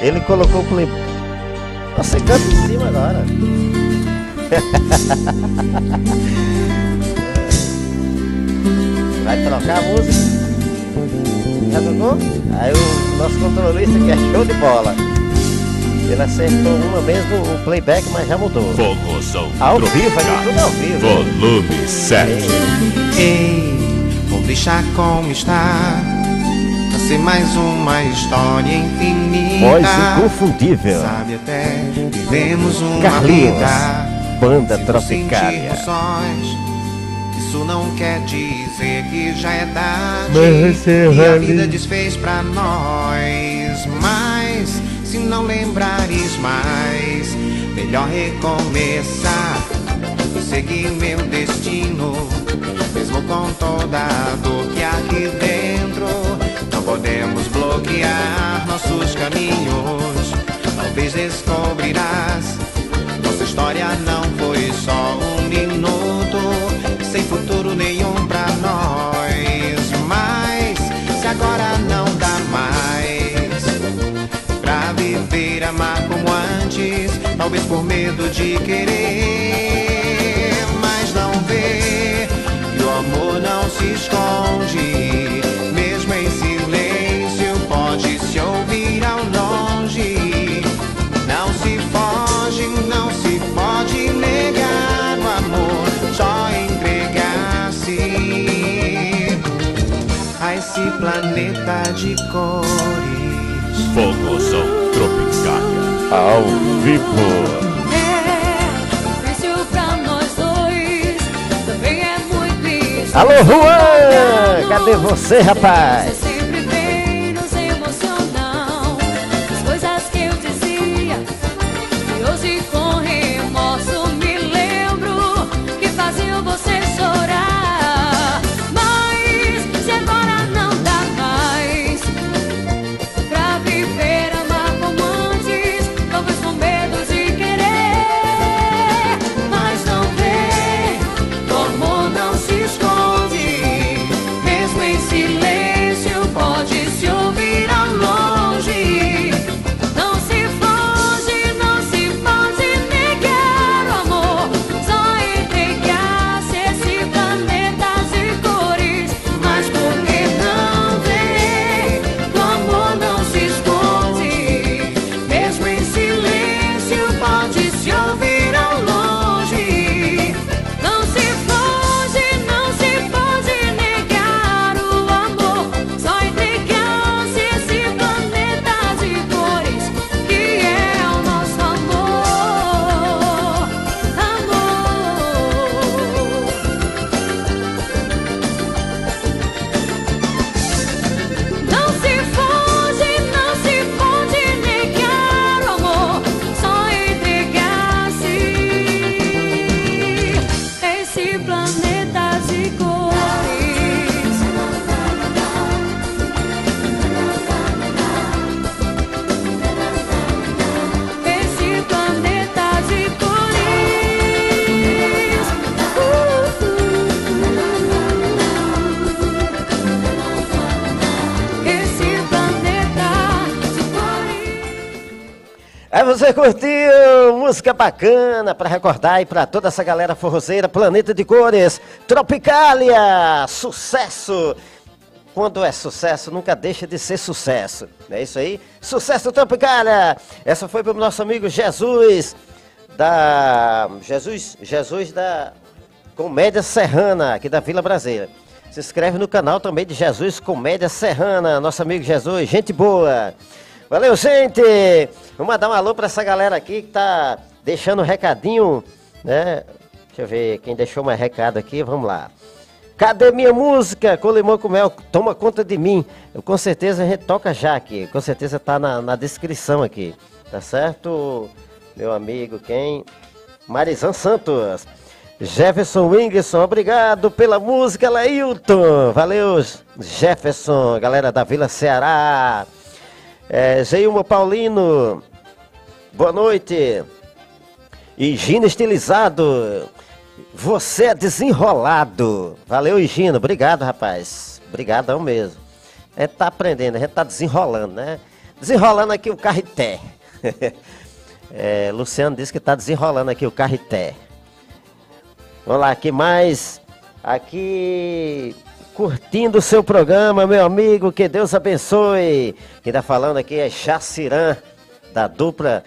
Ele colocou o playback. Você canta em cima agora. Vai trocar a música? Já tocou? Aí o nosso controlista que é show de bola. Ele acertou uma mesmo o playback, mas já mudou. Forrozão Ao vivo, aqui tudo ao vivo. Volume 7. Ei, vou deixar como está. Pra ser mais uma história infinita. Voz inconfundível. Sabe até vivemos uma Carlinhos, vida. Banda Tropicália. Isso não quer dizer que já é tarde. Você e a vida desfez pra nós. Mas se não lembrares mais, melhor recomeçar. Seguir meu destino, mesmo com toda a dor que há aqui dentro. Não podemos bloquear nossos caminhos. Talvez descobrirás. Nossa história não foi só um minuto, amar como antes, talvez por medo de querer, mas não vê que o amor não se esconde, mesmo em silêncio pode se ouvir ao longe. Não se foge, não se pode negar o amor, só entregar-se a esse planeta de cores. Forrozão Tropicália. Ao vivo. Difícil pra nós dois, também é muito difícil. Alô, Juan! Cadê você, rapaz? Bacana para recordar e para toda essa galera forrozeira, Planeta de Cores, Tropicália, sucesso. Quando é sucesso, nunca deixa de ser sucesso. Não é isso aí? Sucesso Tropicália. Essa foi para o nosso amigo Jesus da Jesus, Jesus da Comédia Serrana, aqui da Vila Brasileira. Se inscreve no canal também de Jesus Comédia Serrana, nosso amigo Jesus, gente boa. Valeu, gente! Vamos mandar um alô para essa galera aqui que tá deixando um recadinho, né? Deixa eu ver quem deixou mais recado aqui, vamos lá. Cadê minha música? Com limão com mel, toma conta de mim. Eu, com certeza a gente toca já aqui, com certeza tá na, na descrição aqui, tá certo? Meu amigo, quem? Marizan Santos. Jefferson Wingson, obrigado pela música, Leilton. Valeu, Jefferson, galera da Vila Ceará. É, Geilma Paulino, boa noite. Higino Estilizado, você é desenrolado. Valeu, Higino, obrigado, rapaz. Obrigadão mesmo. A gente tá aprendendo, a gente tá desenrolando, né? Desenrolando aqui o carreté. é, Luciano disse que tá desenrolando aqui o carreté. Vamos lá, aqui mais. Aqui curtindo o seu programa, meu amigo. Que Deus abençoe. Quem tá falando aqui é Jacirã, da dupla.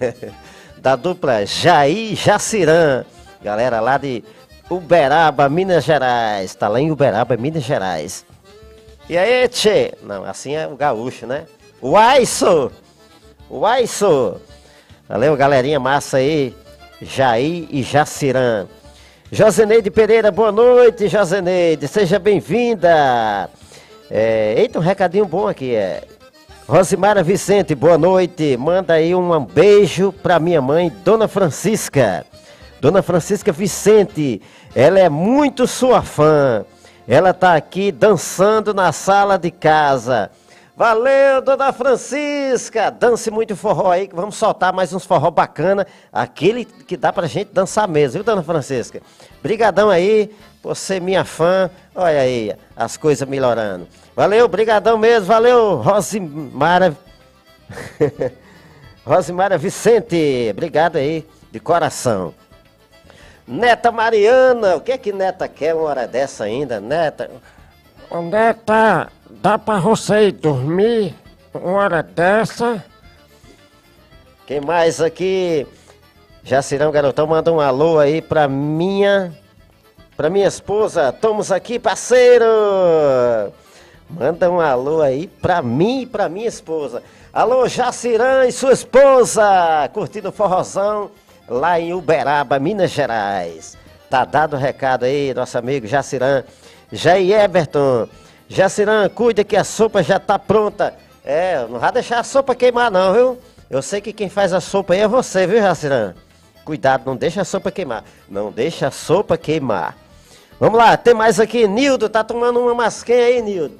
da dupla Jair Jacirã. Galera lá de Uberaba, Minas Gerais. Tá lá em Uberaba, Minas Gerais. E aí, tchê? Não, assim é o gaúcho, né? Uaiço! Uaiço! Valeu, galerinha massa aí. Jair e Jacirã. Joseneide Pereira, boa noite, Joseneide. Seja bem-vinda. É, eita, um recadinho bom aqui. É. Rosimara Vicente, boa noite. Manda aí um beijo pra minha mãe, Dona Francisca. Dona Francisca Vicente, ela é muito sua fã. Ela tá aqui dançando na sala de casa. Valeu, dona Francisca! Dance muito forró aí, que vamos soltar mais uns forró bacana. Aquele que dá pra gente dançar mesmo, viu, dona Francisca? Brigadão aí, ser minha fã. Olha aí, as coisas melhorando. Valeu, brigadão mesmo, valeu, Rosimara. Rosimara Vicente, obrigado aí, de coração. Neta Mariana, o que é que Neta quer uma hora dessa ainda, Neta? Ô, Neta, dá pra você ir dormir uma hora dessa? Quem mais aqui? Jacirão Garotão manda um alô aí pra minha. Pra minha esposa. Estamos aqui, parceiro! Manda um alô aí pra mim e pra minha esposa. Alô, Jacirã e sua esposa! Curtindo o forrozão lá em Uberaba, Minas Gerais. Tá dado o recado aí, nosso amigo Jacirã. Jair Everton. Jacirã, cuida que a sopa já tá pronta. É, não vai deixar a sopa queimar não, viu? Eu sei que quem faz a sopa aí é você, viu, Jacirã? Cuidado, não deixa a sopa queimar. Não deixa a sopa queimar. Vamos lá, tem mais aqui. Nildo, tá tomando uma masquinha aí, Nildo.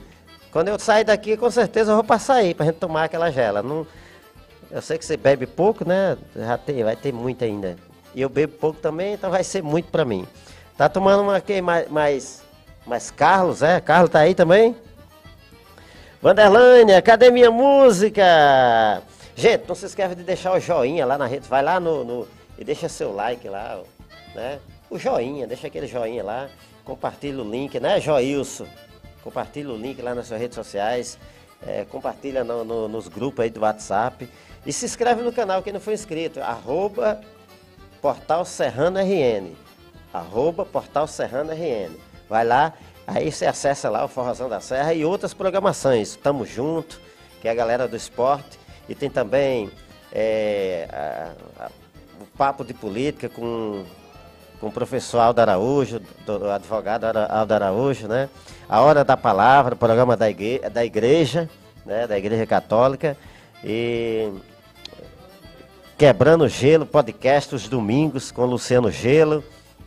Quando eu sair daqui, com certeza eu vou passar aí pra gente tomar aquela gela. Não... Eu sei que você bebe pouco, né? Já tem, vai ter muito ainda. E eu bebo pouco também, então vai ser muito pra mim. Tá tomando uma aqui mais, mais, Carlos, é? Carlos tá aí também? Vanderlânia, cadê minha música? Gente, não se esqueça de deixar o joinha lá na rede. Vai lá no, no e deixa seu like lá, né? O joinha, deixa aquele joinha lá. Compartilha o link, né, Joilson? Compartilha o link lá nas suas redes sociais. é, compartilha no- no- nos grupos aí do WhatsApp. E se inscreve no canal quem não for inscrito. Arroba Portal Serrano RN. Arroba Portal Serrano RN. Vai lá, aí você acessa lá o Forrozão da Serra e outras programações. Tamo junto, que é a galera do esporte. E tem também é, a- a- o Papo de Política com, com o professor Aldo Araújo, do, do advogado Aldo Araújo, né? A Hora da Palavra, programa da igreja, da igreja, né? Da Igreja Católica. E Quebrando Gelo, podcast os domingos com Luciano Gelo,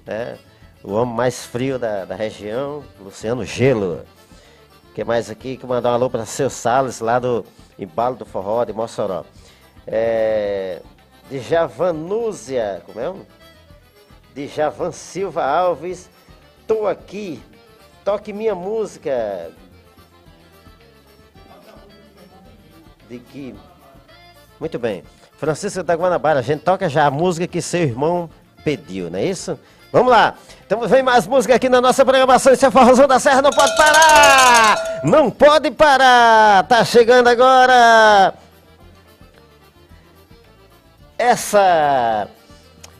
né? O homem mais frio da, da região, Luciano Gelo. Que mais aqui? Que mandar um alô para seu Salles, lá do Embalo do Forró, de Mossoró. É, de Javanúzia, como é? De Javan Silva Alves, tô aqui, toque minha música. De que? Muito bem. Francisca da Guanabara, a gente toca já a música que seu irmão pediu, não é isso? Vamos lá. Então vem mais música aqui na nossa programação. Esse é Forrozão da Serra, não pode parar! Não pode parar! Tá chegando agora essa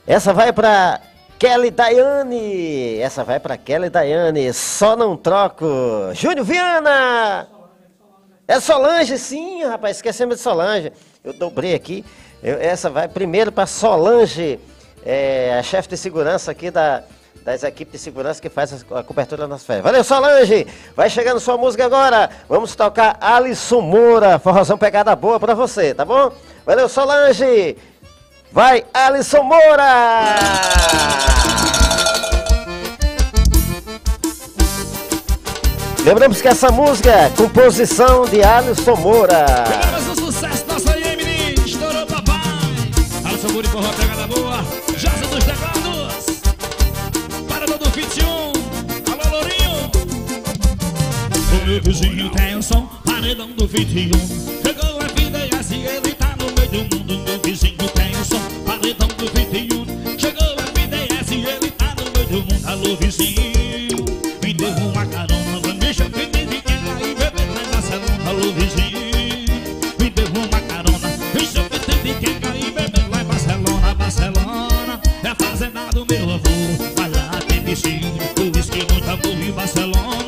essa vai pra Kelly Daiane. Essa vai pra Kelly Daiane. Só não troco. Júnior Viana. É Solange, sim, rapaz. Esquecemos de Solange. Eu dobrei aqui. Eu- essa vai primeiro pra Solange, é, a chefe de segurança aqui da, das equipes de segurança que faz a cobertura das férias. Valeu, Solange! Vai chegando sua música agora. Vamos tocar Alisson Moura. Forrozão pegada boa pra você, tá bom? Valeu, Solange! Vai, Alisson Moura! Lembramos que essa música é composição de Alisson Moura. Mais um sucesso aí, menino. Estourou papai. Alisson Muri forró pegada boa. Jason dos teclados. Parador do 21. Alô, Lourinho. O meu vizinho tem um som. Paredão do 21. Chegou a vida e assim ele tá no meio do mundo. Meu vizinho tem som. Paredão do 21. Chegou a vida e ele tá no meio do mundo. Alô, vizinho. Me deu uma carona. Vai me chamar de quem aí beber lá em Barcelona. Alô. Me deu uma carona. Me chamar de quem aí beber lá em Barcelona. Barcelona é a fazenda do meu avô. Vai lá, tem piscina. Por isso que muito amor em Barcelona.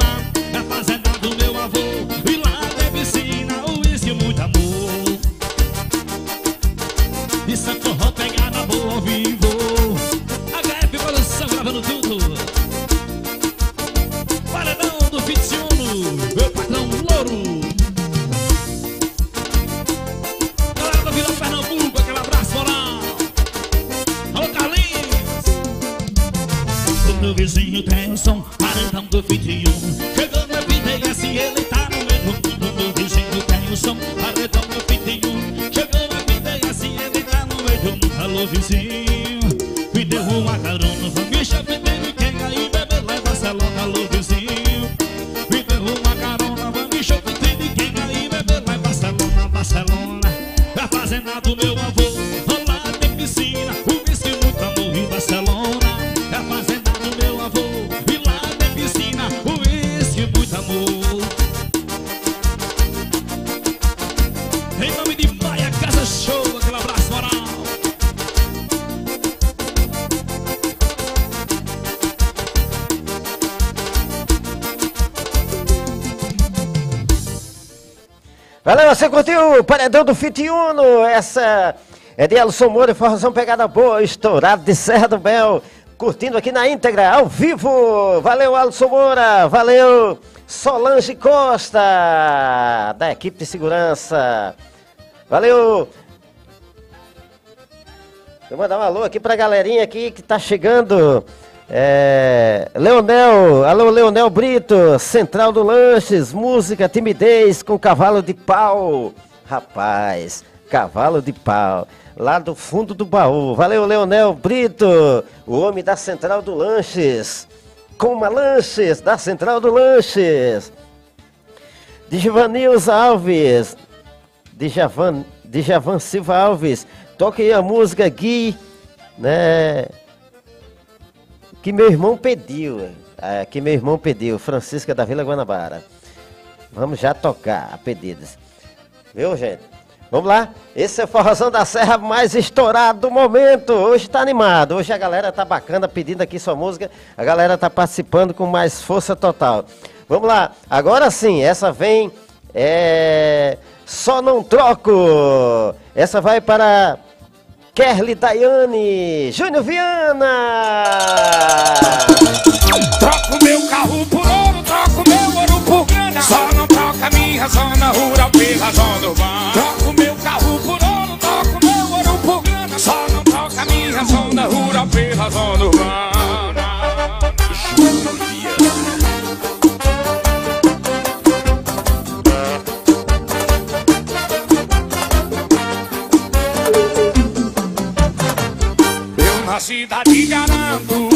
Meu vizinho tem um som, paredão do 21. Chegou na vida e assim ele tá no mundo. Meu vizinho tem um som, paredão do 21. Chegou na vida e assim ele tá no mundo. Alô, vizinho, Paredão do Fit Uno? Essa é de Alisson Moura, informação pegada boa, estourado de Serra do Bel. Curtindo aqui na íntegra, ao vivo. Valeu, Alisson Moura. Valeu, Solange Costa, da equipe de segurança. Valeu. Vou mandar um alô aqui pra galerinha aqui que tá chegando. É, Leonel, alô Leonel Brito, Central do Lanches, música Timidez com cavalo de pau. Rapaz, cavalo de pau, lá do fundo do baú. Valeu Leonel Brito, o homem da Central do Lanches. Coma Lanches, da Central do Lanches. Djavanilza Alves, Djavan, Djavan Silva Alves, toque a música Gui, né? Que meu irmão pediu, é, que meu irmão pediu, Francisca da Vila Guanabara. Vamos já tocar a pedidos. Viu, gente? Vamos lá? Esse é o Forrozão da Serra mais estourado do momento. Hoje tá animado. Hoje a galera tá bacana pedindo aqui sua música. A galera tá participando com mais força total. Vamos lá. Agora sim, essa vem. É. Só não troco. Essa vai para. Kerly Daiane, Júnior Viana. Troco meu carro por ouro, troco meu ouro por grana. Só não troca minha zona rural zona urbana. Troco meu carro por ouro, troco meu ouro por grana. Só não troca minha zona rural pela zona urbana. Eu na cidade garanto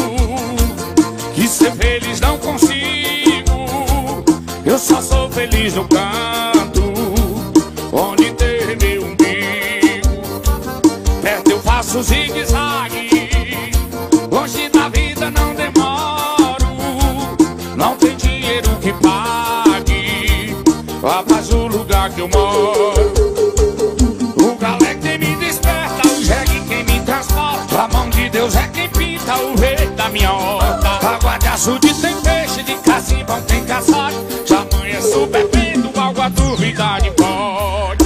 que ser feliz não consigo. Eu só sou feliz no canto açude tem peixe, de casimbão tem caçado. Já amanheço bebendo água dúvida de pode.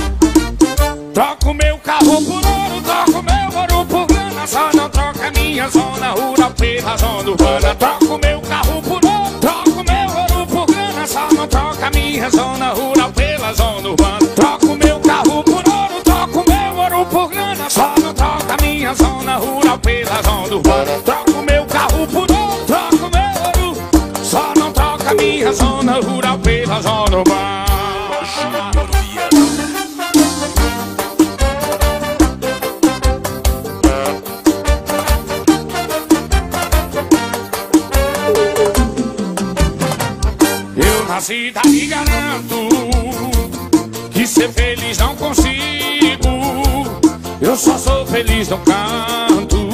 Troco meu carro por ouro, troco meu ouro por grana. Só não troca minha zona rural pela zona urbana. Troco meu carro por ouro, troco meu ouro por grana. Só não troca minha zona rural pela zona urbana. Troco meu carro por ouro, troco meu ouro por grana. Só não troca minha zona rural pela zona urbana. Zona rural pela zona urbana. Eu nasci, me garanto Que ser feliz não consigo Eu só sou feliz no canto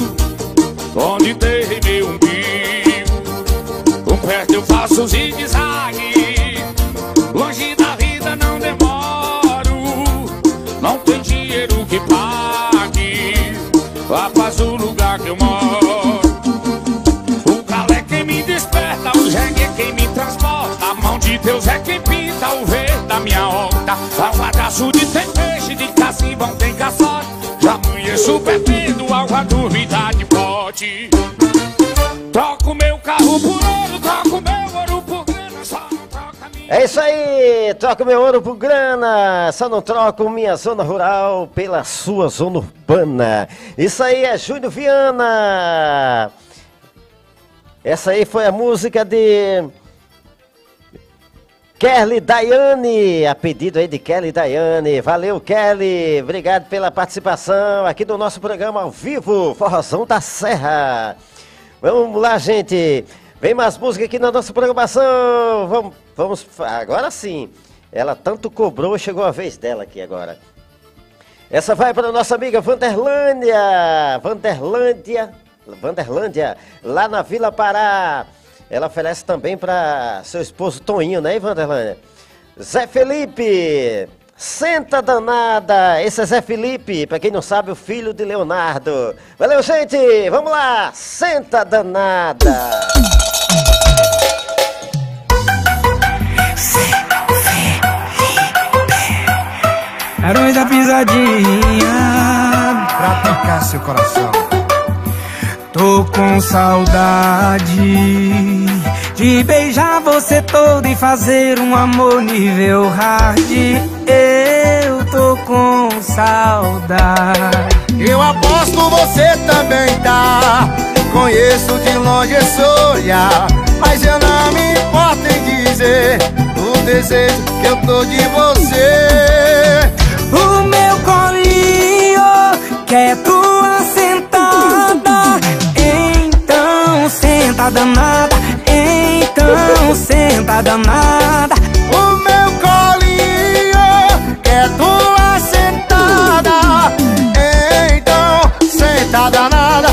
Onde tem faço zigue-zague Longe da vida não demoro. Não tem dinheiro que pague. Lá faz o lugar que eu moro. O galé quem me desperta O jegue é quem me transporta. A mão de Deus é quem pinta o verde da minha horta. Água de tem peixe, de casimbão tem caçote. Já amanheço bebendo água dúvida de pote Troco meu carro por É isso aí, troco meu ouro por grana, só não troco minha zona rural pela sua zona urbana. Isso aí é Júnior Viana. Essa aí foi a música de Kelly Daiane, a pedido aí de Kelly Daiane. Valeu, Kelly, obrigado pela participação aqui do nosso programa ao vivo, Forrozão da Serra. Vamos lá, gente. Vem mais música aqui na nossa programação. Vamos, vamos, agora sim. Ela tanto cobrou, chegou a vez dela aqui agora. Essa vai para nossa amiga Vanderlândia. Vanderlândia, Vanderlândia, lá na Vila Pará. Ela oferece também para seu esposo Toninho, né, Vanderlândia? Zé Felipe, senta danada. Esse é Zé Felipe, para quem não sabe, o filho de Leonardo. Valeu, gente. Vamos lá, senta danada. Barões da pisadinha Pra tocar seu coração Tô com saudade De beijar você todo e fazer um amor nível hard. Eu tô com saudade. Eu aposto você também tá. Conheço de longe esse olhar Mas eu não me importo em dizer O desejo que eu tô de você. O meu colinho quer tua sentada. Então senta danada Então senta danada. O meu colinho quer tua sentada. Então senta danada.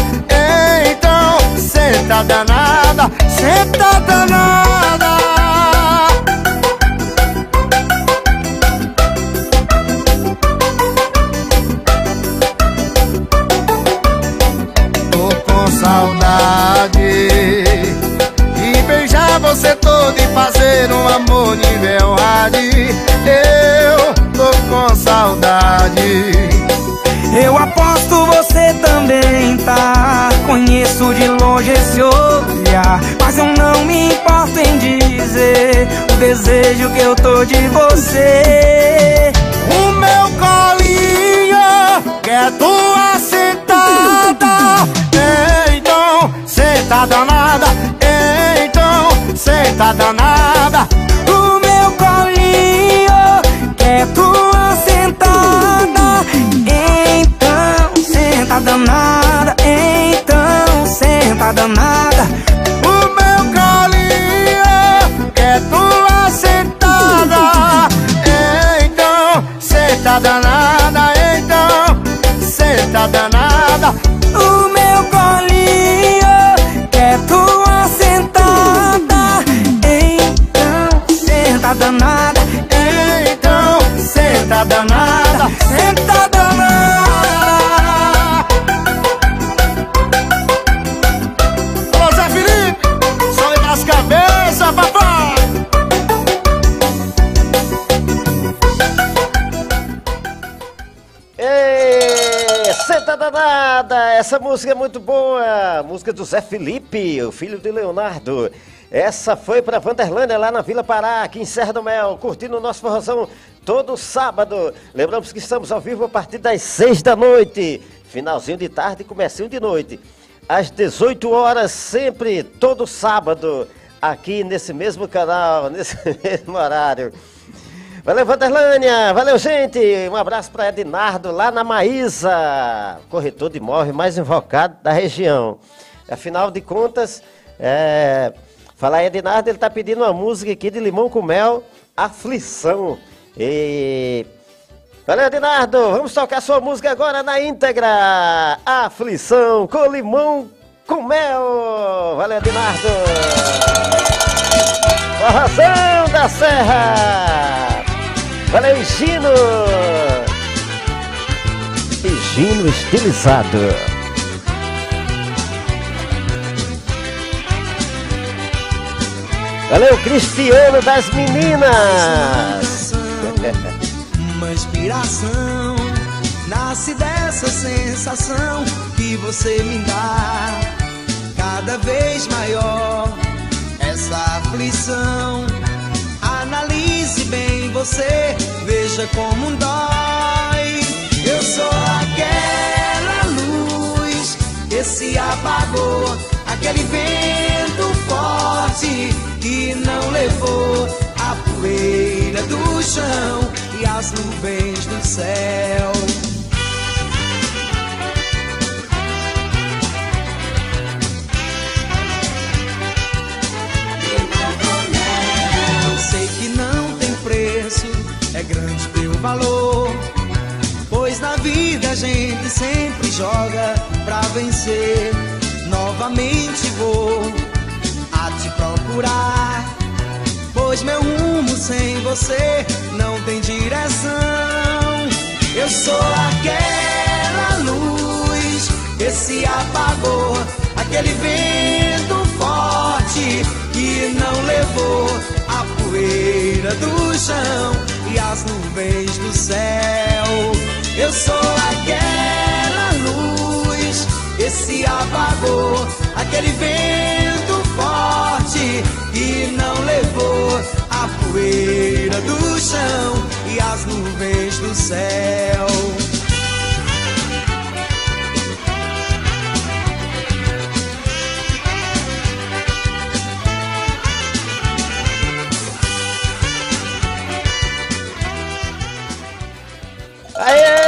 Então senta danada. Senta danada. Tô com saudade você todo e fazer um amor nível hard. Eu tô com saudade. Eu aposto você também tá. Conheço de longe esse olhar Mas eu não me importo em dizer O desejo que eu tô de você. O meu colinho quer tua Então senta danada Então senta danada. O meu colinho quer tua sentada. Então senta danada Então senta danada. O meu colinho quer tua sentada. Então danada Então, senta danada Senta danada. Ô Zé Felipe, sai nas cabeças, papai. Ei, Senta danada, essa música é muito boa, música do Zé Felipe, o filho de Leonardo. Essa foi para Vanderlândia, lá na Vila Pará, aqui em Serra do Mel, curtindo o nosso forrozão todo sábado. Lembramos que estamos ao vivo a partir das seis da noite, finalzinho de tarde e comecinho de noite. Às 18 horas, sempre, todo sábado, aqui nesse mesmo canal, nesse mesmo horário. Valeu, Vanderlânia! Valeu, gente! Um abraço para Ednardo, lá na Maísa, corretor de imóvel mais invocado da região. Afinal de contas, é... falar Ednardo, ele está pedindo uma música aqui de Limão com Mel, Aflição. E... Valeu, Ednardo! Vamos tocar sua música agora na íntegra! Aflição com Limão com Mel! Valeu, Ednardo! Forrazão da Serra! Valeu, Higino! Higino estilizado. Valeu, Cristiano das Meninas! Uma inspiração nasce dessa sensação que você me dá, cada vez maior essa aflição. Analise bem você, veja como dói. Eu sou aquela luz que se apagou, forte que não levou a poeira do chão e as nuvens do céu. Sei que não tem preço, é grande teu valor. Pois na vida a gente sempre joga pra vencer. Novamente vou procurar. Pois meu rumo sem você não tem direção. Eu sou aquela luz que se apagou, aquele vento forte que não levou a poeira do chão e as nuvens do céu. Eu sou aquela luz que se apagou, aquele vento que não levou a poeira do chão e as nuvens do céu. Aê!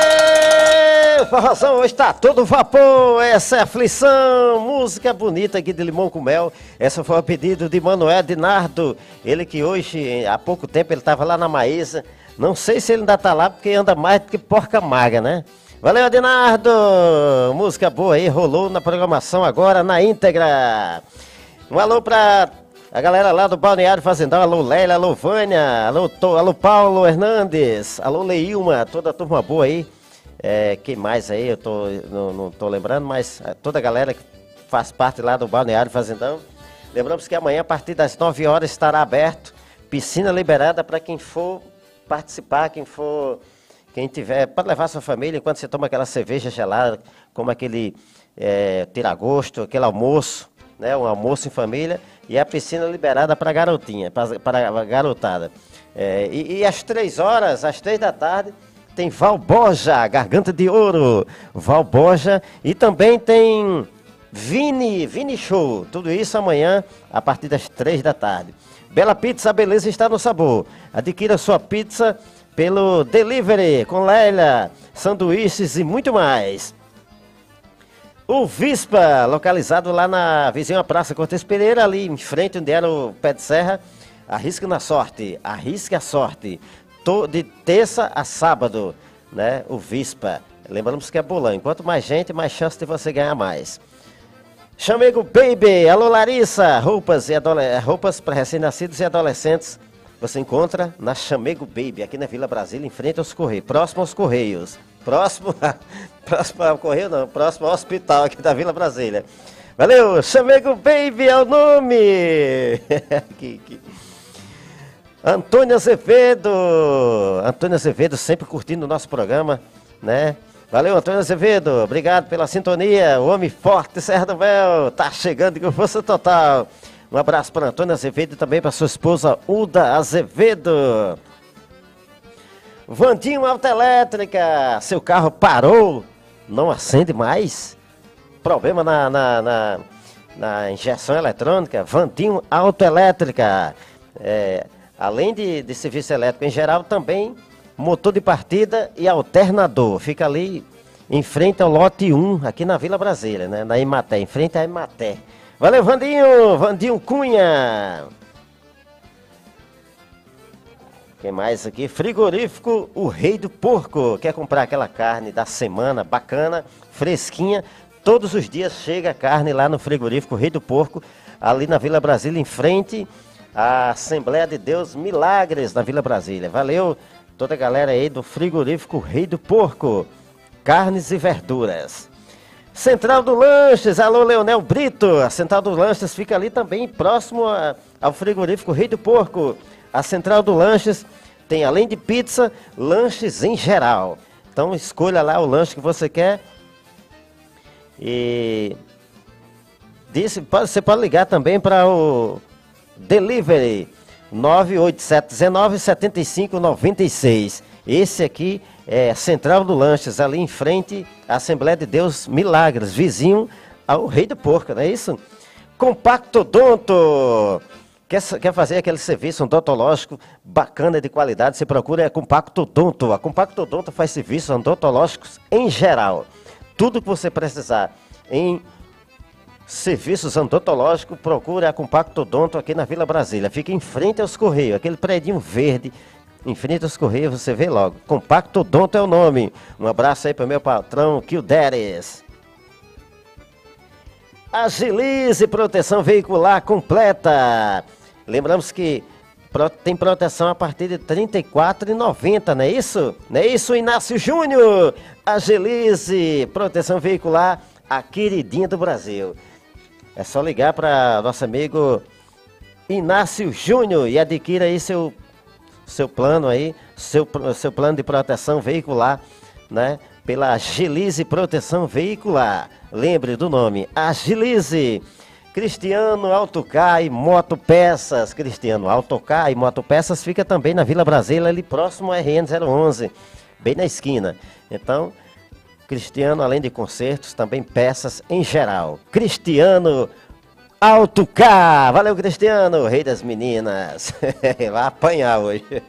O forrozão hoje tá todo vapor, essa é aflição, música bonita aqui de Limão com Mel. Essa foi a pedido de Manuel Dinardo, ele que hoje, há pouco tempo, ele tava lá na Maísa. Não sei se ele ainda tá lá, porque anda mais do que porca maga, né? Valeu, Dinardo! Música boa aí, rolou na programação agora, na íntegra. Um alô pra a galera lá do Balneário Fazendão, alô Lélia, alô Vânia, alô, alô Paulo Hernandes, alô Leilma, toda a turma boa aí. É, quem mais aí, eu tô, não, não tô lembrando, mas é, toda a galera que faz parte lá do Balneário Fazendão. Lembramos que amanhã, a partir das 9 horas, estará aberto, piscina liberada para quem for participar, quem for, quem tiver, pode levar sua família enquanto você toma aquela cerveja gelada, como aquele é, tiragosto, aquele almoço, né, um almoço em família, e a piscina liberada para garotinha, para garotada. É, e, e às três horas, às três da tarde, tem Valboja, Garganta de Ouro, Valboja, e também tem Vini, Vini Show, tudo isso amanhã, a partir das três da tarde. Bela Pizza, a beleza está no sabor. Adquira sua pizza pelo delivery com Lélia, sanduíches e muito mais. O Vispa, localizado lá na vizinha Praça Cortes Pereira, ali em frente onde era o pé de serra. Arrisque na sorte, arrisque a sorte. De terça a sábado, né? O Vispa. Lembramos que é bolão. Quanto mais gente, mais chance de você ganhar mais. Chamego Baby, alô Larissa, roupas, e roupas para recém-nascidos e adolescentes. Você encontra na Chamego Baby, aqui na Vila Brasília, em frente aos Correios, próximo aos Correios. Próximo, próximo ao Correio não, próximo ao hospital aqui da Vila Brasília. Valeu, Chamego Baby é o nome! que, que... Antônio Azevedo, Antônio Azevedo sempre curtindo o nosso programa, né? Valeu, Antônio Azevedo. Obrigado pela sintonia. O homem forte, Serra do Véu. Tá chegando com força total. Um abraço para Antônio Azevedo e também para sua esposa Uda Azevedo. Vandinho Autoelétrica. Seu carro parou. Não acende mais. Problema na, na, na, na injeção eletrônica. Vandinho Autoelétrica. É, além de, de serviço elétrico em geral, também motor de partida e alternador. Fica ali em frente ao lote 1, aqui na Vila Brasília, né? Na Imaté, em frente à Imaté. Valeu, Vandinho! Vandinho Cunha! Quem mais aqui? Frigorífico O Rei do Porco. Quer comprar aquela carne da semana bacana, fresquinha? Todos os dias chega carne lá no frigorífico O Rei do Porco, ali na Vila Brasília, em frente à Assembleia de Deus Milagres, na Vila Brasília. Valeu toda a galera aí do frigorífico Rei do Porco. Carnes e verduras. Central do Lanches, alô Leonel Brito. A Central do Lanches fica ali também próximo a- ao frigorífico Rei do Porco. A Central do Lanches tem além de pizza, lanches em geral. Então escolha lá o lanche que você quer. E disse, você pode ligar também para o Delivery 98719 7596. Esse aqui é Central do Lanches, ali em frente à Assembleia de Deus Milagres, vizinho ao Rei do Porco, não é isso? Compacto Odonto. Quer, quer fazer aquele serviço odontológico bacana de qualidade? Você procura a Compacto Odonto. A Compacto Odonto faz serviços odontológicos em geral. Tudo que você precisar em Serviços odontológicos, procure a Compacto Odonto aqui na Vila Brasília. Fica em frente aos Correios, aquele predinho verde. Em frente aos Correios, você vê logo. Compacto Odonto é o nome. Um abraço aí para meu patrão, Kilderes. Agilize proteção veicular completa. Lembramos que tem proteção a partir de R$ 34,90, não é isso? Não é isso, Inácio Júnior? Agilize proteção veicular, a queridinha do Brasil. É só ligar para nosso amigo Inácio Júnior e adquira aí seu, seu plano aí, seu, seu plano de proteção veicular, né? Pela Agilize Proteção Veicular. Lembre do nome, Agilize. Cristiano Autocar e Motopeças. Cristiano Autocar e Motopeças fica também na Vila Brasília, ali próximo ao RN 011, bem na esquina. Então, Cristiano, além de concertos, também peças em geral. Cristiano Autocar. Valeu, Cristiano, rei das meninas. Vai apanhar hoje.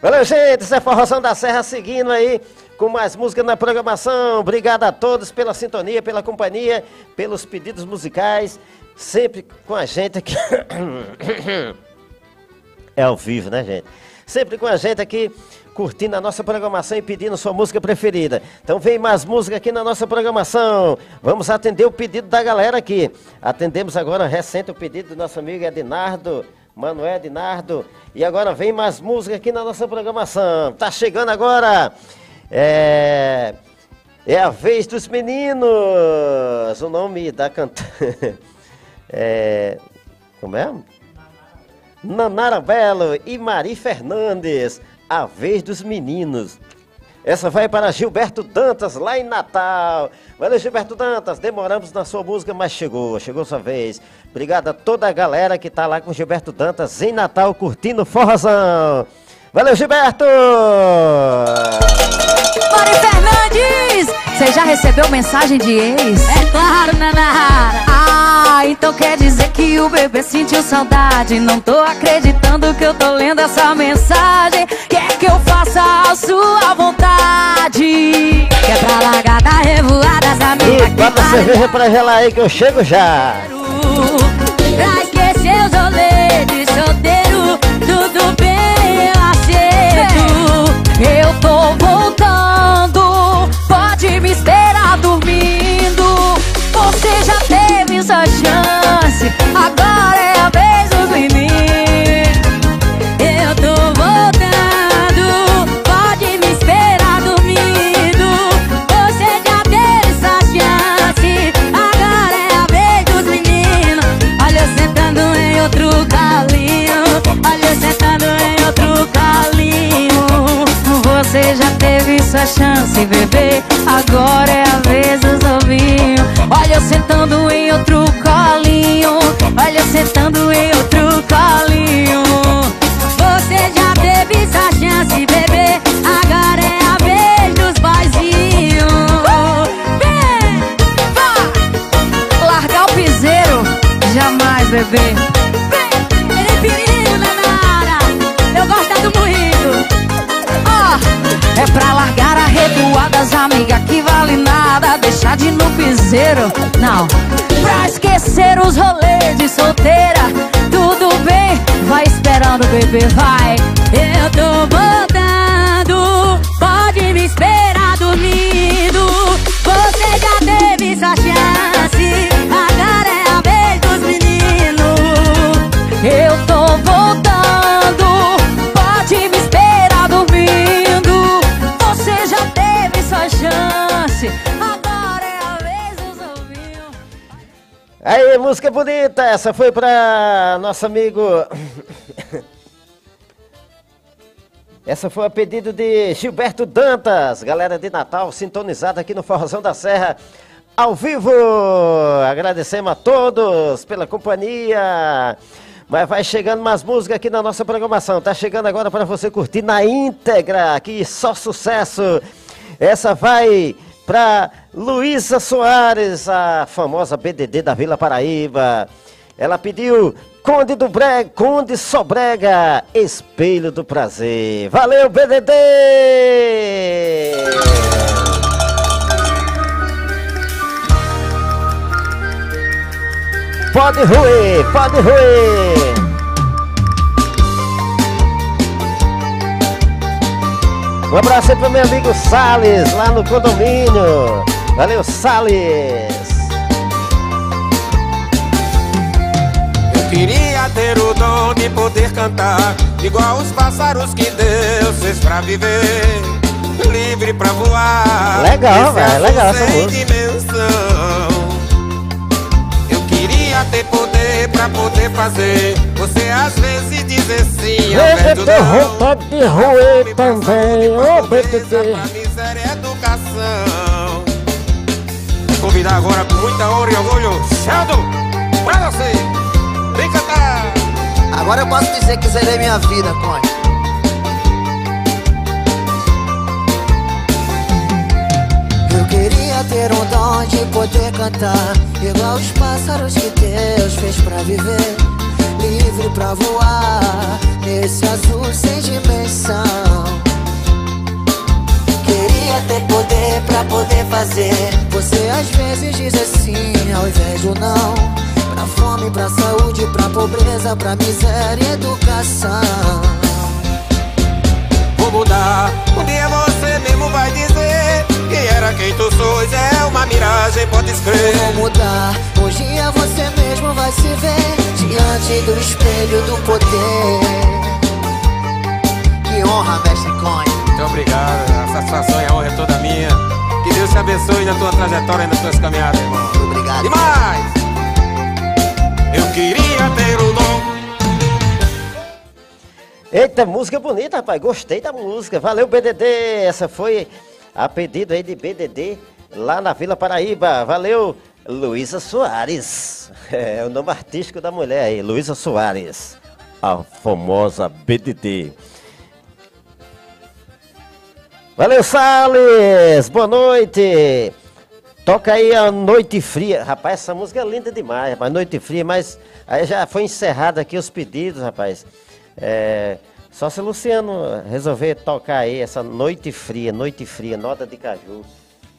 Valeu, gente. Isso é Forrozão da Serra seguindo aí com mais música na programação. Obrigado a todos pela sintonia, pela companhia, pelos pedidos musicais. Sempre com a gente aqui. É ao vivo, né, gente? Sempre com a gente aqui, curtindo a nossa programação e pedindo sua música preferida. Então vem mais música aqui na nossa programação. Vamos atender o pedido da galera aqui. Atendemos agora recente o pedido do nosso amigo Ednardo, Manuel Ednardo. E agora vem mais música aqui na nossa programação. Tá chegando agora. É. É a vez dos meninos. O nome da cantora. É. Como é? Nanara Belo e Mari Fernandes, a vez dos meninos. Essa vai para Gilberto Dantas, lá em Natal. Valeu, Gilberto Dantas. Demoramos na sua música, mas chegou, chegou sua vez. Obrigado a toda a galera que tá lá com Gilberto Dantas em Natal, curtindo Forrozão. Valeu, Gilberto! Mari Fernandes, você já recebeu mensagem de ex? É claro, Nanara. Ah, então quer dizer que o bebê sentiu saudade. Não tô acreditando que eu tô lendo essa mensagem. Quer que eu faça a sua vontade? Quer pra largar da revoada essa mina que Bota cerveja pra gelar aí que eu chego já. Pra esquecer os rolês de solteiro Tudo bem, eu aceito Eu tô outro calinho Você já teve sua chance, bebê Olha eu sentando em outro colinho. Olha eu sentando em outro colinho. Você já teve essa chance, bebê? Agora é a vez dos boyzinhos Vem, vai Largar o piseiro. Jamais, bebê. É Ó, é pra largar. a revoadas, amiga, que vale nada Deixar de no piseiro, não. Pra esquecer os rolês de solteira Tudo bem, vai esperando, bebê, vai. Eu tô voltando, Aí, música bonita, essa foi pra nosso amigo. Essa foi a pedido de Gilberto Dantas, galera de Natal, sintonizada aqui no Forrozão da Serra, ao vivo. Agradecemos a todos pela companhia. Mas vai chegando mais música aqui na nossa programação. Tá chegando agora para você curtir na íntegra, aqui só sucesso. Essa vai para Luísa Soares, a famosa BDD da Vila Paraíba. Ela pediu Conde do Brega, Conde Sobrega, Espelho do Prazer. Valeu, BDD! Pode roer, pode roer! Um abraço aí pro meu amigo Salles, lá no condomínio. Valeu, Salles! Eu queria ter o dom de poder cantar Igual os pássaros que Deus fez pra viver Livre pra voar Legal, velho, legal essa sem música. dimensão Eu queria ter poder pra poder fazer Você às vezes dizer sim ao Eu tenho vontade de roer também, ô BDD. Miséria é educação Convidar agora com muita honra e orgulho Sheldon, pra você Vem cantar Agora eu posso dizer que zerei minha vida, Conde. Eu queria ter um dom de poder cantar Igual os pássaros que Deus fez pra viver Livre pra voar. Nesse azul sem dimensão. Queria ter poder pra poder fazer. Você às vezes diz assim ao invés não. Pra fome, pra saúde, pra pobreza, pra miséria e educação. Vou mudar. Um dia você mesmo vai dizer era quem tu sois É uma miragem, pode escrever. Vou mudar, um dia você mesmo vai se ver Diante do espelho do poder. Que honra, mestre Cone Muito obrigado, a satisfação e a honra é toda minha. Que Deus te abençoe na tua trajetória e nas tuas caminhadas, irmão. Obrigado. E mais? Eu queria ter o dom. Eita, música bonita, rapaz. Gostei da música. Valeu, BDD. Essa foi a pedido aí de BDD lá na Vila Paraíba. Valeu, Luísa Soares. É o nome artístico da mulher aí, Luísa Soares. A famosa BDD. Valeu, Salles. Boa noite. Toca aí a Noite Fria. Rapaz, essa música é linda demais, rapaz. Noite Fria, mas aí já foi encerrado aqui os pedidos, rapaz. É, só se o Luciano resolver tocar aí essa Noite Fria, Noite Fria, nota de caju.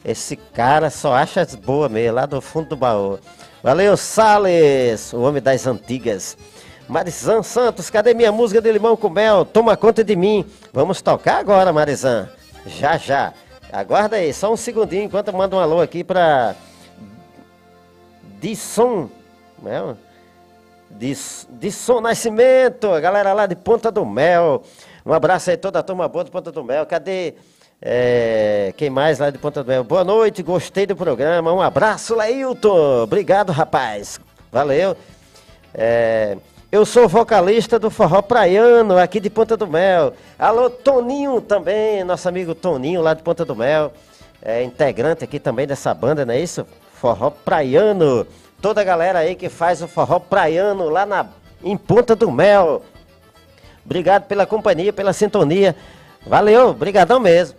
Esse cara só acha as boas mesmo, lá do fundo do baú. Valeu, Salles, o homem das antigas. Marizan Santos, cadê minha música de limão com mel? Toma conta de mim. Vamos tocar agora, Marizan. Já, já. Aguarda aí, só um segundinho enquanto eu mando um alô aqui pra Disson. Né? Dis- Disson Nascimento, a galera lá de Ponta do Mel. Um abraço aí toda a turma boa de Ponta do Mel. Cadê é, quem mais lá de Ponta do Mel? Boa noite, gostei do programa. Um abraço, Leilton. Obrigado, rapaz. Valeu. É, eu sou vocalista do Forró Praiano, aqui de Ponta do Mel. Alô, Toninho também, nosso amigo Toninho lá de Ponta do Mel. É integrante aqui também dessa banda, não é isso? forró praiano. Toda a galera aí que faz o forró praiano lá na, em Ponta do Mel. Obrigado pela companhia, pela sintonia. Valeu, brigadão mesmo.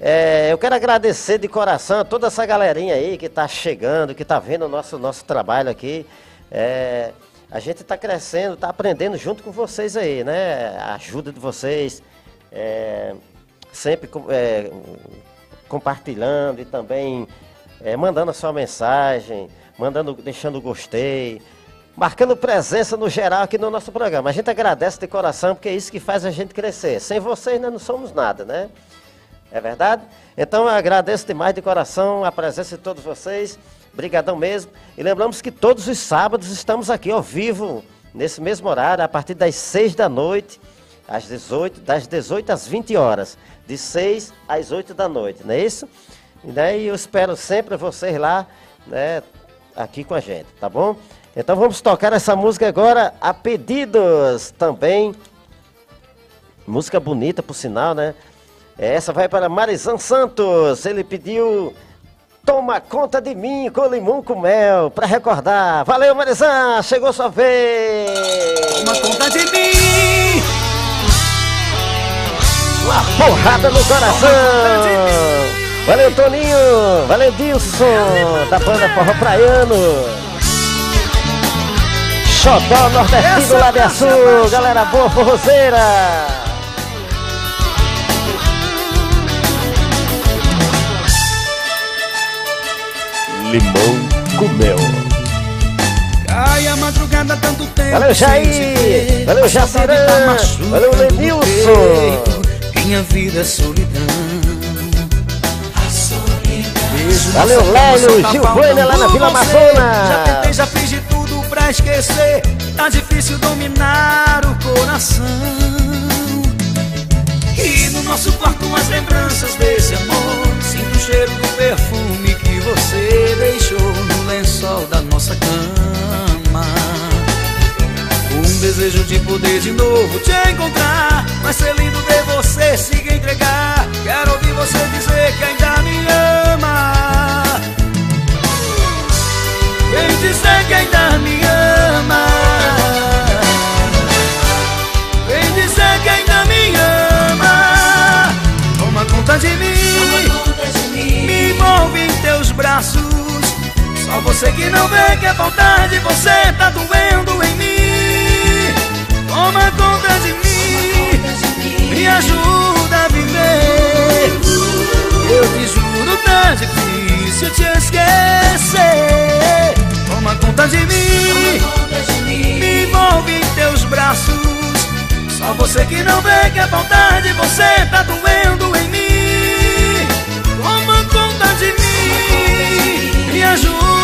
É, eu quero agradecer de coração a toda essa galerinha aí que está chegando, que está vendo o nosso, nosso trabalho aqui. É, a gente está crescendo, está aprendendo junto com vocês aí, né? A ajuda de vocês, é, sempre é, compartilhando e também é, mandando a sua mensagem, mandando, deixando gostei, marcando presença no geral aqui no nosso programa. A gente agradece de coração porque é isso que faz a gente crescer. Sem vocês nós não somos nada, né? É verdade? Então eu agradeço demais de coração a presença de todos vocês. Brigadão mesmo. E lembramos que todos os sábados estamos aqui ao vivo, nesse mesmo horário, a partir das 6 da noite, às 18, das 18 às 20 horas. De 6 às 8 da noite, não é isso? E daí eu espero sempre vocês lá, né, aqui com a gente, tá bom? Então vamos tocar essa música agora a pedidos também. Música bonita, por sinal, né? Essa vai para Marizan Santos. Ele pediu Toma conta de mim com limão com mel para recordar. Valeu, Marizan. Chegou sua vez. Toma conta de mim. Uma porrada no coração. Valeu, Toninho. Valeu, Dilson. Da banda Forró Praiano. Xodó Nordestino lá de Açu. Galera boa, forrozeira. Limão com mel. Cai a madrugada tanto tempo. Valeu, Jair. Valeu, Jacirã. tá Valeu, Lenilson. Minha vida é solidão. Valeu, Lélio, tá Gilvânia lá na Vila. Amazona. Já tentei, já fiz de tudo pra esquecer. Tá difícil dominar o coração. E no nosso quarto as lembranças desse amor. Sinto o cheiro do perfume que você deixou no lençol da nossa cama. Desejo de poder de novo te encontrar. Vai ser lindo ver você se entregar. Quero ouvir você dizer que ainda me ama. Vem dizer que ainda me ama. Vem dizer que ainda me ama. Toma conta de mim. Me envolve em teus braços. Só você que não vê que a vontade você tá doendo em mim. Toma conta de mim. Me ajuda a viver. Eu te juro, tá difícil te esquecer. Toma conta de mim. Me envolve em teus braços. Só você que não vê que a vontade você tá doendo em mim. Toma conta de mim. Me ajuda.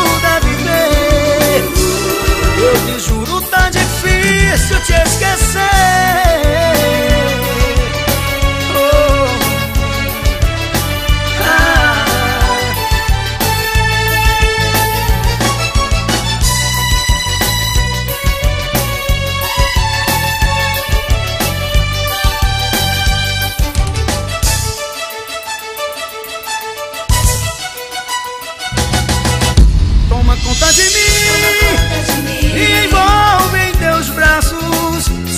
Eu te juro, tá difícil te esquecer.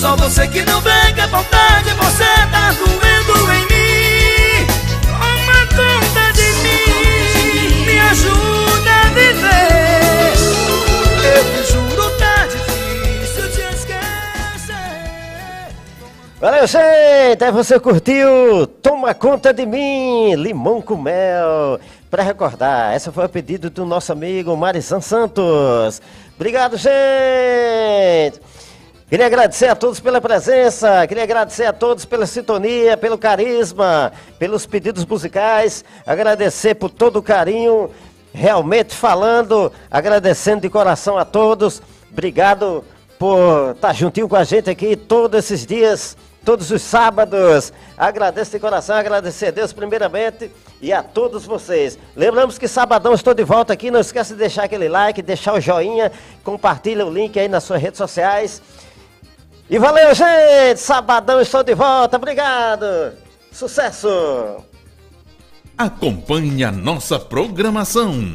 Só você que não vê que a vontade você tá doendo em mim. Toma conta de mim. Me ajuda a viver. Eu te juro, tá difícil te esquecer. Valeu, gente! Aí você curtiu Toma Conta de Mim, Limão com Mel. Para recordar, essa foi a pedido do nosso amigo Marizan Santos. Obrigado, gente! Queria agradecer a todos pela presença, queria agradecer a todos pela sintonia, pelo carisma, pelos pedidos musicais, agradecer por todo o carinho, realmente falando, agradecendo de coração a todos. Obrigado por estar juntinho com a gente aqui todos esses dias, todos os sábados. Agradeço de coração, agradecer a Deus primeiramente e a todos vocês. Lembramos que sabadão estou de volta aqui, não esqueça de deixar aquele like, deixar o joinha, compartilha o link aí nas suas redes sociais. E valeu, gente! Sabadão estou de volta, obrigado! Sucesso! Acompanhe a nossa programação.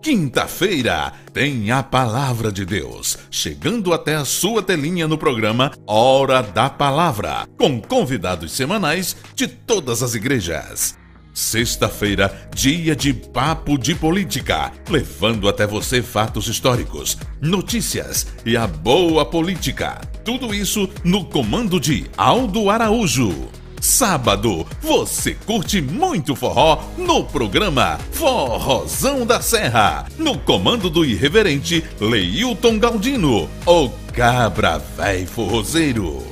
Quinta-feira tem a palavra de Deus, chegando até a sua telinha no programa Hora da Palavra, com convidados semanais de todas as igrejas. Sexta-feira, dia de papo de política, levando até você fatos históricos, notícias e a boa política. Tudo isso no comando de Aldo Araújo. Sábado, você curte muito forró no programa Forrozão da Serra, no comando do irreverente Leilton Galdino, o cabra véi forrozeiro.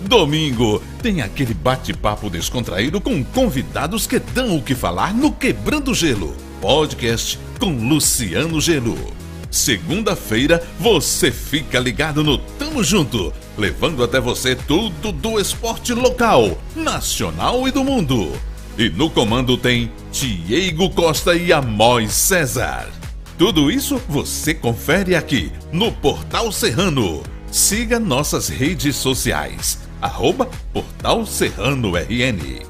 Domingo tem aquele bate-papo descontraído com convidados que dão o que falar no Quebrando Gelo, podcast com Luciano Gelo. Segunda-feira você fica ligado no Tamo Junto, levando até você tudo do esporte local, nacional e do mundo. E no comando tem Diego Costa e Amós César. Tudo isso você confere aqui no Portal Serrano. Siga nossas redes sociais, arroba Portal Serrano RN.